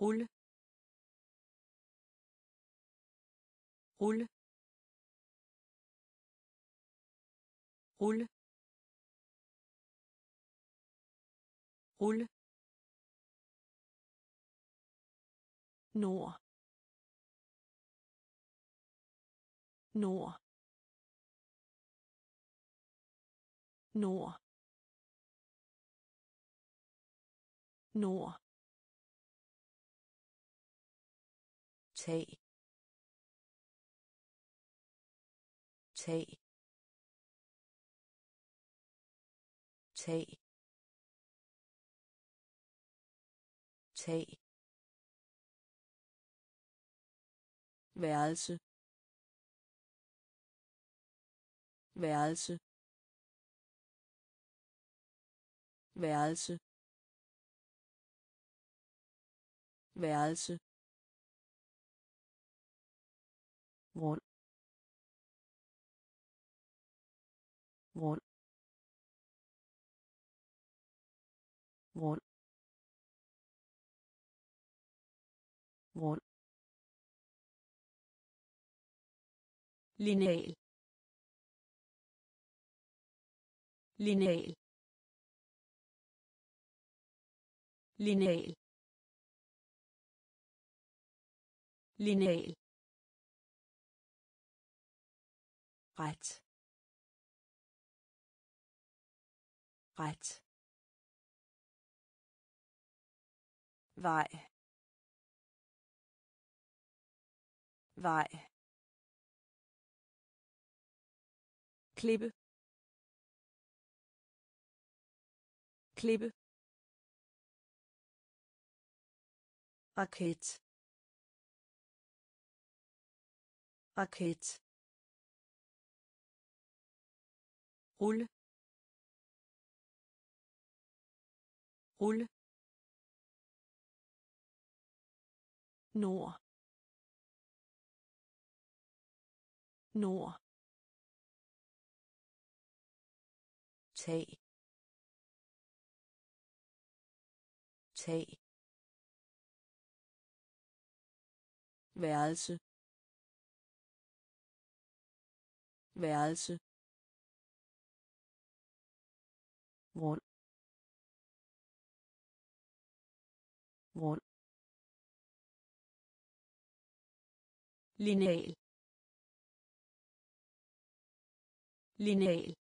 rulle rulle rulle rulle nord nord nord nord tag. Tag. Tag. Tag. Værelse. Værelse. Værelse. Værelse. Rund. Rund. Rund. Rund. Lineal. Lineal. Lineal. Lineal. Ret. Ret. Vej. Vej. Klippe. Klippe. Raket. Raket. Rulle. Rulle. Nord. Nord. Tag. Tag. Værelse. Værelse. Grund grund lineal. Lineal.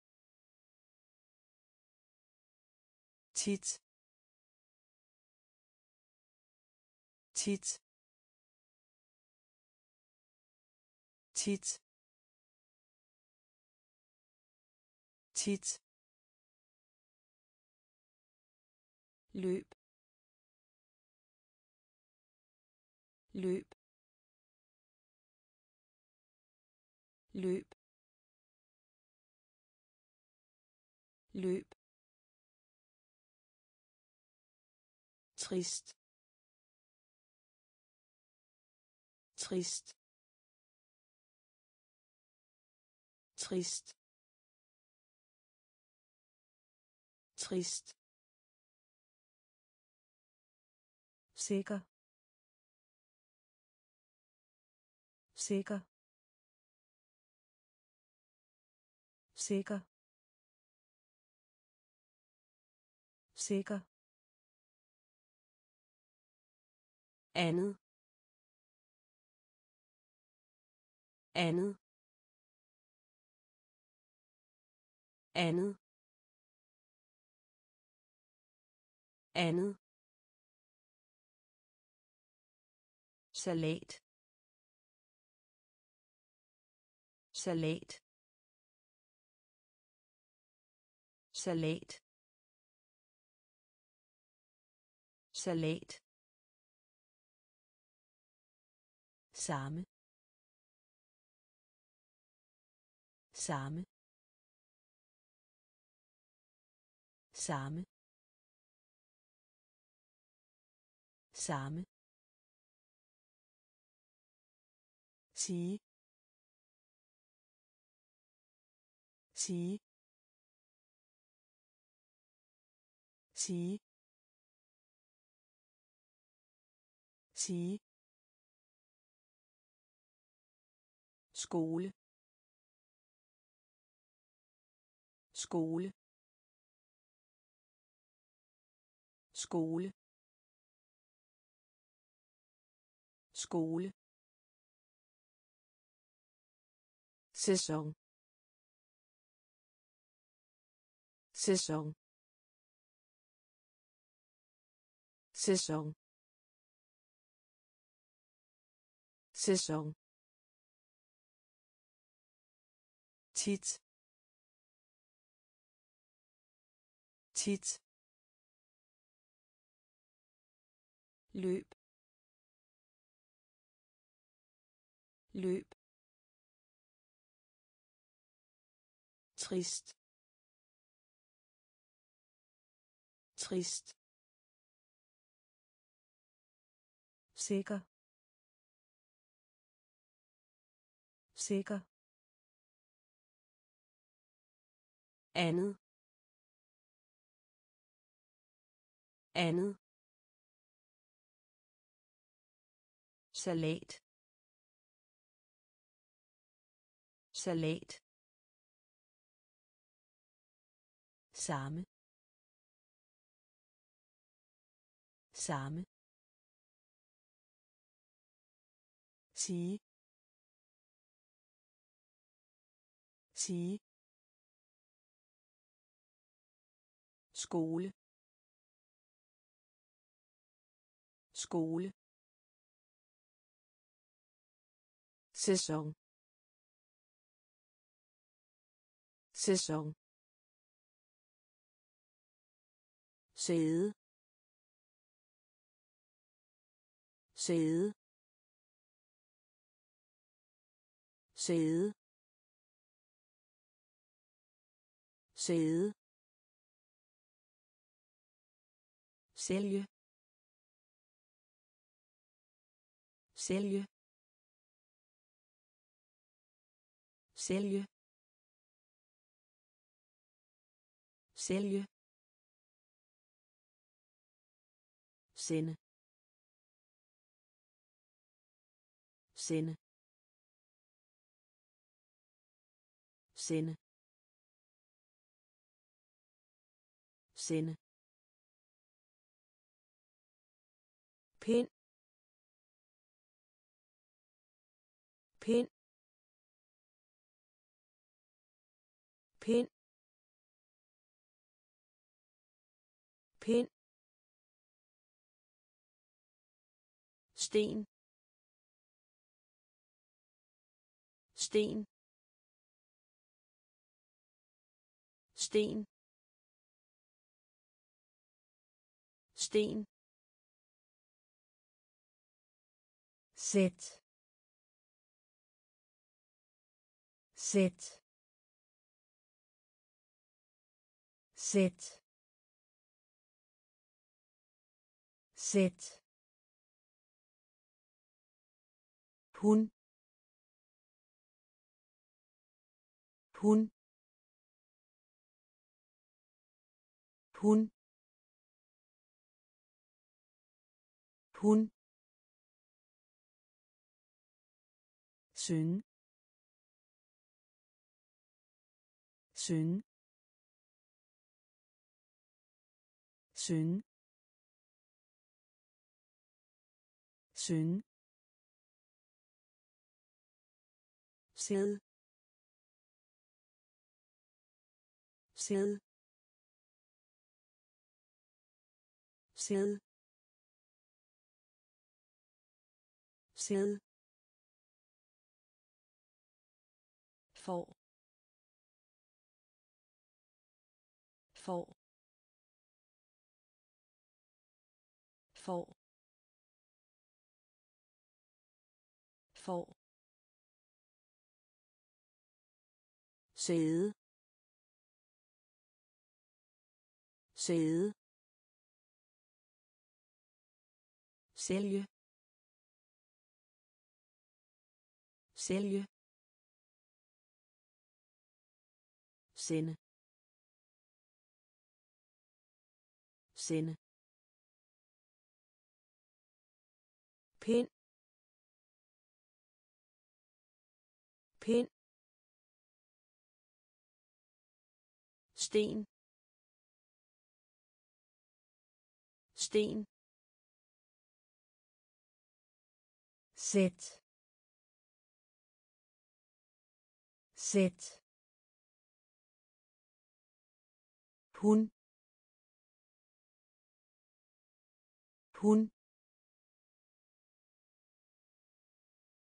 Tit. Tit. Tit. Tit. Løb. Løb. Løb. Løb. Trist. Trist. Trist. Trist sikker. Sikker. Sikker. Sikker. Andet. Andet. Andet. Andet. Salat. Salat. Salat. Salat. Samme. Samme. Samme. Samme. Sige. Sige. Sige. Sige. Skole. Skole. Skole. Skole. Sæson sæson sæson sæson tit tit løb. Løb trist. Trist. Sikker. Sikker. Andet. Andet. Salat. Salat. Samme. Samme. Sige. Sige. Skole. Skole. Sæson. Sæson. Sæde. Sæde. Sæde. Sæde. Sælge. Sælge. Sælge. Sælge. Sende. Sende. Sende. Sende. Pind. Pind. Pind. Pind. Sten sten sten sten sæt sæt sæt sæt hun. Hun. Hun. Hun. Synge synge synge sæd sæd sæd sæd for for for for sæde. Sæde. Sælge. Sælge. Sende. Sende. Pind. Pind. Sten. Sten. Sæt. Sæt. Hun. Hun.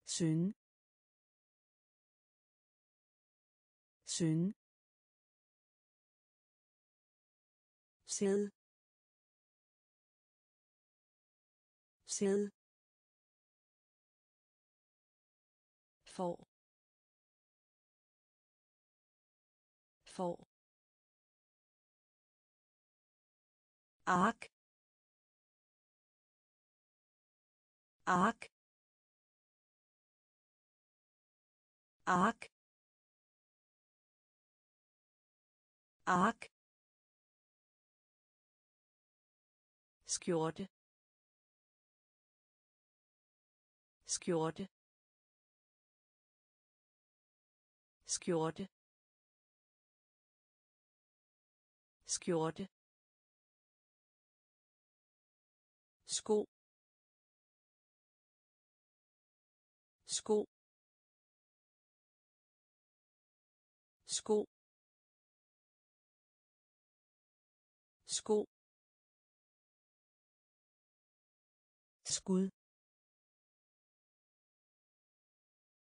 Synge synge sæde. Sæde. For. For. Ark. Ark. Ark. Ark. Skjorte. Skjorte. Skjorte. Skjorte. Sko. Sko. Sko. Sko. Skud.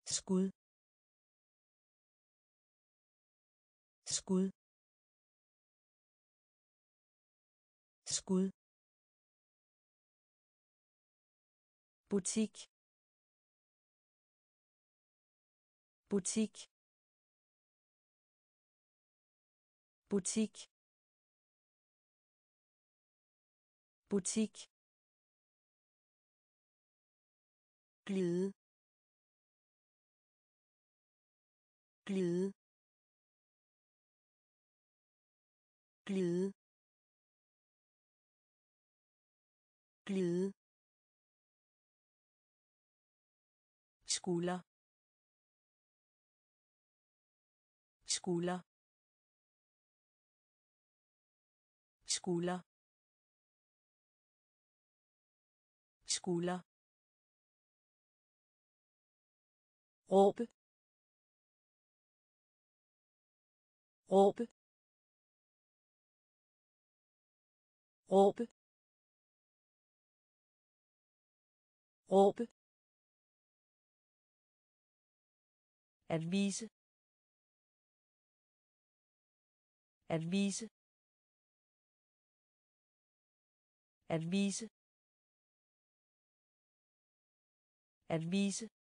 Skud. Skud. Skud. Butik. Butik. Butik. Butik. Glide glide glide glide skulder. Skulder. Skulder. Skulder. Råbe. Råbe. Råbe. Råbe. At vise. At vise. At vise. At vise.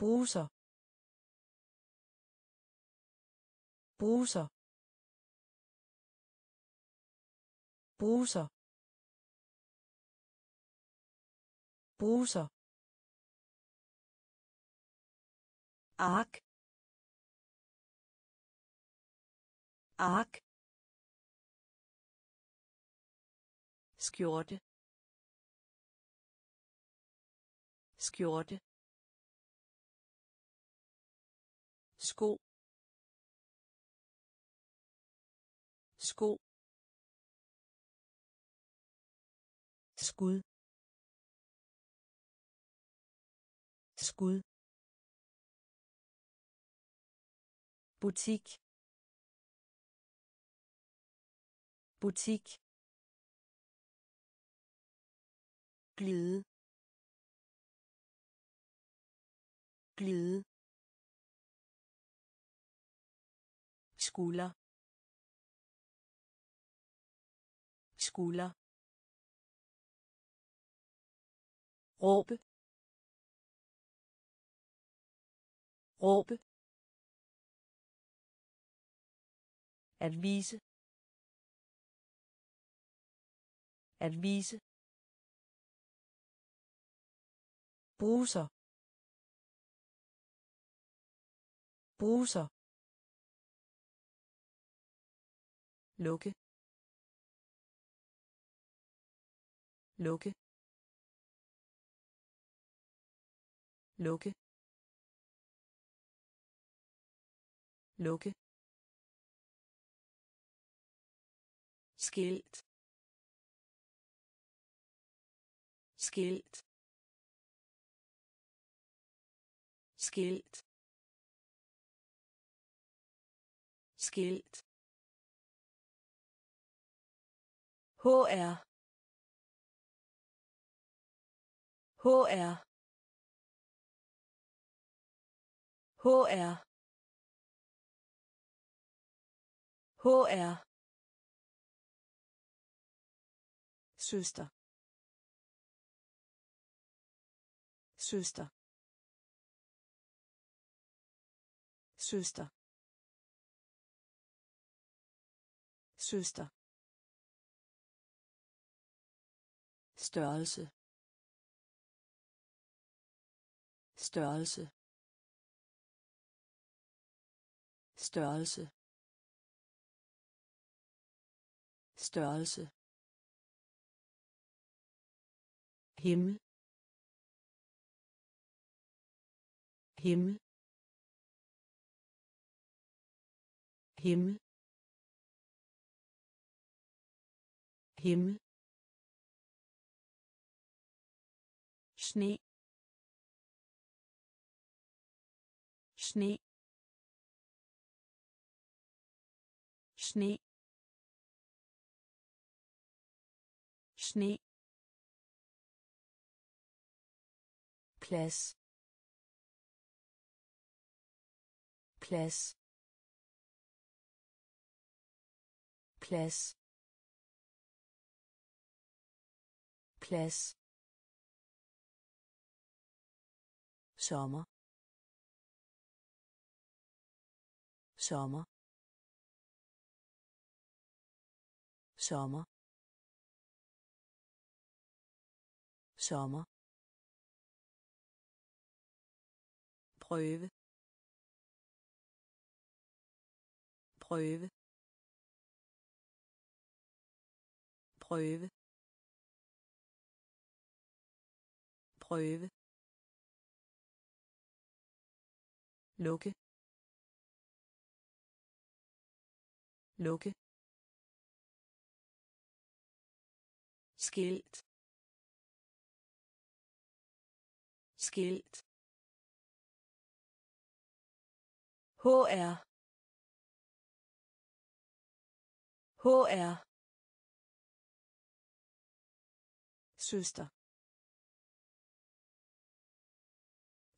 Bruser. Bruser. Bruser. Bruser. Ark. Ark. Skjorte. Skjorte. Sko. Sko. Skud. Skud. Butik. Butik. Glide glide skulder. Skulder. Råbe. Råbe. At vise. At vise. Bruser. Bruser. Lukke. Lukke. Lukke. Lukke. Skilt. Skilt. Skilt. Skilt. HR HR HR HR søster. Søster. Søster. Søster. Størrelse. Størrelse. Størrelse. Størrelse. Himmel. Himmel. Himmel. Himmel. Sne sne sne sne plads plads plads plads sommer. Sommer. Sommer. Sommer. Prøve. Prøve. Prøve. Prøve. Lukke. Lukke. Skilt. Skilt. HR HR søster.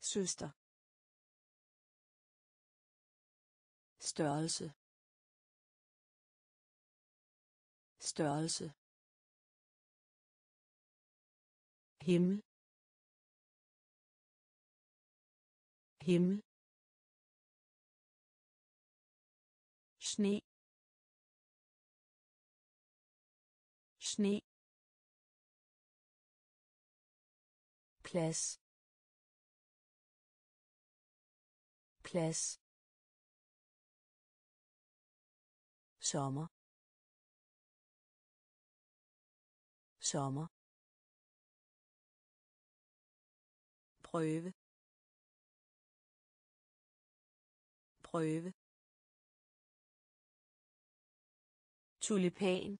Søster. Størrelse. Størrelse. Himmel. Himmel. Sne. Sne. Plads. Plads. Sommer. Sommer. Prøve. Prøve. Tulipan.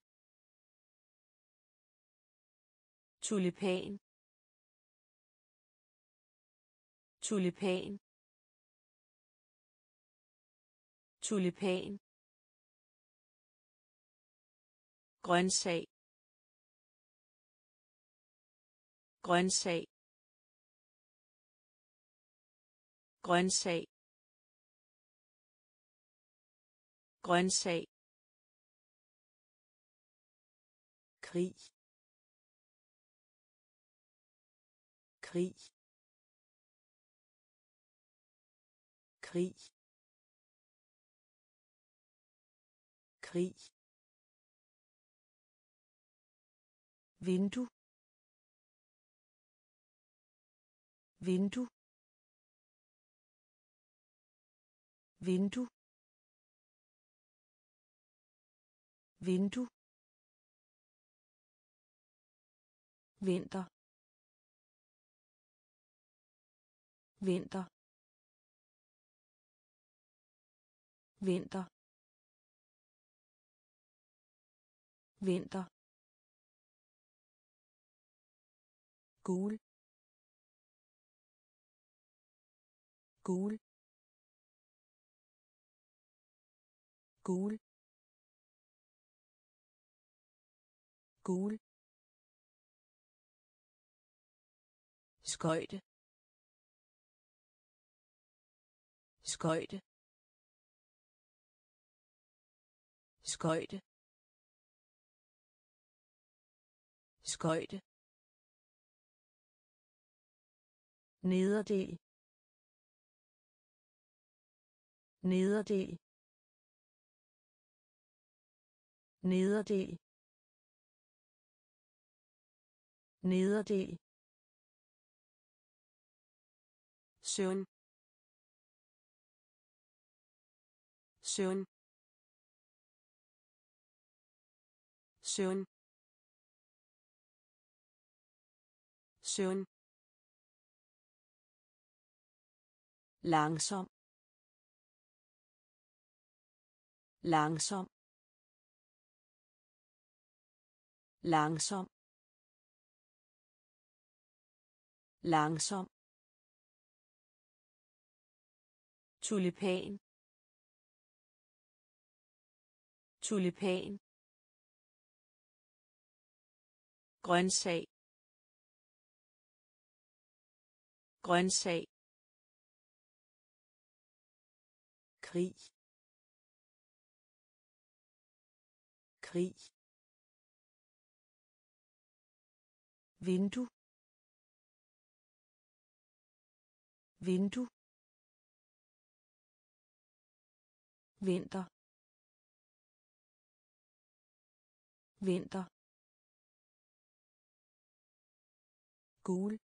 Tulipan. Tulipan. Tulipan. Grøntsag. Grøntsag. Grøntsag. Grøntsag. Krig. Krig. Krig. Krig. Vindue vindue vindue vindue. Vinter. Vinter. Vinter. Vinter. Gul. Gul. Gul. Gul. Skøjte. Skøjte. Skøjte. Skøjte. Nederdel nederdel nederdel nederdel søn søn søn søn langsom. Langsom. Langsom. Langsom. Tulipan. Tulipan. Grøntsag grøntsag krig. Krig. Vindue. Vindue. Vinter. Vinter. Gul.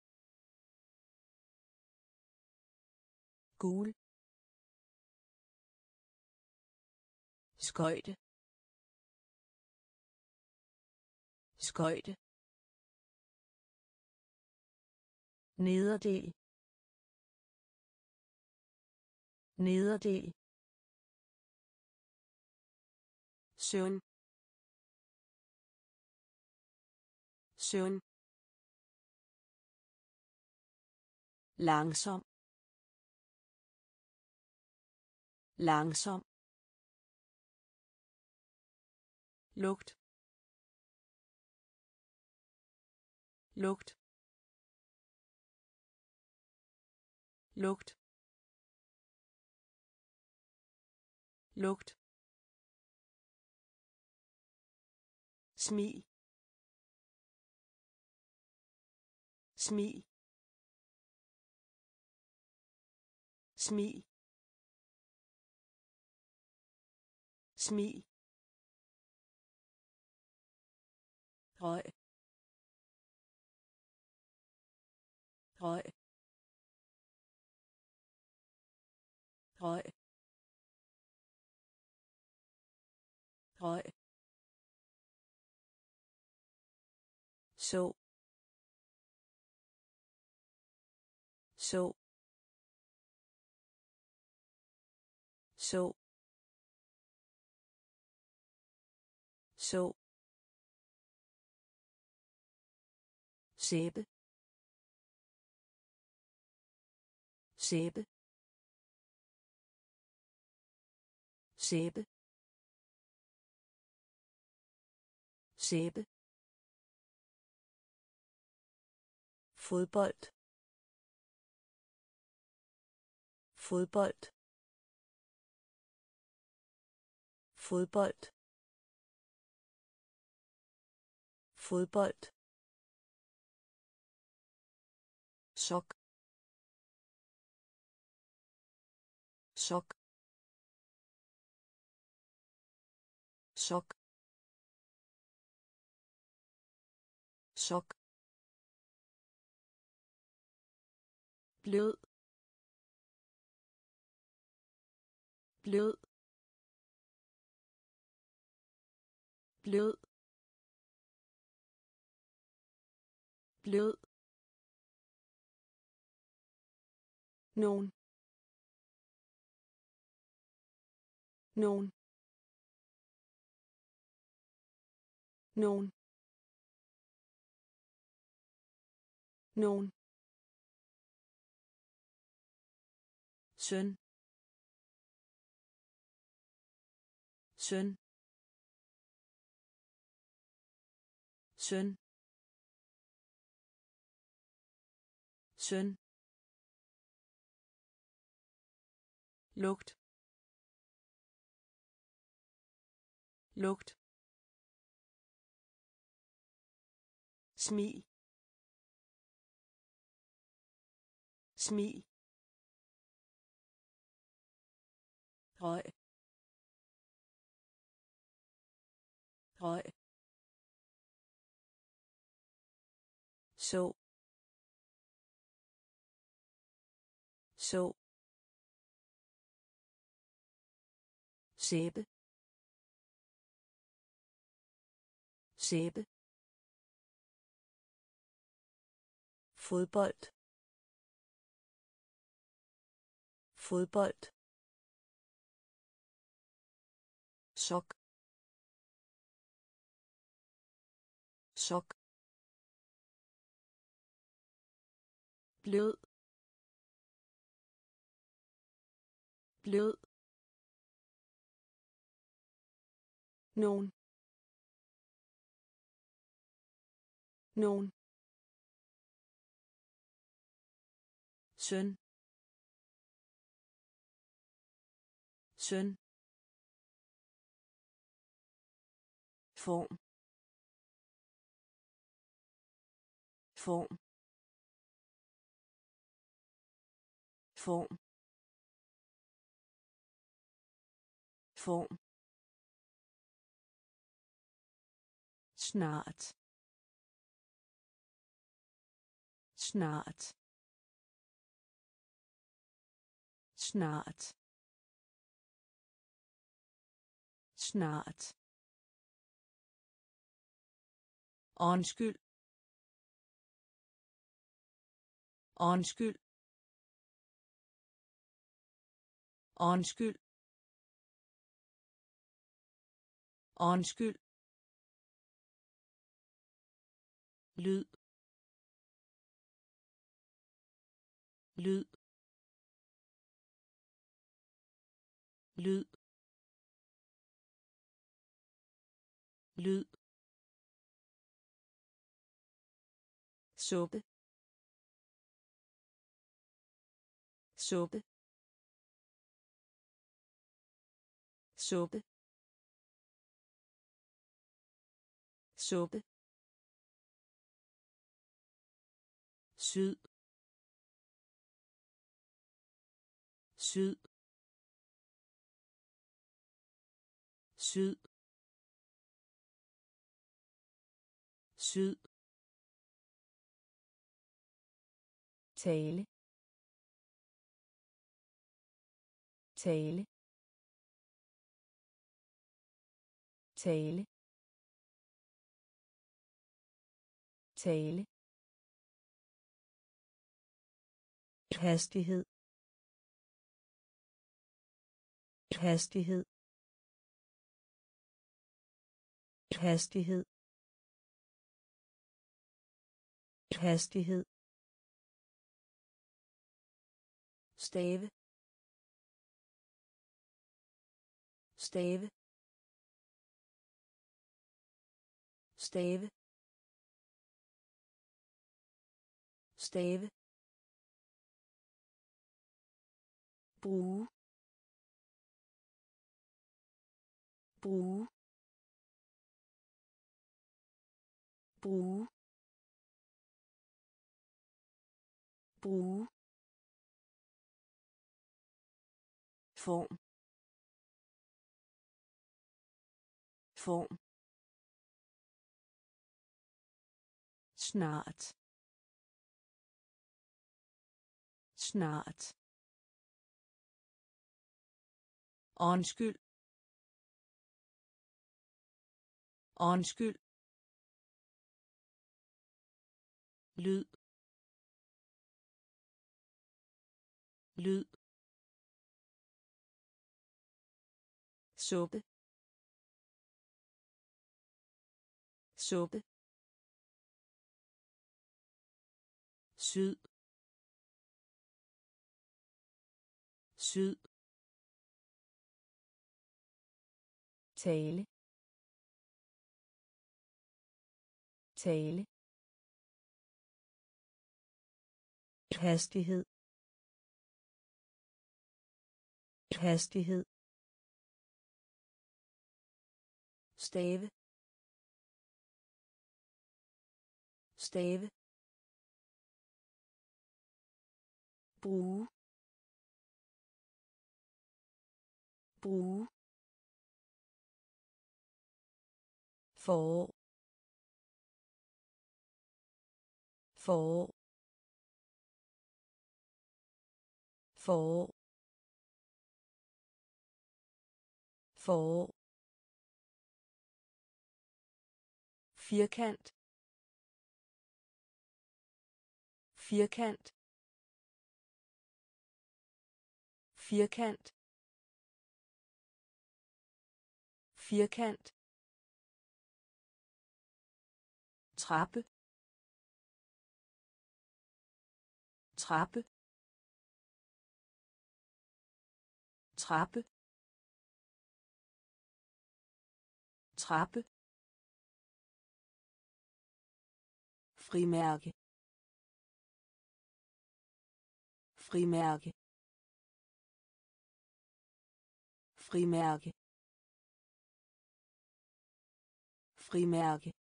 Gul. Skøjte. Skøjte. Nederdel. Nederdel. Søvn. Søvn. Langsom. Langsom. Lugt. Lugt. Lugt. Lugt. Smil. Smil. Smil. Smil. Høj høj høj høj så så så så sæbe. Sæbe. Sæbe. Sæbe. Fodbold. Fodbold. Fodbold. Fodbold. Sok. Sok. Sok. Sok. Blød. Blød. Blød. Blød. Nogen. Nogen. Nogen. Nogen. Søn. Søn. Søn. Søn. Lugt. Lugt. Smil. Smil. Røg røg så så sæbe. Sæbe. Fodbold. Fodbold. Sok. Sok. Blød. Blød. Nogen. Nogen. Søn. Søn. Form. Form. Form. Form. Snart. Snart. Snart. Snart. Undskyld. Undskyld. Undskyld. Undskyld. Lyd. Lyd. Lyd. Lyd. Suppe. Suppe. Suppe. Suppe. Syd. Syd. Syd. Syd. Tale. Tale. Tale. Tale. Hastighed. Hastighed. Hastighed. Hastighed. Stave. Stave. Stave. Stave. Bruge bruge bruge bruge. Form. Form. Snart. Snart undskyld. Undskyld. Lyd. Lyd. Suppe. Suppe. Syd. Syd. Tale. Tale. Hastighed. Hastighed. Stave. Stave. Bruge. Bruge. Forår forår forår forår firkant. Firkant. Firkant. Firkant trappe. Trappe. Trappe. Trappe. Frimærke. Frimærke. Frimærke. Frimærke.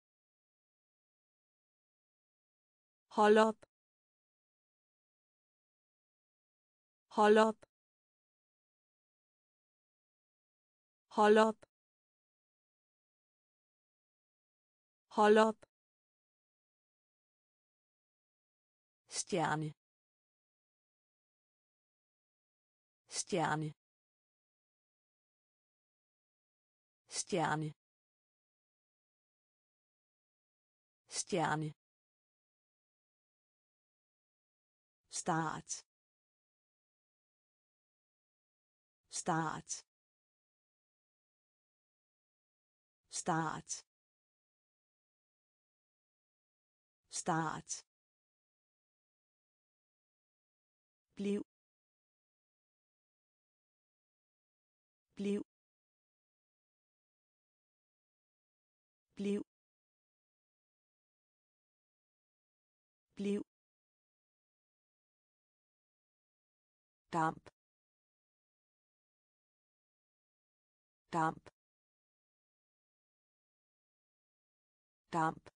Hold op hold op hold op hold op stjerne. Stjerne. Stjerne. Stjerne start. Start. Start. Start. Bliv. Bliv. Bliv. Bliv. Damp damp damp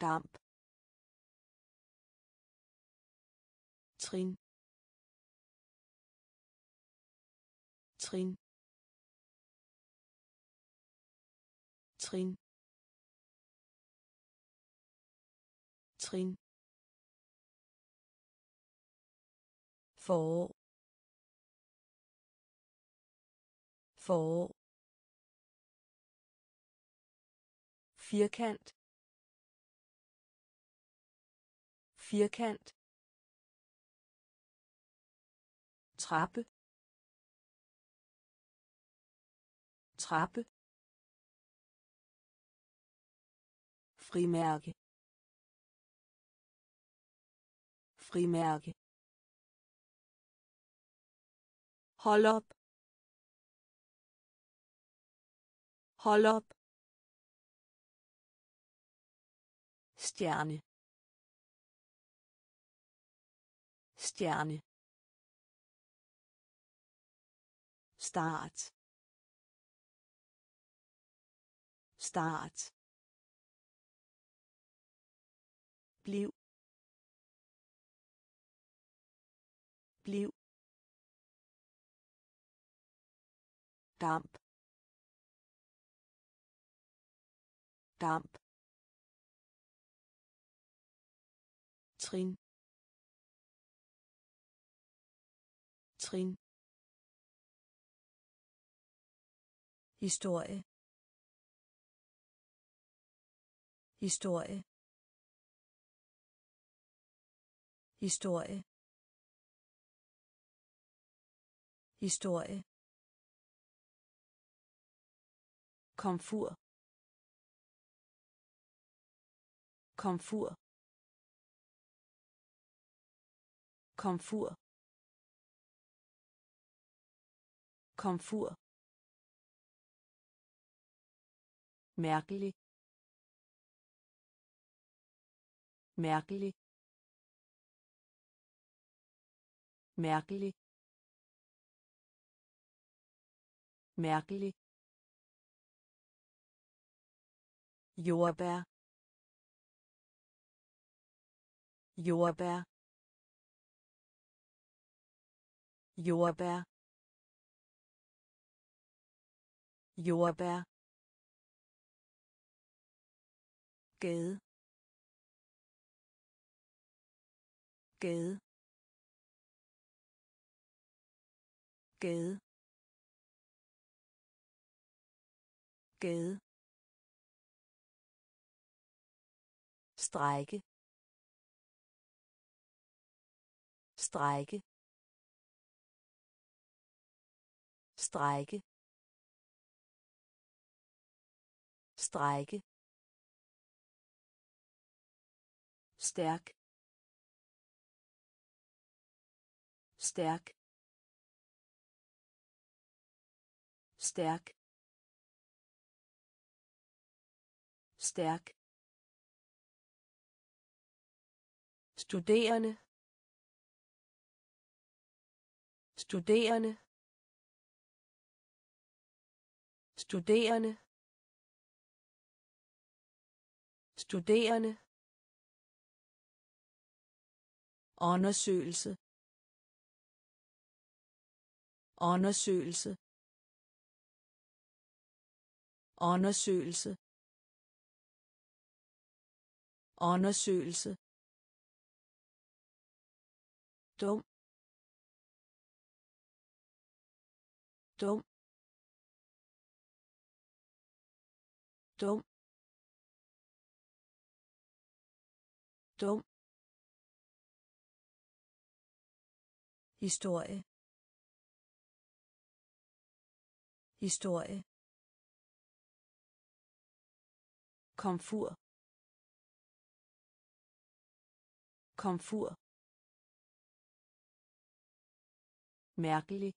damp trin. Trin. Trin. Trin forår forår firkant. Firkant. Trappe. Trappe. Frimærke. Frimærke. Hold op. Hold op. Stjerne. Stjerne. Start. Start. Bliv. Bliv. Damp. Damp. Trin. Trin. Historie. Historie. Historie. Historie. Komfur. Komfur. Komfur. Komfur. Mærkelig. Mærkelig. Mærkelig. Mærkelig. Jordbær. Jordbær. Jordbær. Jordbær. Gade. Gade. Gade. Gade. Strække. Strække. Strække. Strække. Stærk. Stærk. Stærk. Stærk. Studerende. Studerende. Studerende. Studerende. Undersøgelse. Undersøgelse. Undersøgelse. Undersøgelse dum. Dum. Dum. Dum. Historie. Historie. Komfur. Komfur. Mærkelig.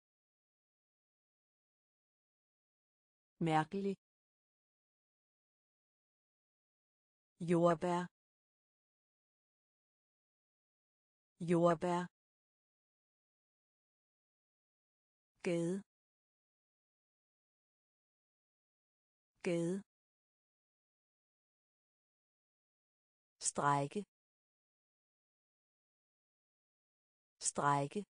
Mærkelig. Jordbær. Jordbær. Gade. Gade. Strække strække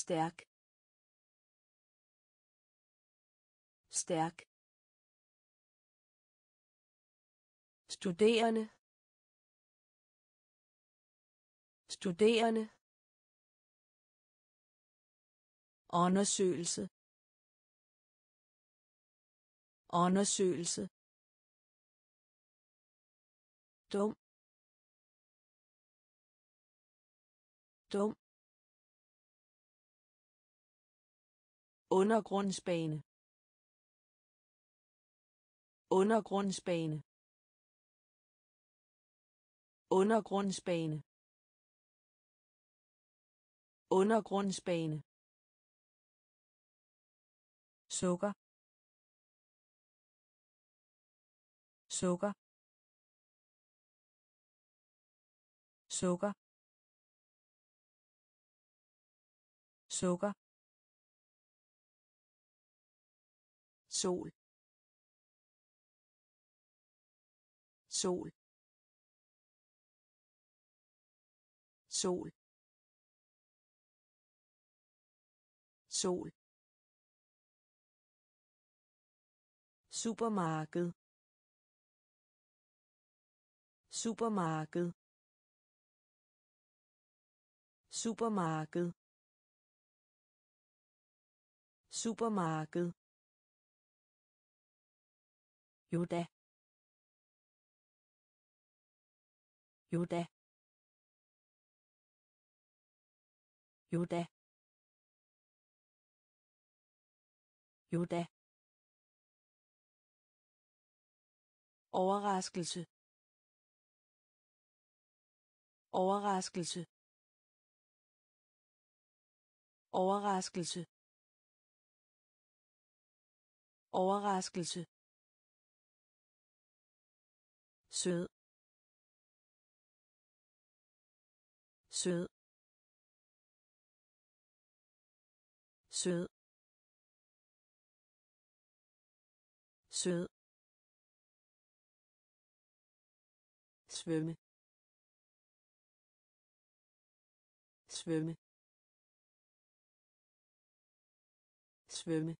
stærk. Stærk. Studerende. Studerende. Undersøgelse. Undersøgelse. Dum. Dum. Undergrundsbane. Undergrundsbane. Undergrundsbane. Undergrundsbane. Sukker. Sukker. Sukker. Sukker. Sol. Sol. Sol. Sol. Supermarked. Supermarked. Supermarked. Supermarked jo da jo da overraskelse. Overraskelse. Overraskelse. Overraskelse sød. Sød. Sød. Sød. Svømme. Svømme. Svømme.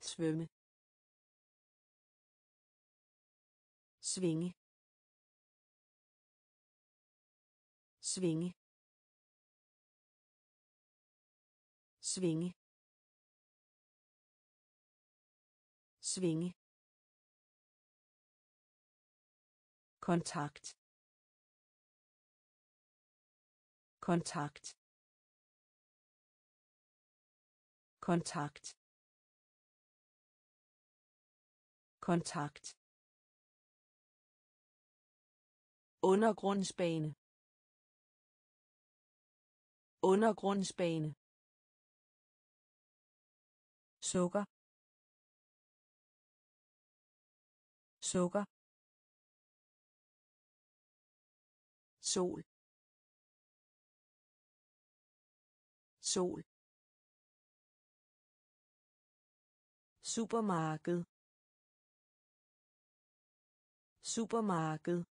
Svømme. Svinge. Svinge. Svinge. Svinge. Kontakt. Kontakt. Kontakt. Kontakt. Undergrundsbane. Undergrundsbane. Sukker. Sukker. Sol. Sol. Supermarked. Supermarked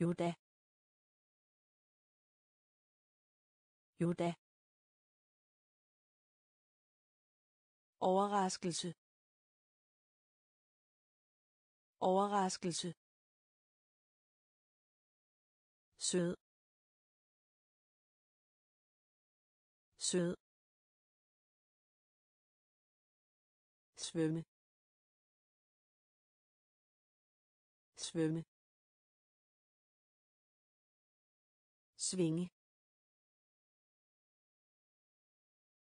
jo da overraskelse. Overraskelse. Sød. Sød. Svømme. Svømme. Svinge.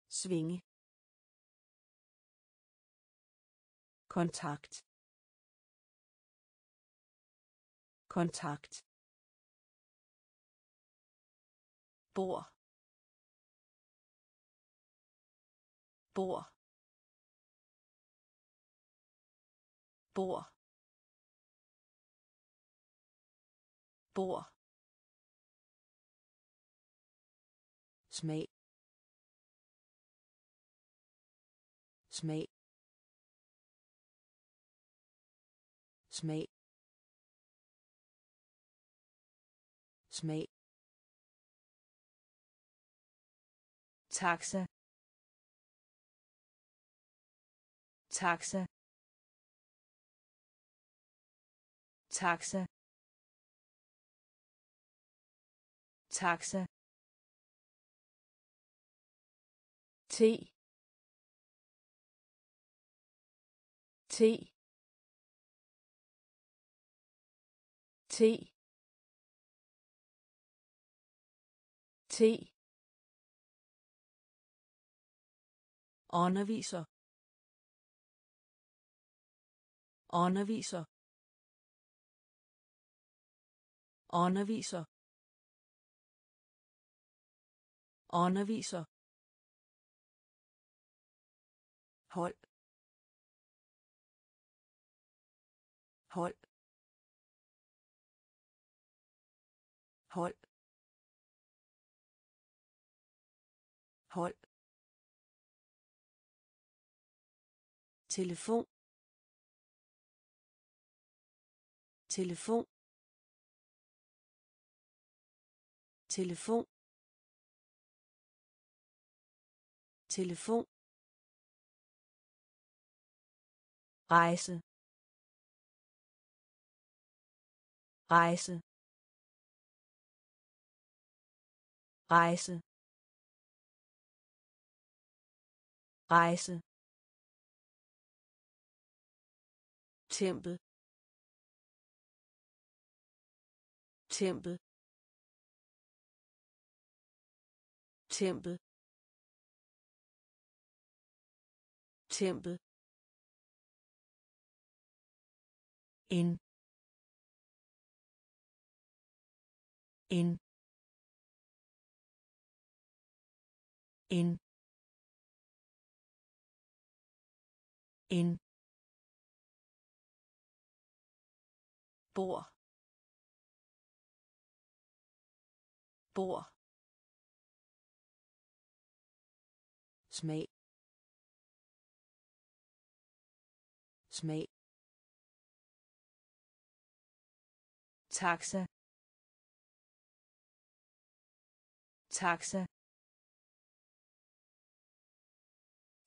Svinge. Kontakt. Kontakt. Bor. Bor. Bor. Bor. Smag. Smag. Smag. Smag. Taxa. Taxa. Taxa. Taxa te te te te underviser. Underviser. Underviser. Underviser. Hold. Hold. Hold. Hold. Telefon. Telefon. Telefon. Telefon. Rejse. Rejse. Rejse. Rejse. Tempel. Tempel. Tempel. Tempel. En en en en bor. Bor. Smag. Smag. Taxa. Taxa.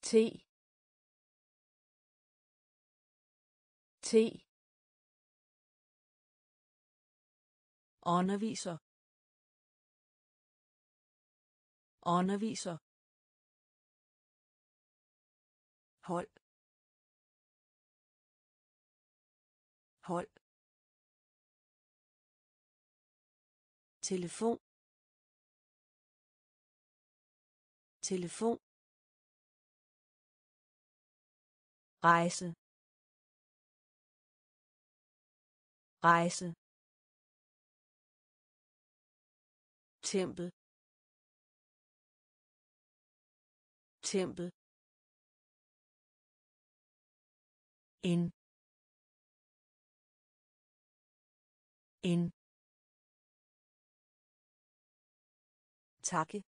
Te te underviser. Underviser. Hold. Hold. Telefon. Telefon. Rejse. Rejse. Tempel. Tempel. Ind. Ind. Takke.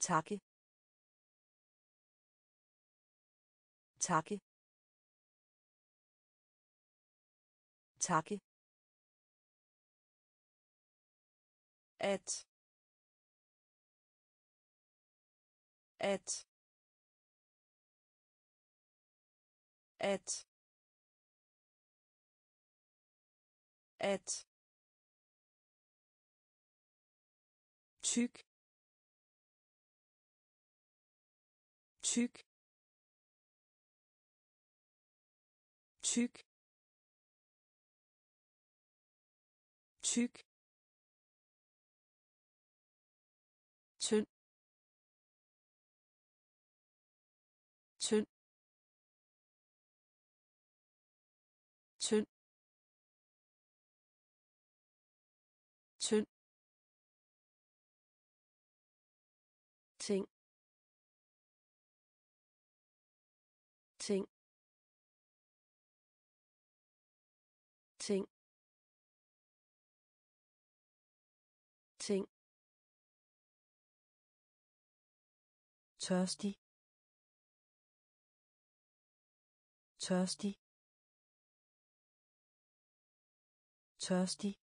Takke. Takke. Takke. At. At. At. At. Tyk tyk tyk tyk tørstig. Tørstig. Tørstig.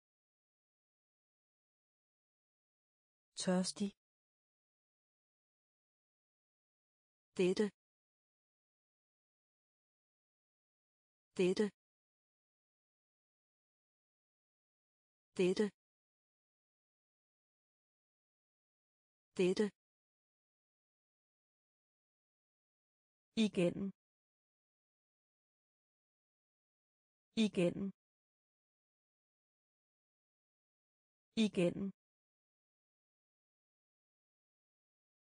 Tørstig. Dette. Dette. Dette. Dette. Igen igen igen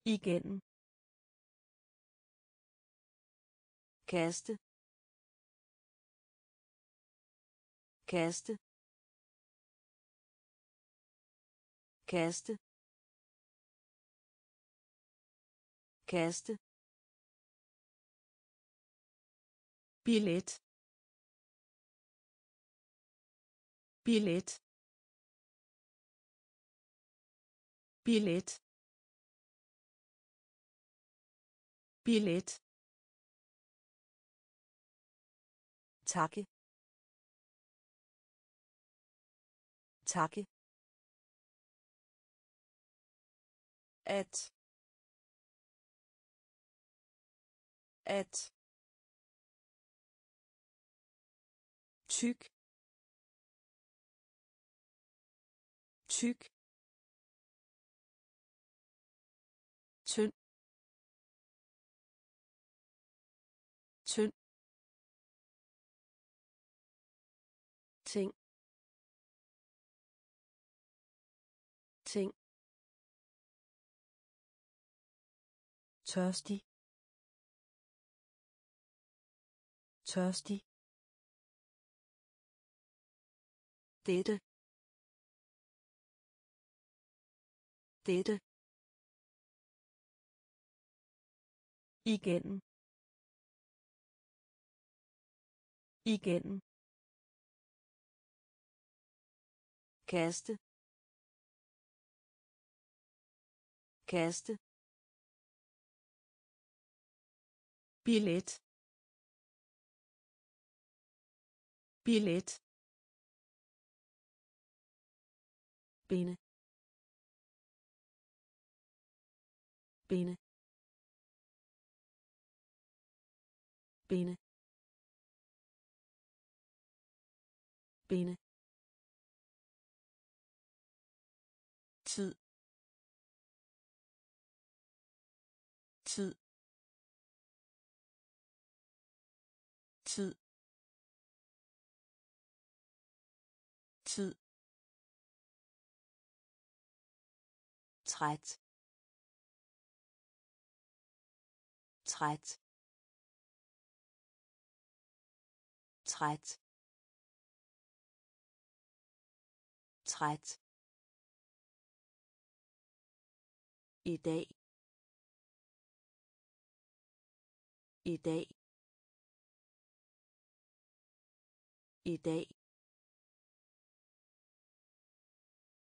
igen kaste. Kaste. Kaste. Kaste. Billet. Billet. Billet. Billet. Takke. Takke. At. At. Tyk tyk tynd tynd ting ting tørstig tørstig dette. Dette. Igen. Igen. Kaste. Kaste. Billet. Billet. Binde. Binde. Binde. Binde. Tid. Tid. Tid. Tid. Træt. Træt. Træt. Træt. I dag. I dag. I dag.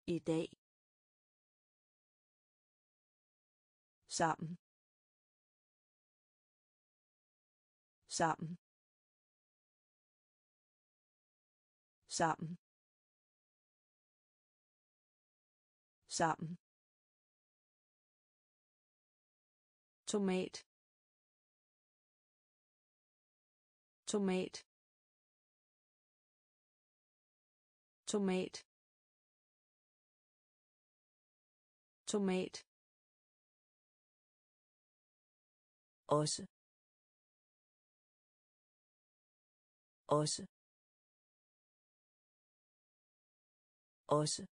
I dag. Sammen. Sammen. Sammen. Sammen. Tomat. Tomat. Tomat. Tomat. Også. Også. Også.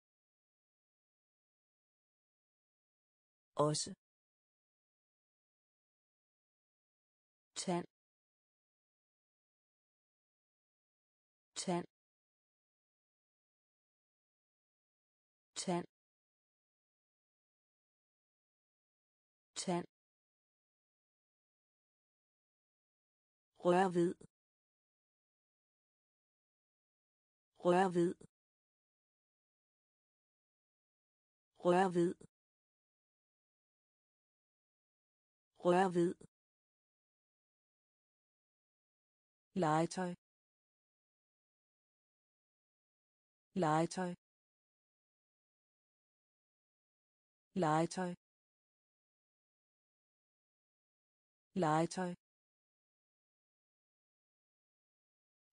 Også. Tand. Tand. Tand. Tand. Rør ved. Rør ved. Rør ved. Rør ved. Legetøj. Legetøj. Legetøj. Legetøj.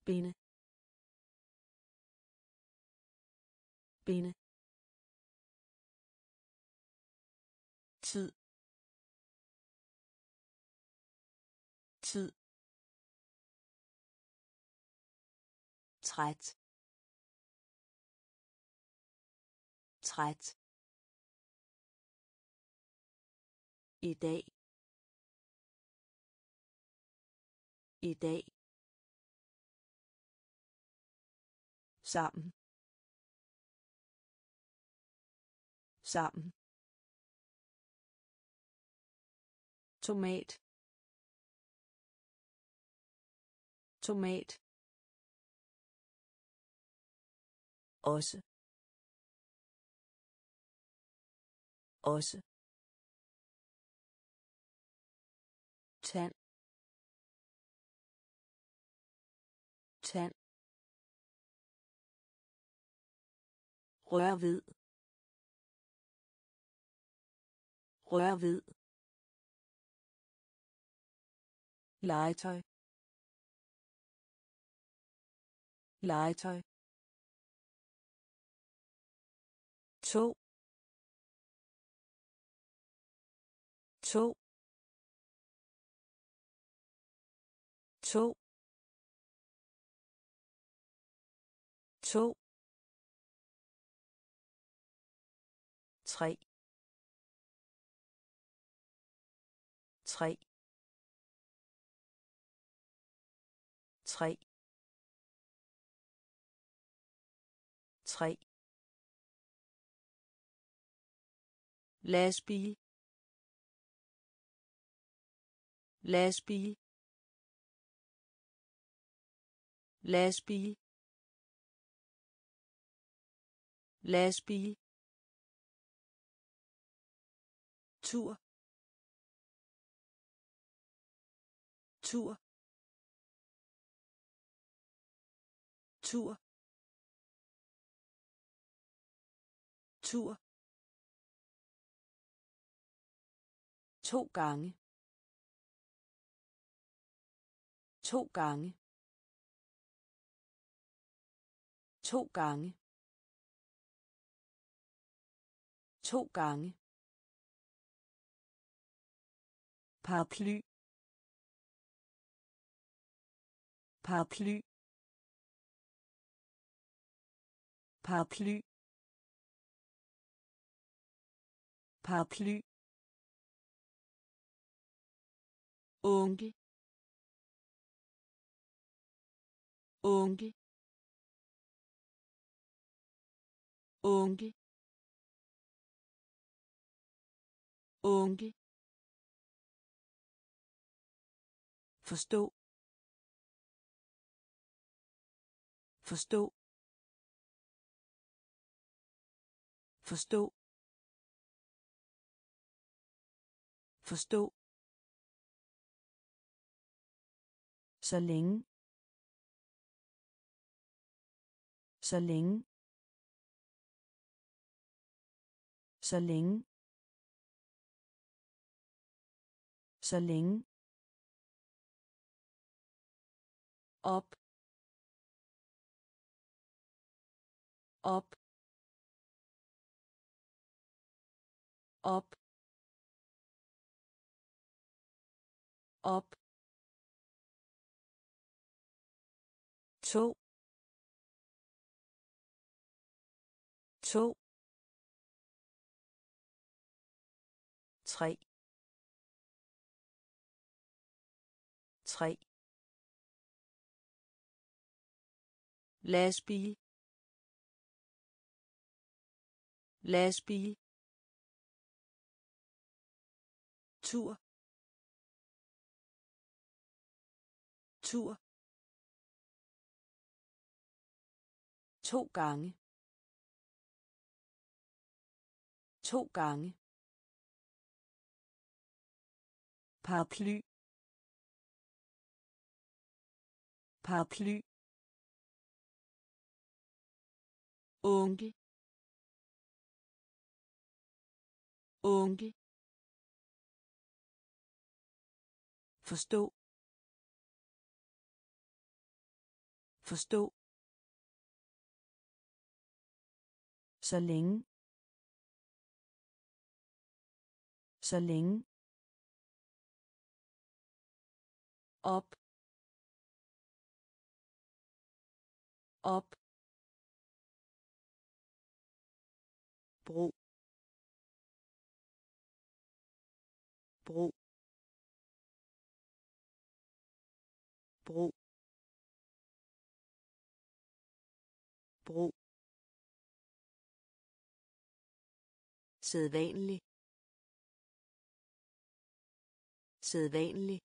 Binde. Binde. Tid. Tid. Træt. Træt. I dag. I dag. Sammen. Sammen. Tomat. Tomat. Også. Også. Tand. Tand. Rør ved. Rør ved. Legetøj. Legetøj. To. To. To. To. Tre. Tre. Tre. Tre. Lastbil. Lastbil. Lastbil. Lastbil. Tur. Tur. Tur. Tur. To gange. To gange. To gange. To gange. Paraply paraply paraply paraply unge unge unge unge forstå. Forstå. Forstå. Forstå. Så længe. Så længe. Så længe. Så længe. Op op op op. To. To. Tre. Tre. Lastbil. Lastbil. Tur. Tur. To gange. To gange. Paraply. Paraply. Unge unge forstå. Forstå. Så længe. Så længe. Op. Op. bro bro bro bro sædvanlig. Sædvanlig.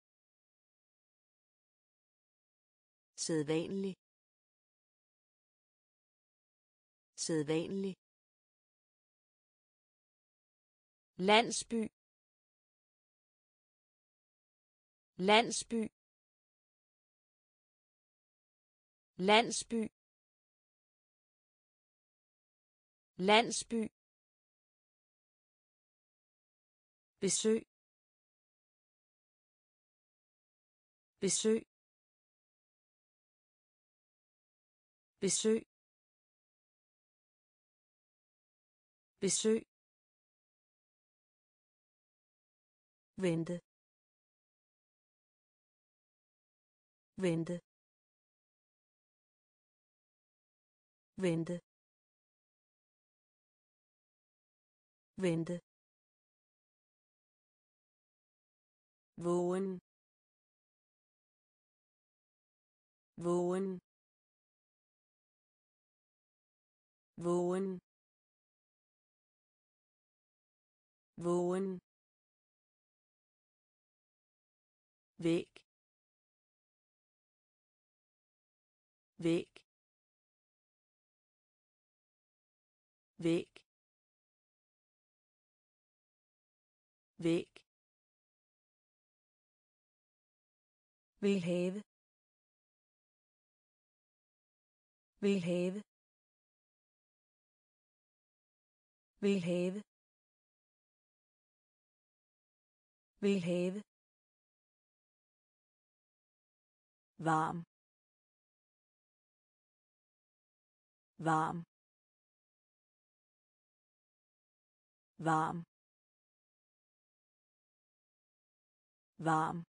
Sædvanlig. Sædvanlig. Landsby. Landsby. Landsby. Landsby. Besøg. Besøg. Besøg. Besøg. Vente vente vente vente vågen vågen vågen vågen væg. Væg. Væg. Væg. Vil have vil have vil have vil have warm warm warm warm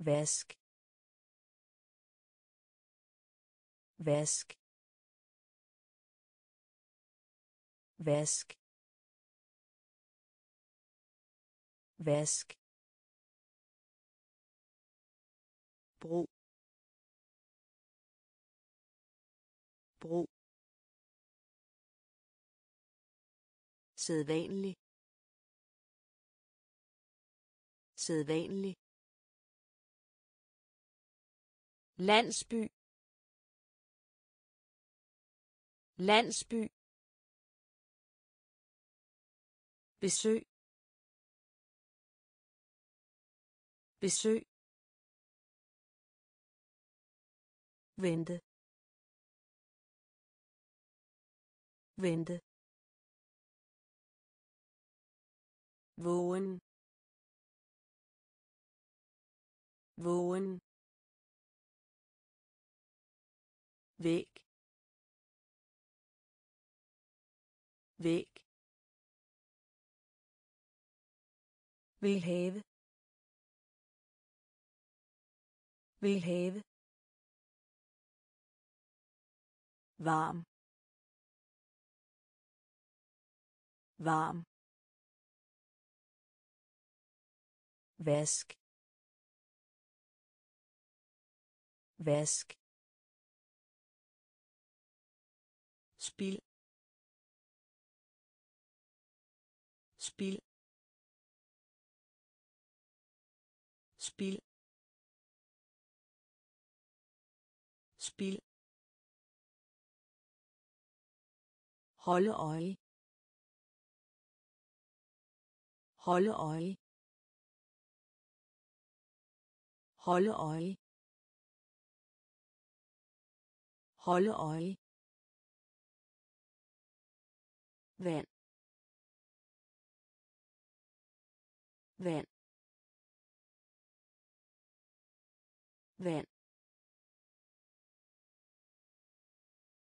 Vesk. Vesk. Vesk. Vesk. Bro bro sædvanlig. Sædvanlig. Landsby. Landsby. Besøg. Besøg. Vente. Vente. Vågen. Vågen. Væk væk vil have. Vil have. Varm varm vask vask spil spil spil spil holde øje. Holde øje. Holde øje. Holde øje. Vand. Vand. Vand.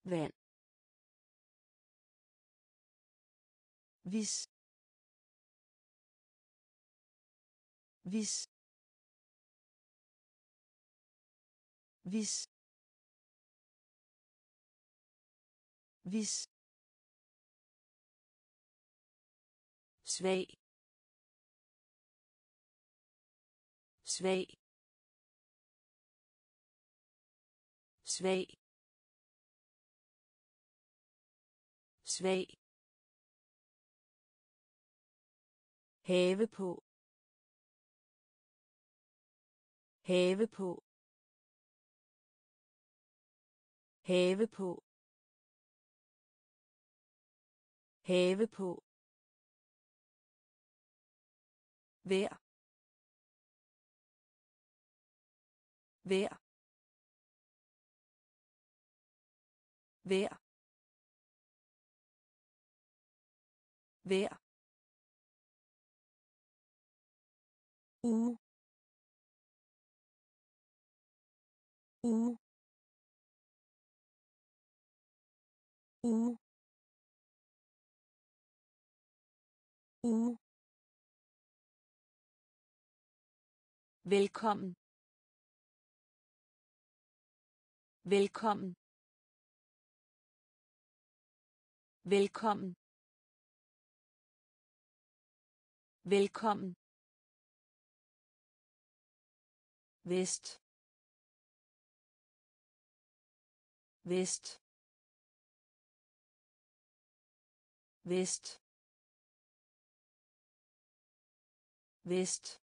Vand. Vis. Vis. Vis. Vis. Svag svag svag svag have på. Have på. Have på. Have på. Vær. Vær. Vær. Vær. Uge. Uge. Uge. Uge. Velkommen. Velkommen. Velkommen. Velkommen. Vest. Vest. Vest. Vest.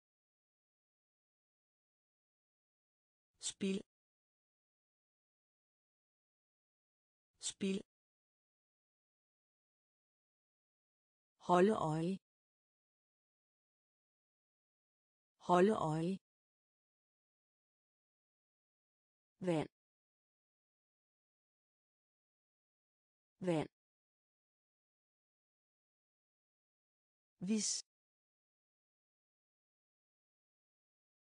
Spil. Spil. Holde øje. Holde øje. Vand. Vand. Vis.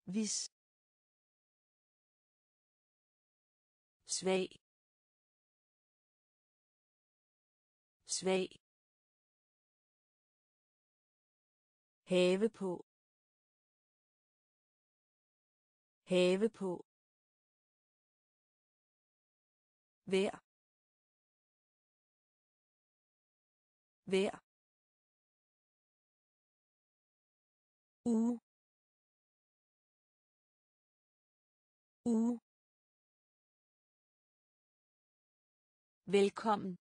Vis. Svag. Svag. Have på. Have på. Vær. Vær. Uge. Uge. Velkommen.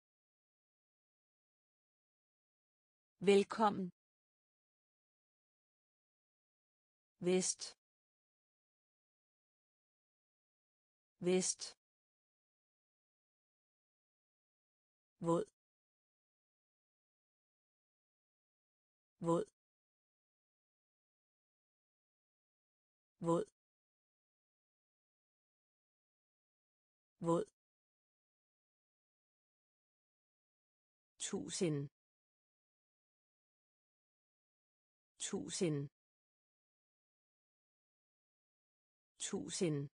Velkommen. Vest. Vest. Våd. Våd. Våd. Våd. Tusind. Tusind. Tusind.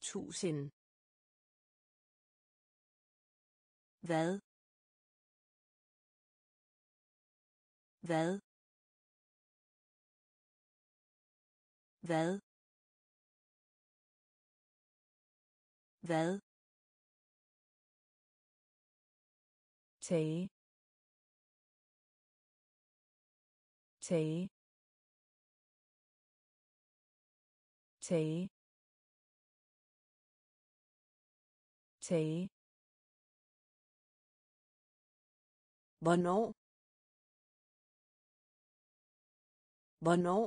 Tusind. Hvad? Hvad? Hvad? Hvad? Tage. Tage. Tage. Tage hvornår hvornår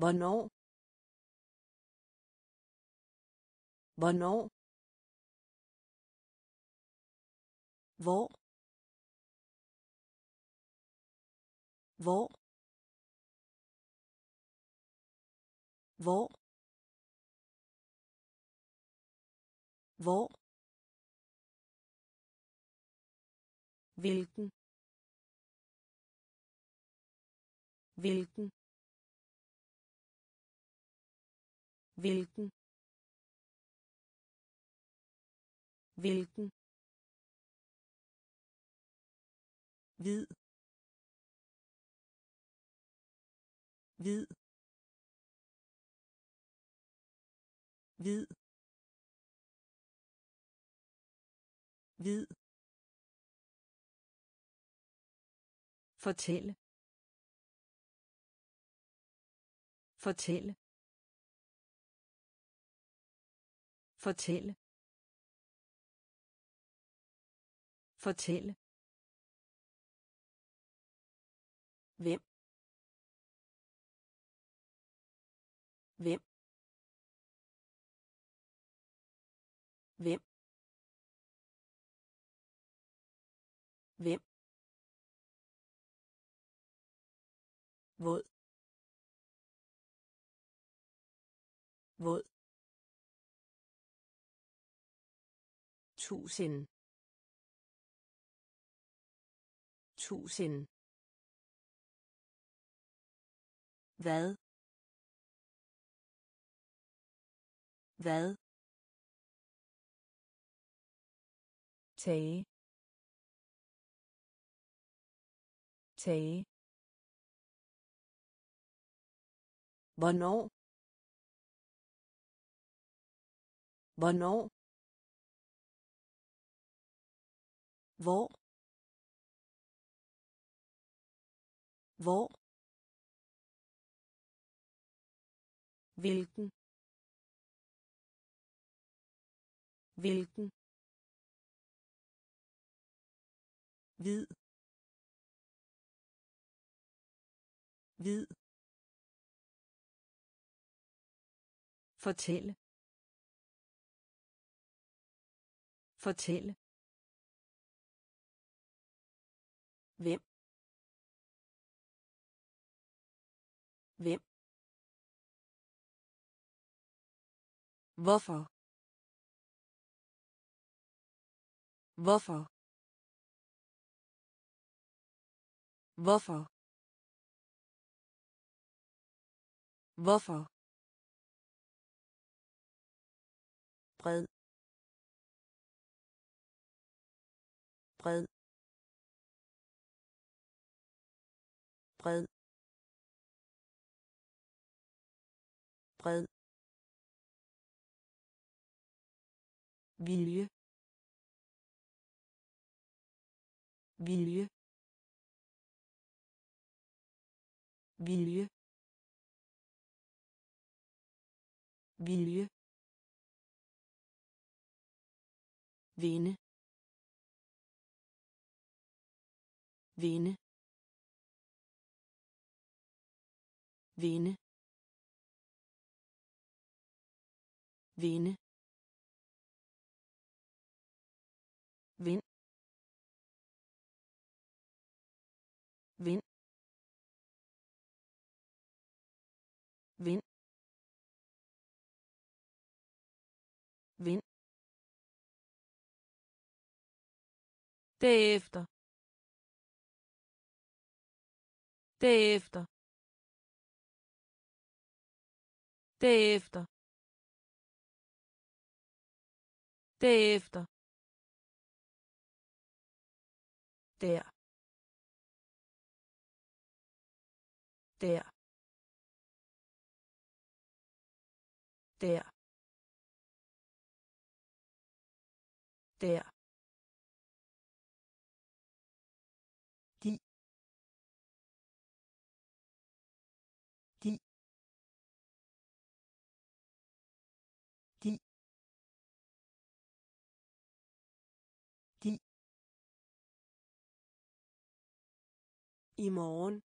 hvornår hvornår hvor hvor hvor hvor hvilken? Hvilken? Hvilken? Hvilken? Hvid. Hvid. Hvid. Hvid. Fortælle fortælle fortælle fortælle hvem? Hvem? Hvem? Hvem? Våd. Våd. Tusind. Tusind. Hvad? Hvad? Tage. Tage. Hvornår? Hvornår? Hvor? Hvor? Hvilken? Hvilken? Hvid? Hvid? Fortælle fortælle hvem hvem Hvorfor? Hvorfor? Hvorfor? Hvorfor? Bred bred bred bred vilje vilje vilje vilje vinde vinde vinde vinde vind. Vind. Vind. Vind Derefter. Derefter. Derefter. Derefter. Der. Der. Der. Der. I morgen.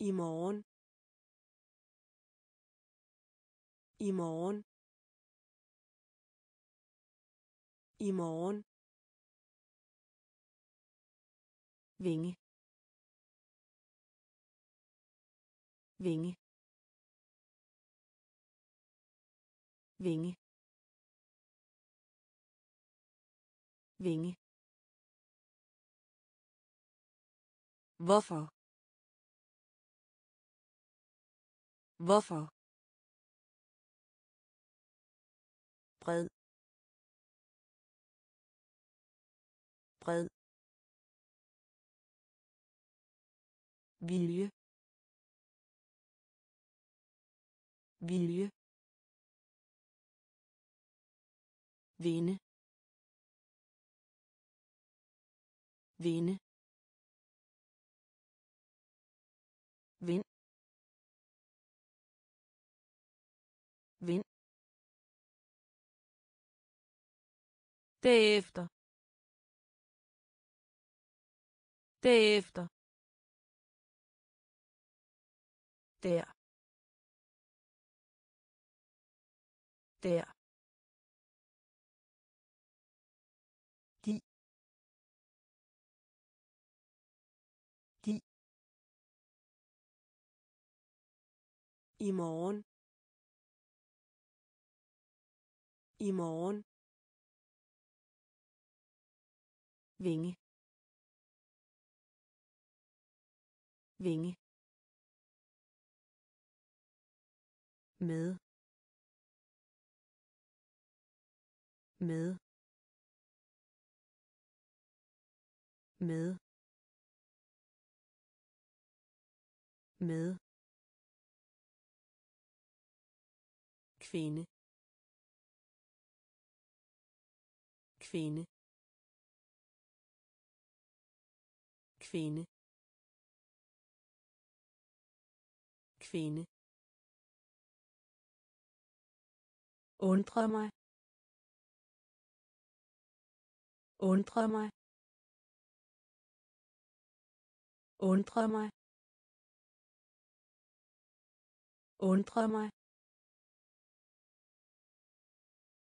I morgen. I morgen. I morgen. vinge vinge vinge vinge Hvorfor? Hvorfor? bred. Bred. Vilje. Vilje. Vinde. Vinde. Vind vind Derefter. Derefter. Der. Der. I morgen. I morgen. vinge. Vinge. Med. Med. Med. Med. Kvinde. Kvinde. Kvinde. Kvinde. Undre mig. Undre mig. Undre mig. Undre mig.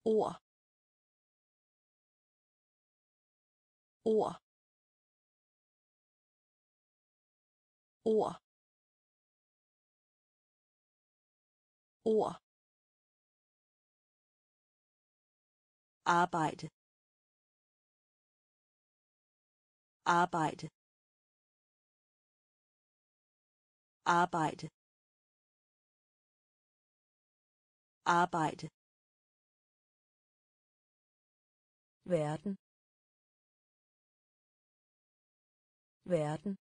Ord ord ord ord arbejde arbejde arbejde arbejde verden. Verden.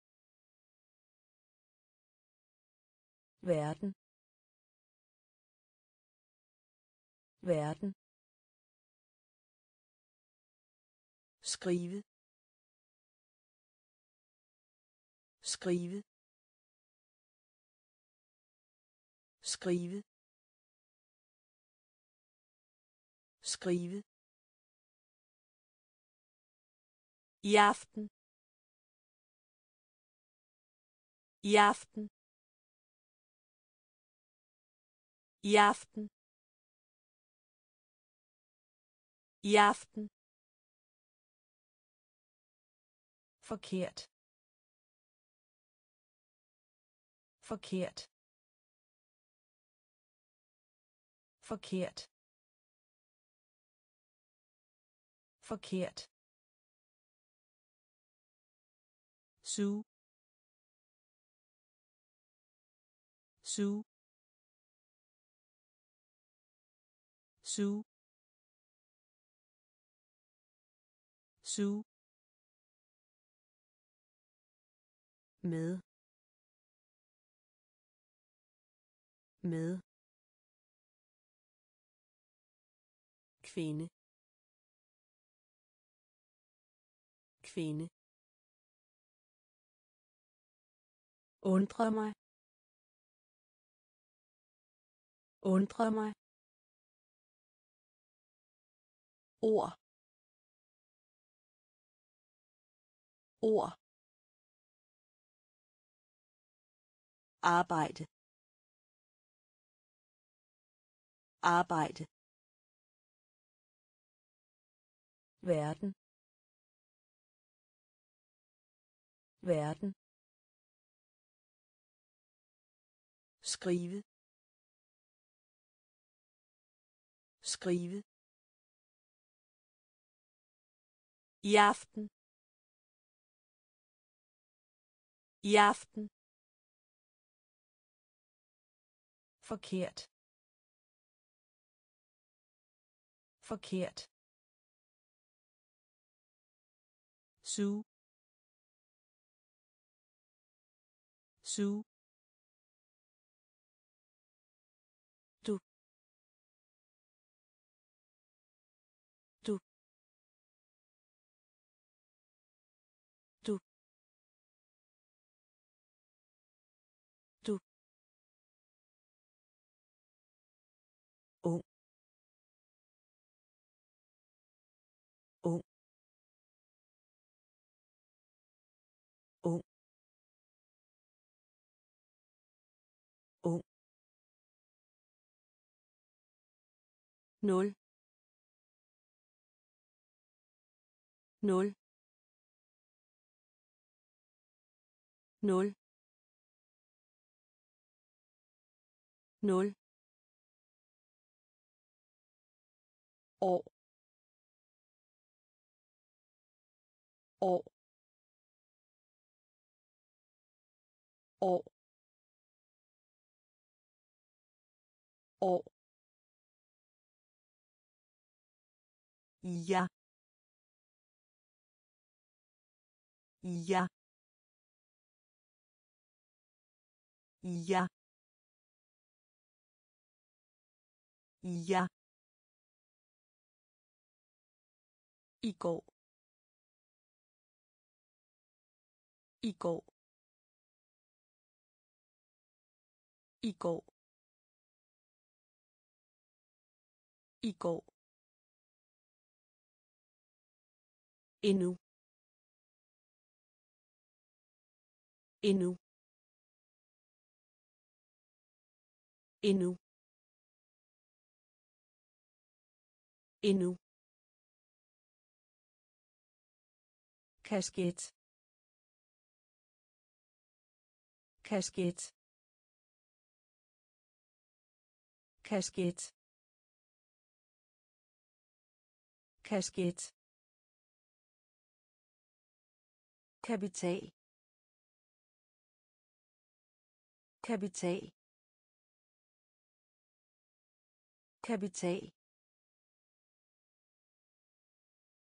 Verden. Verden. Skrive. Skrive. Skrive. Skrive. I aften. I aften. I aften. I aften su. Su. Su. Su. Med. Med. Kvinde. Kvinde. Undre mig. Undre mig. Ord. Ord. Arbejde. Arbejde. Verden. Verden. Skrive. Skrive. I aften. I aften. Forkert. Forkert. Su su nul. Nul. Nul. Nul. År. År. År. År. いやいやいやいやいこう。いこう。いこう。I går. I går. endnu endnu endnu endnu kasket kasket kasket kasket kapital kapital kapital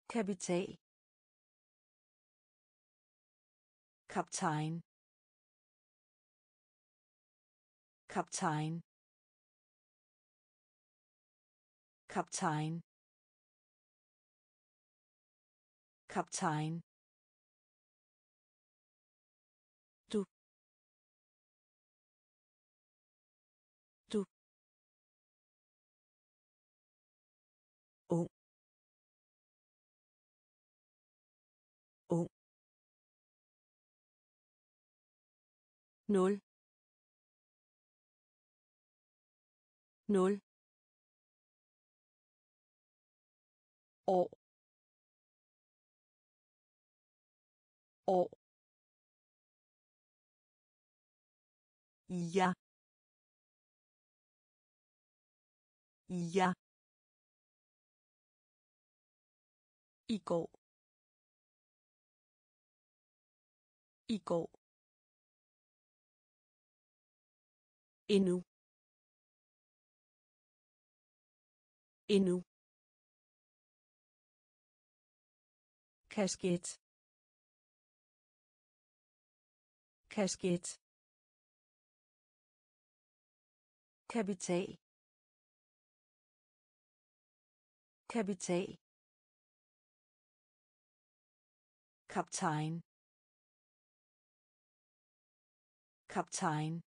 kapital kaptajn kaptajn kaptajn kaptajn nul. Nul. År år ja ja endnu. Endnu. Kasket. Kasket. Kapital. Kapital. Kaptajn. Kaptajn.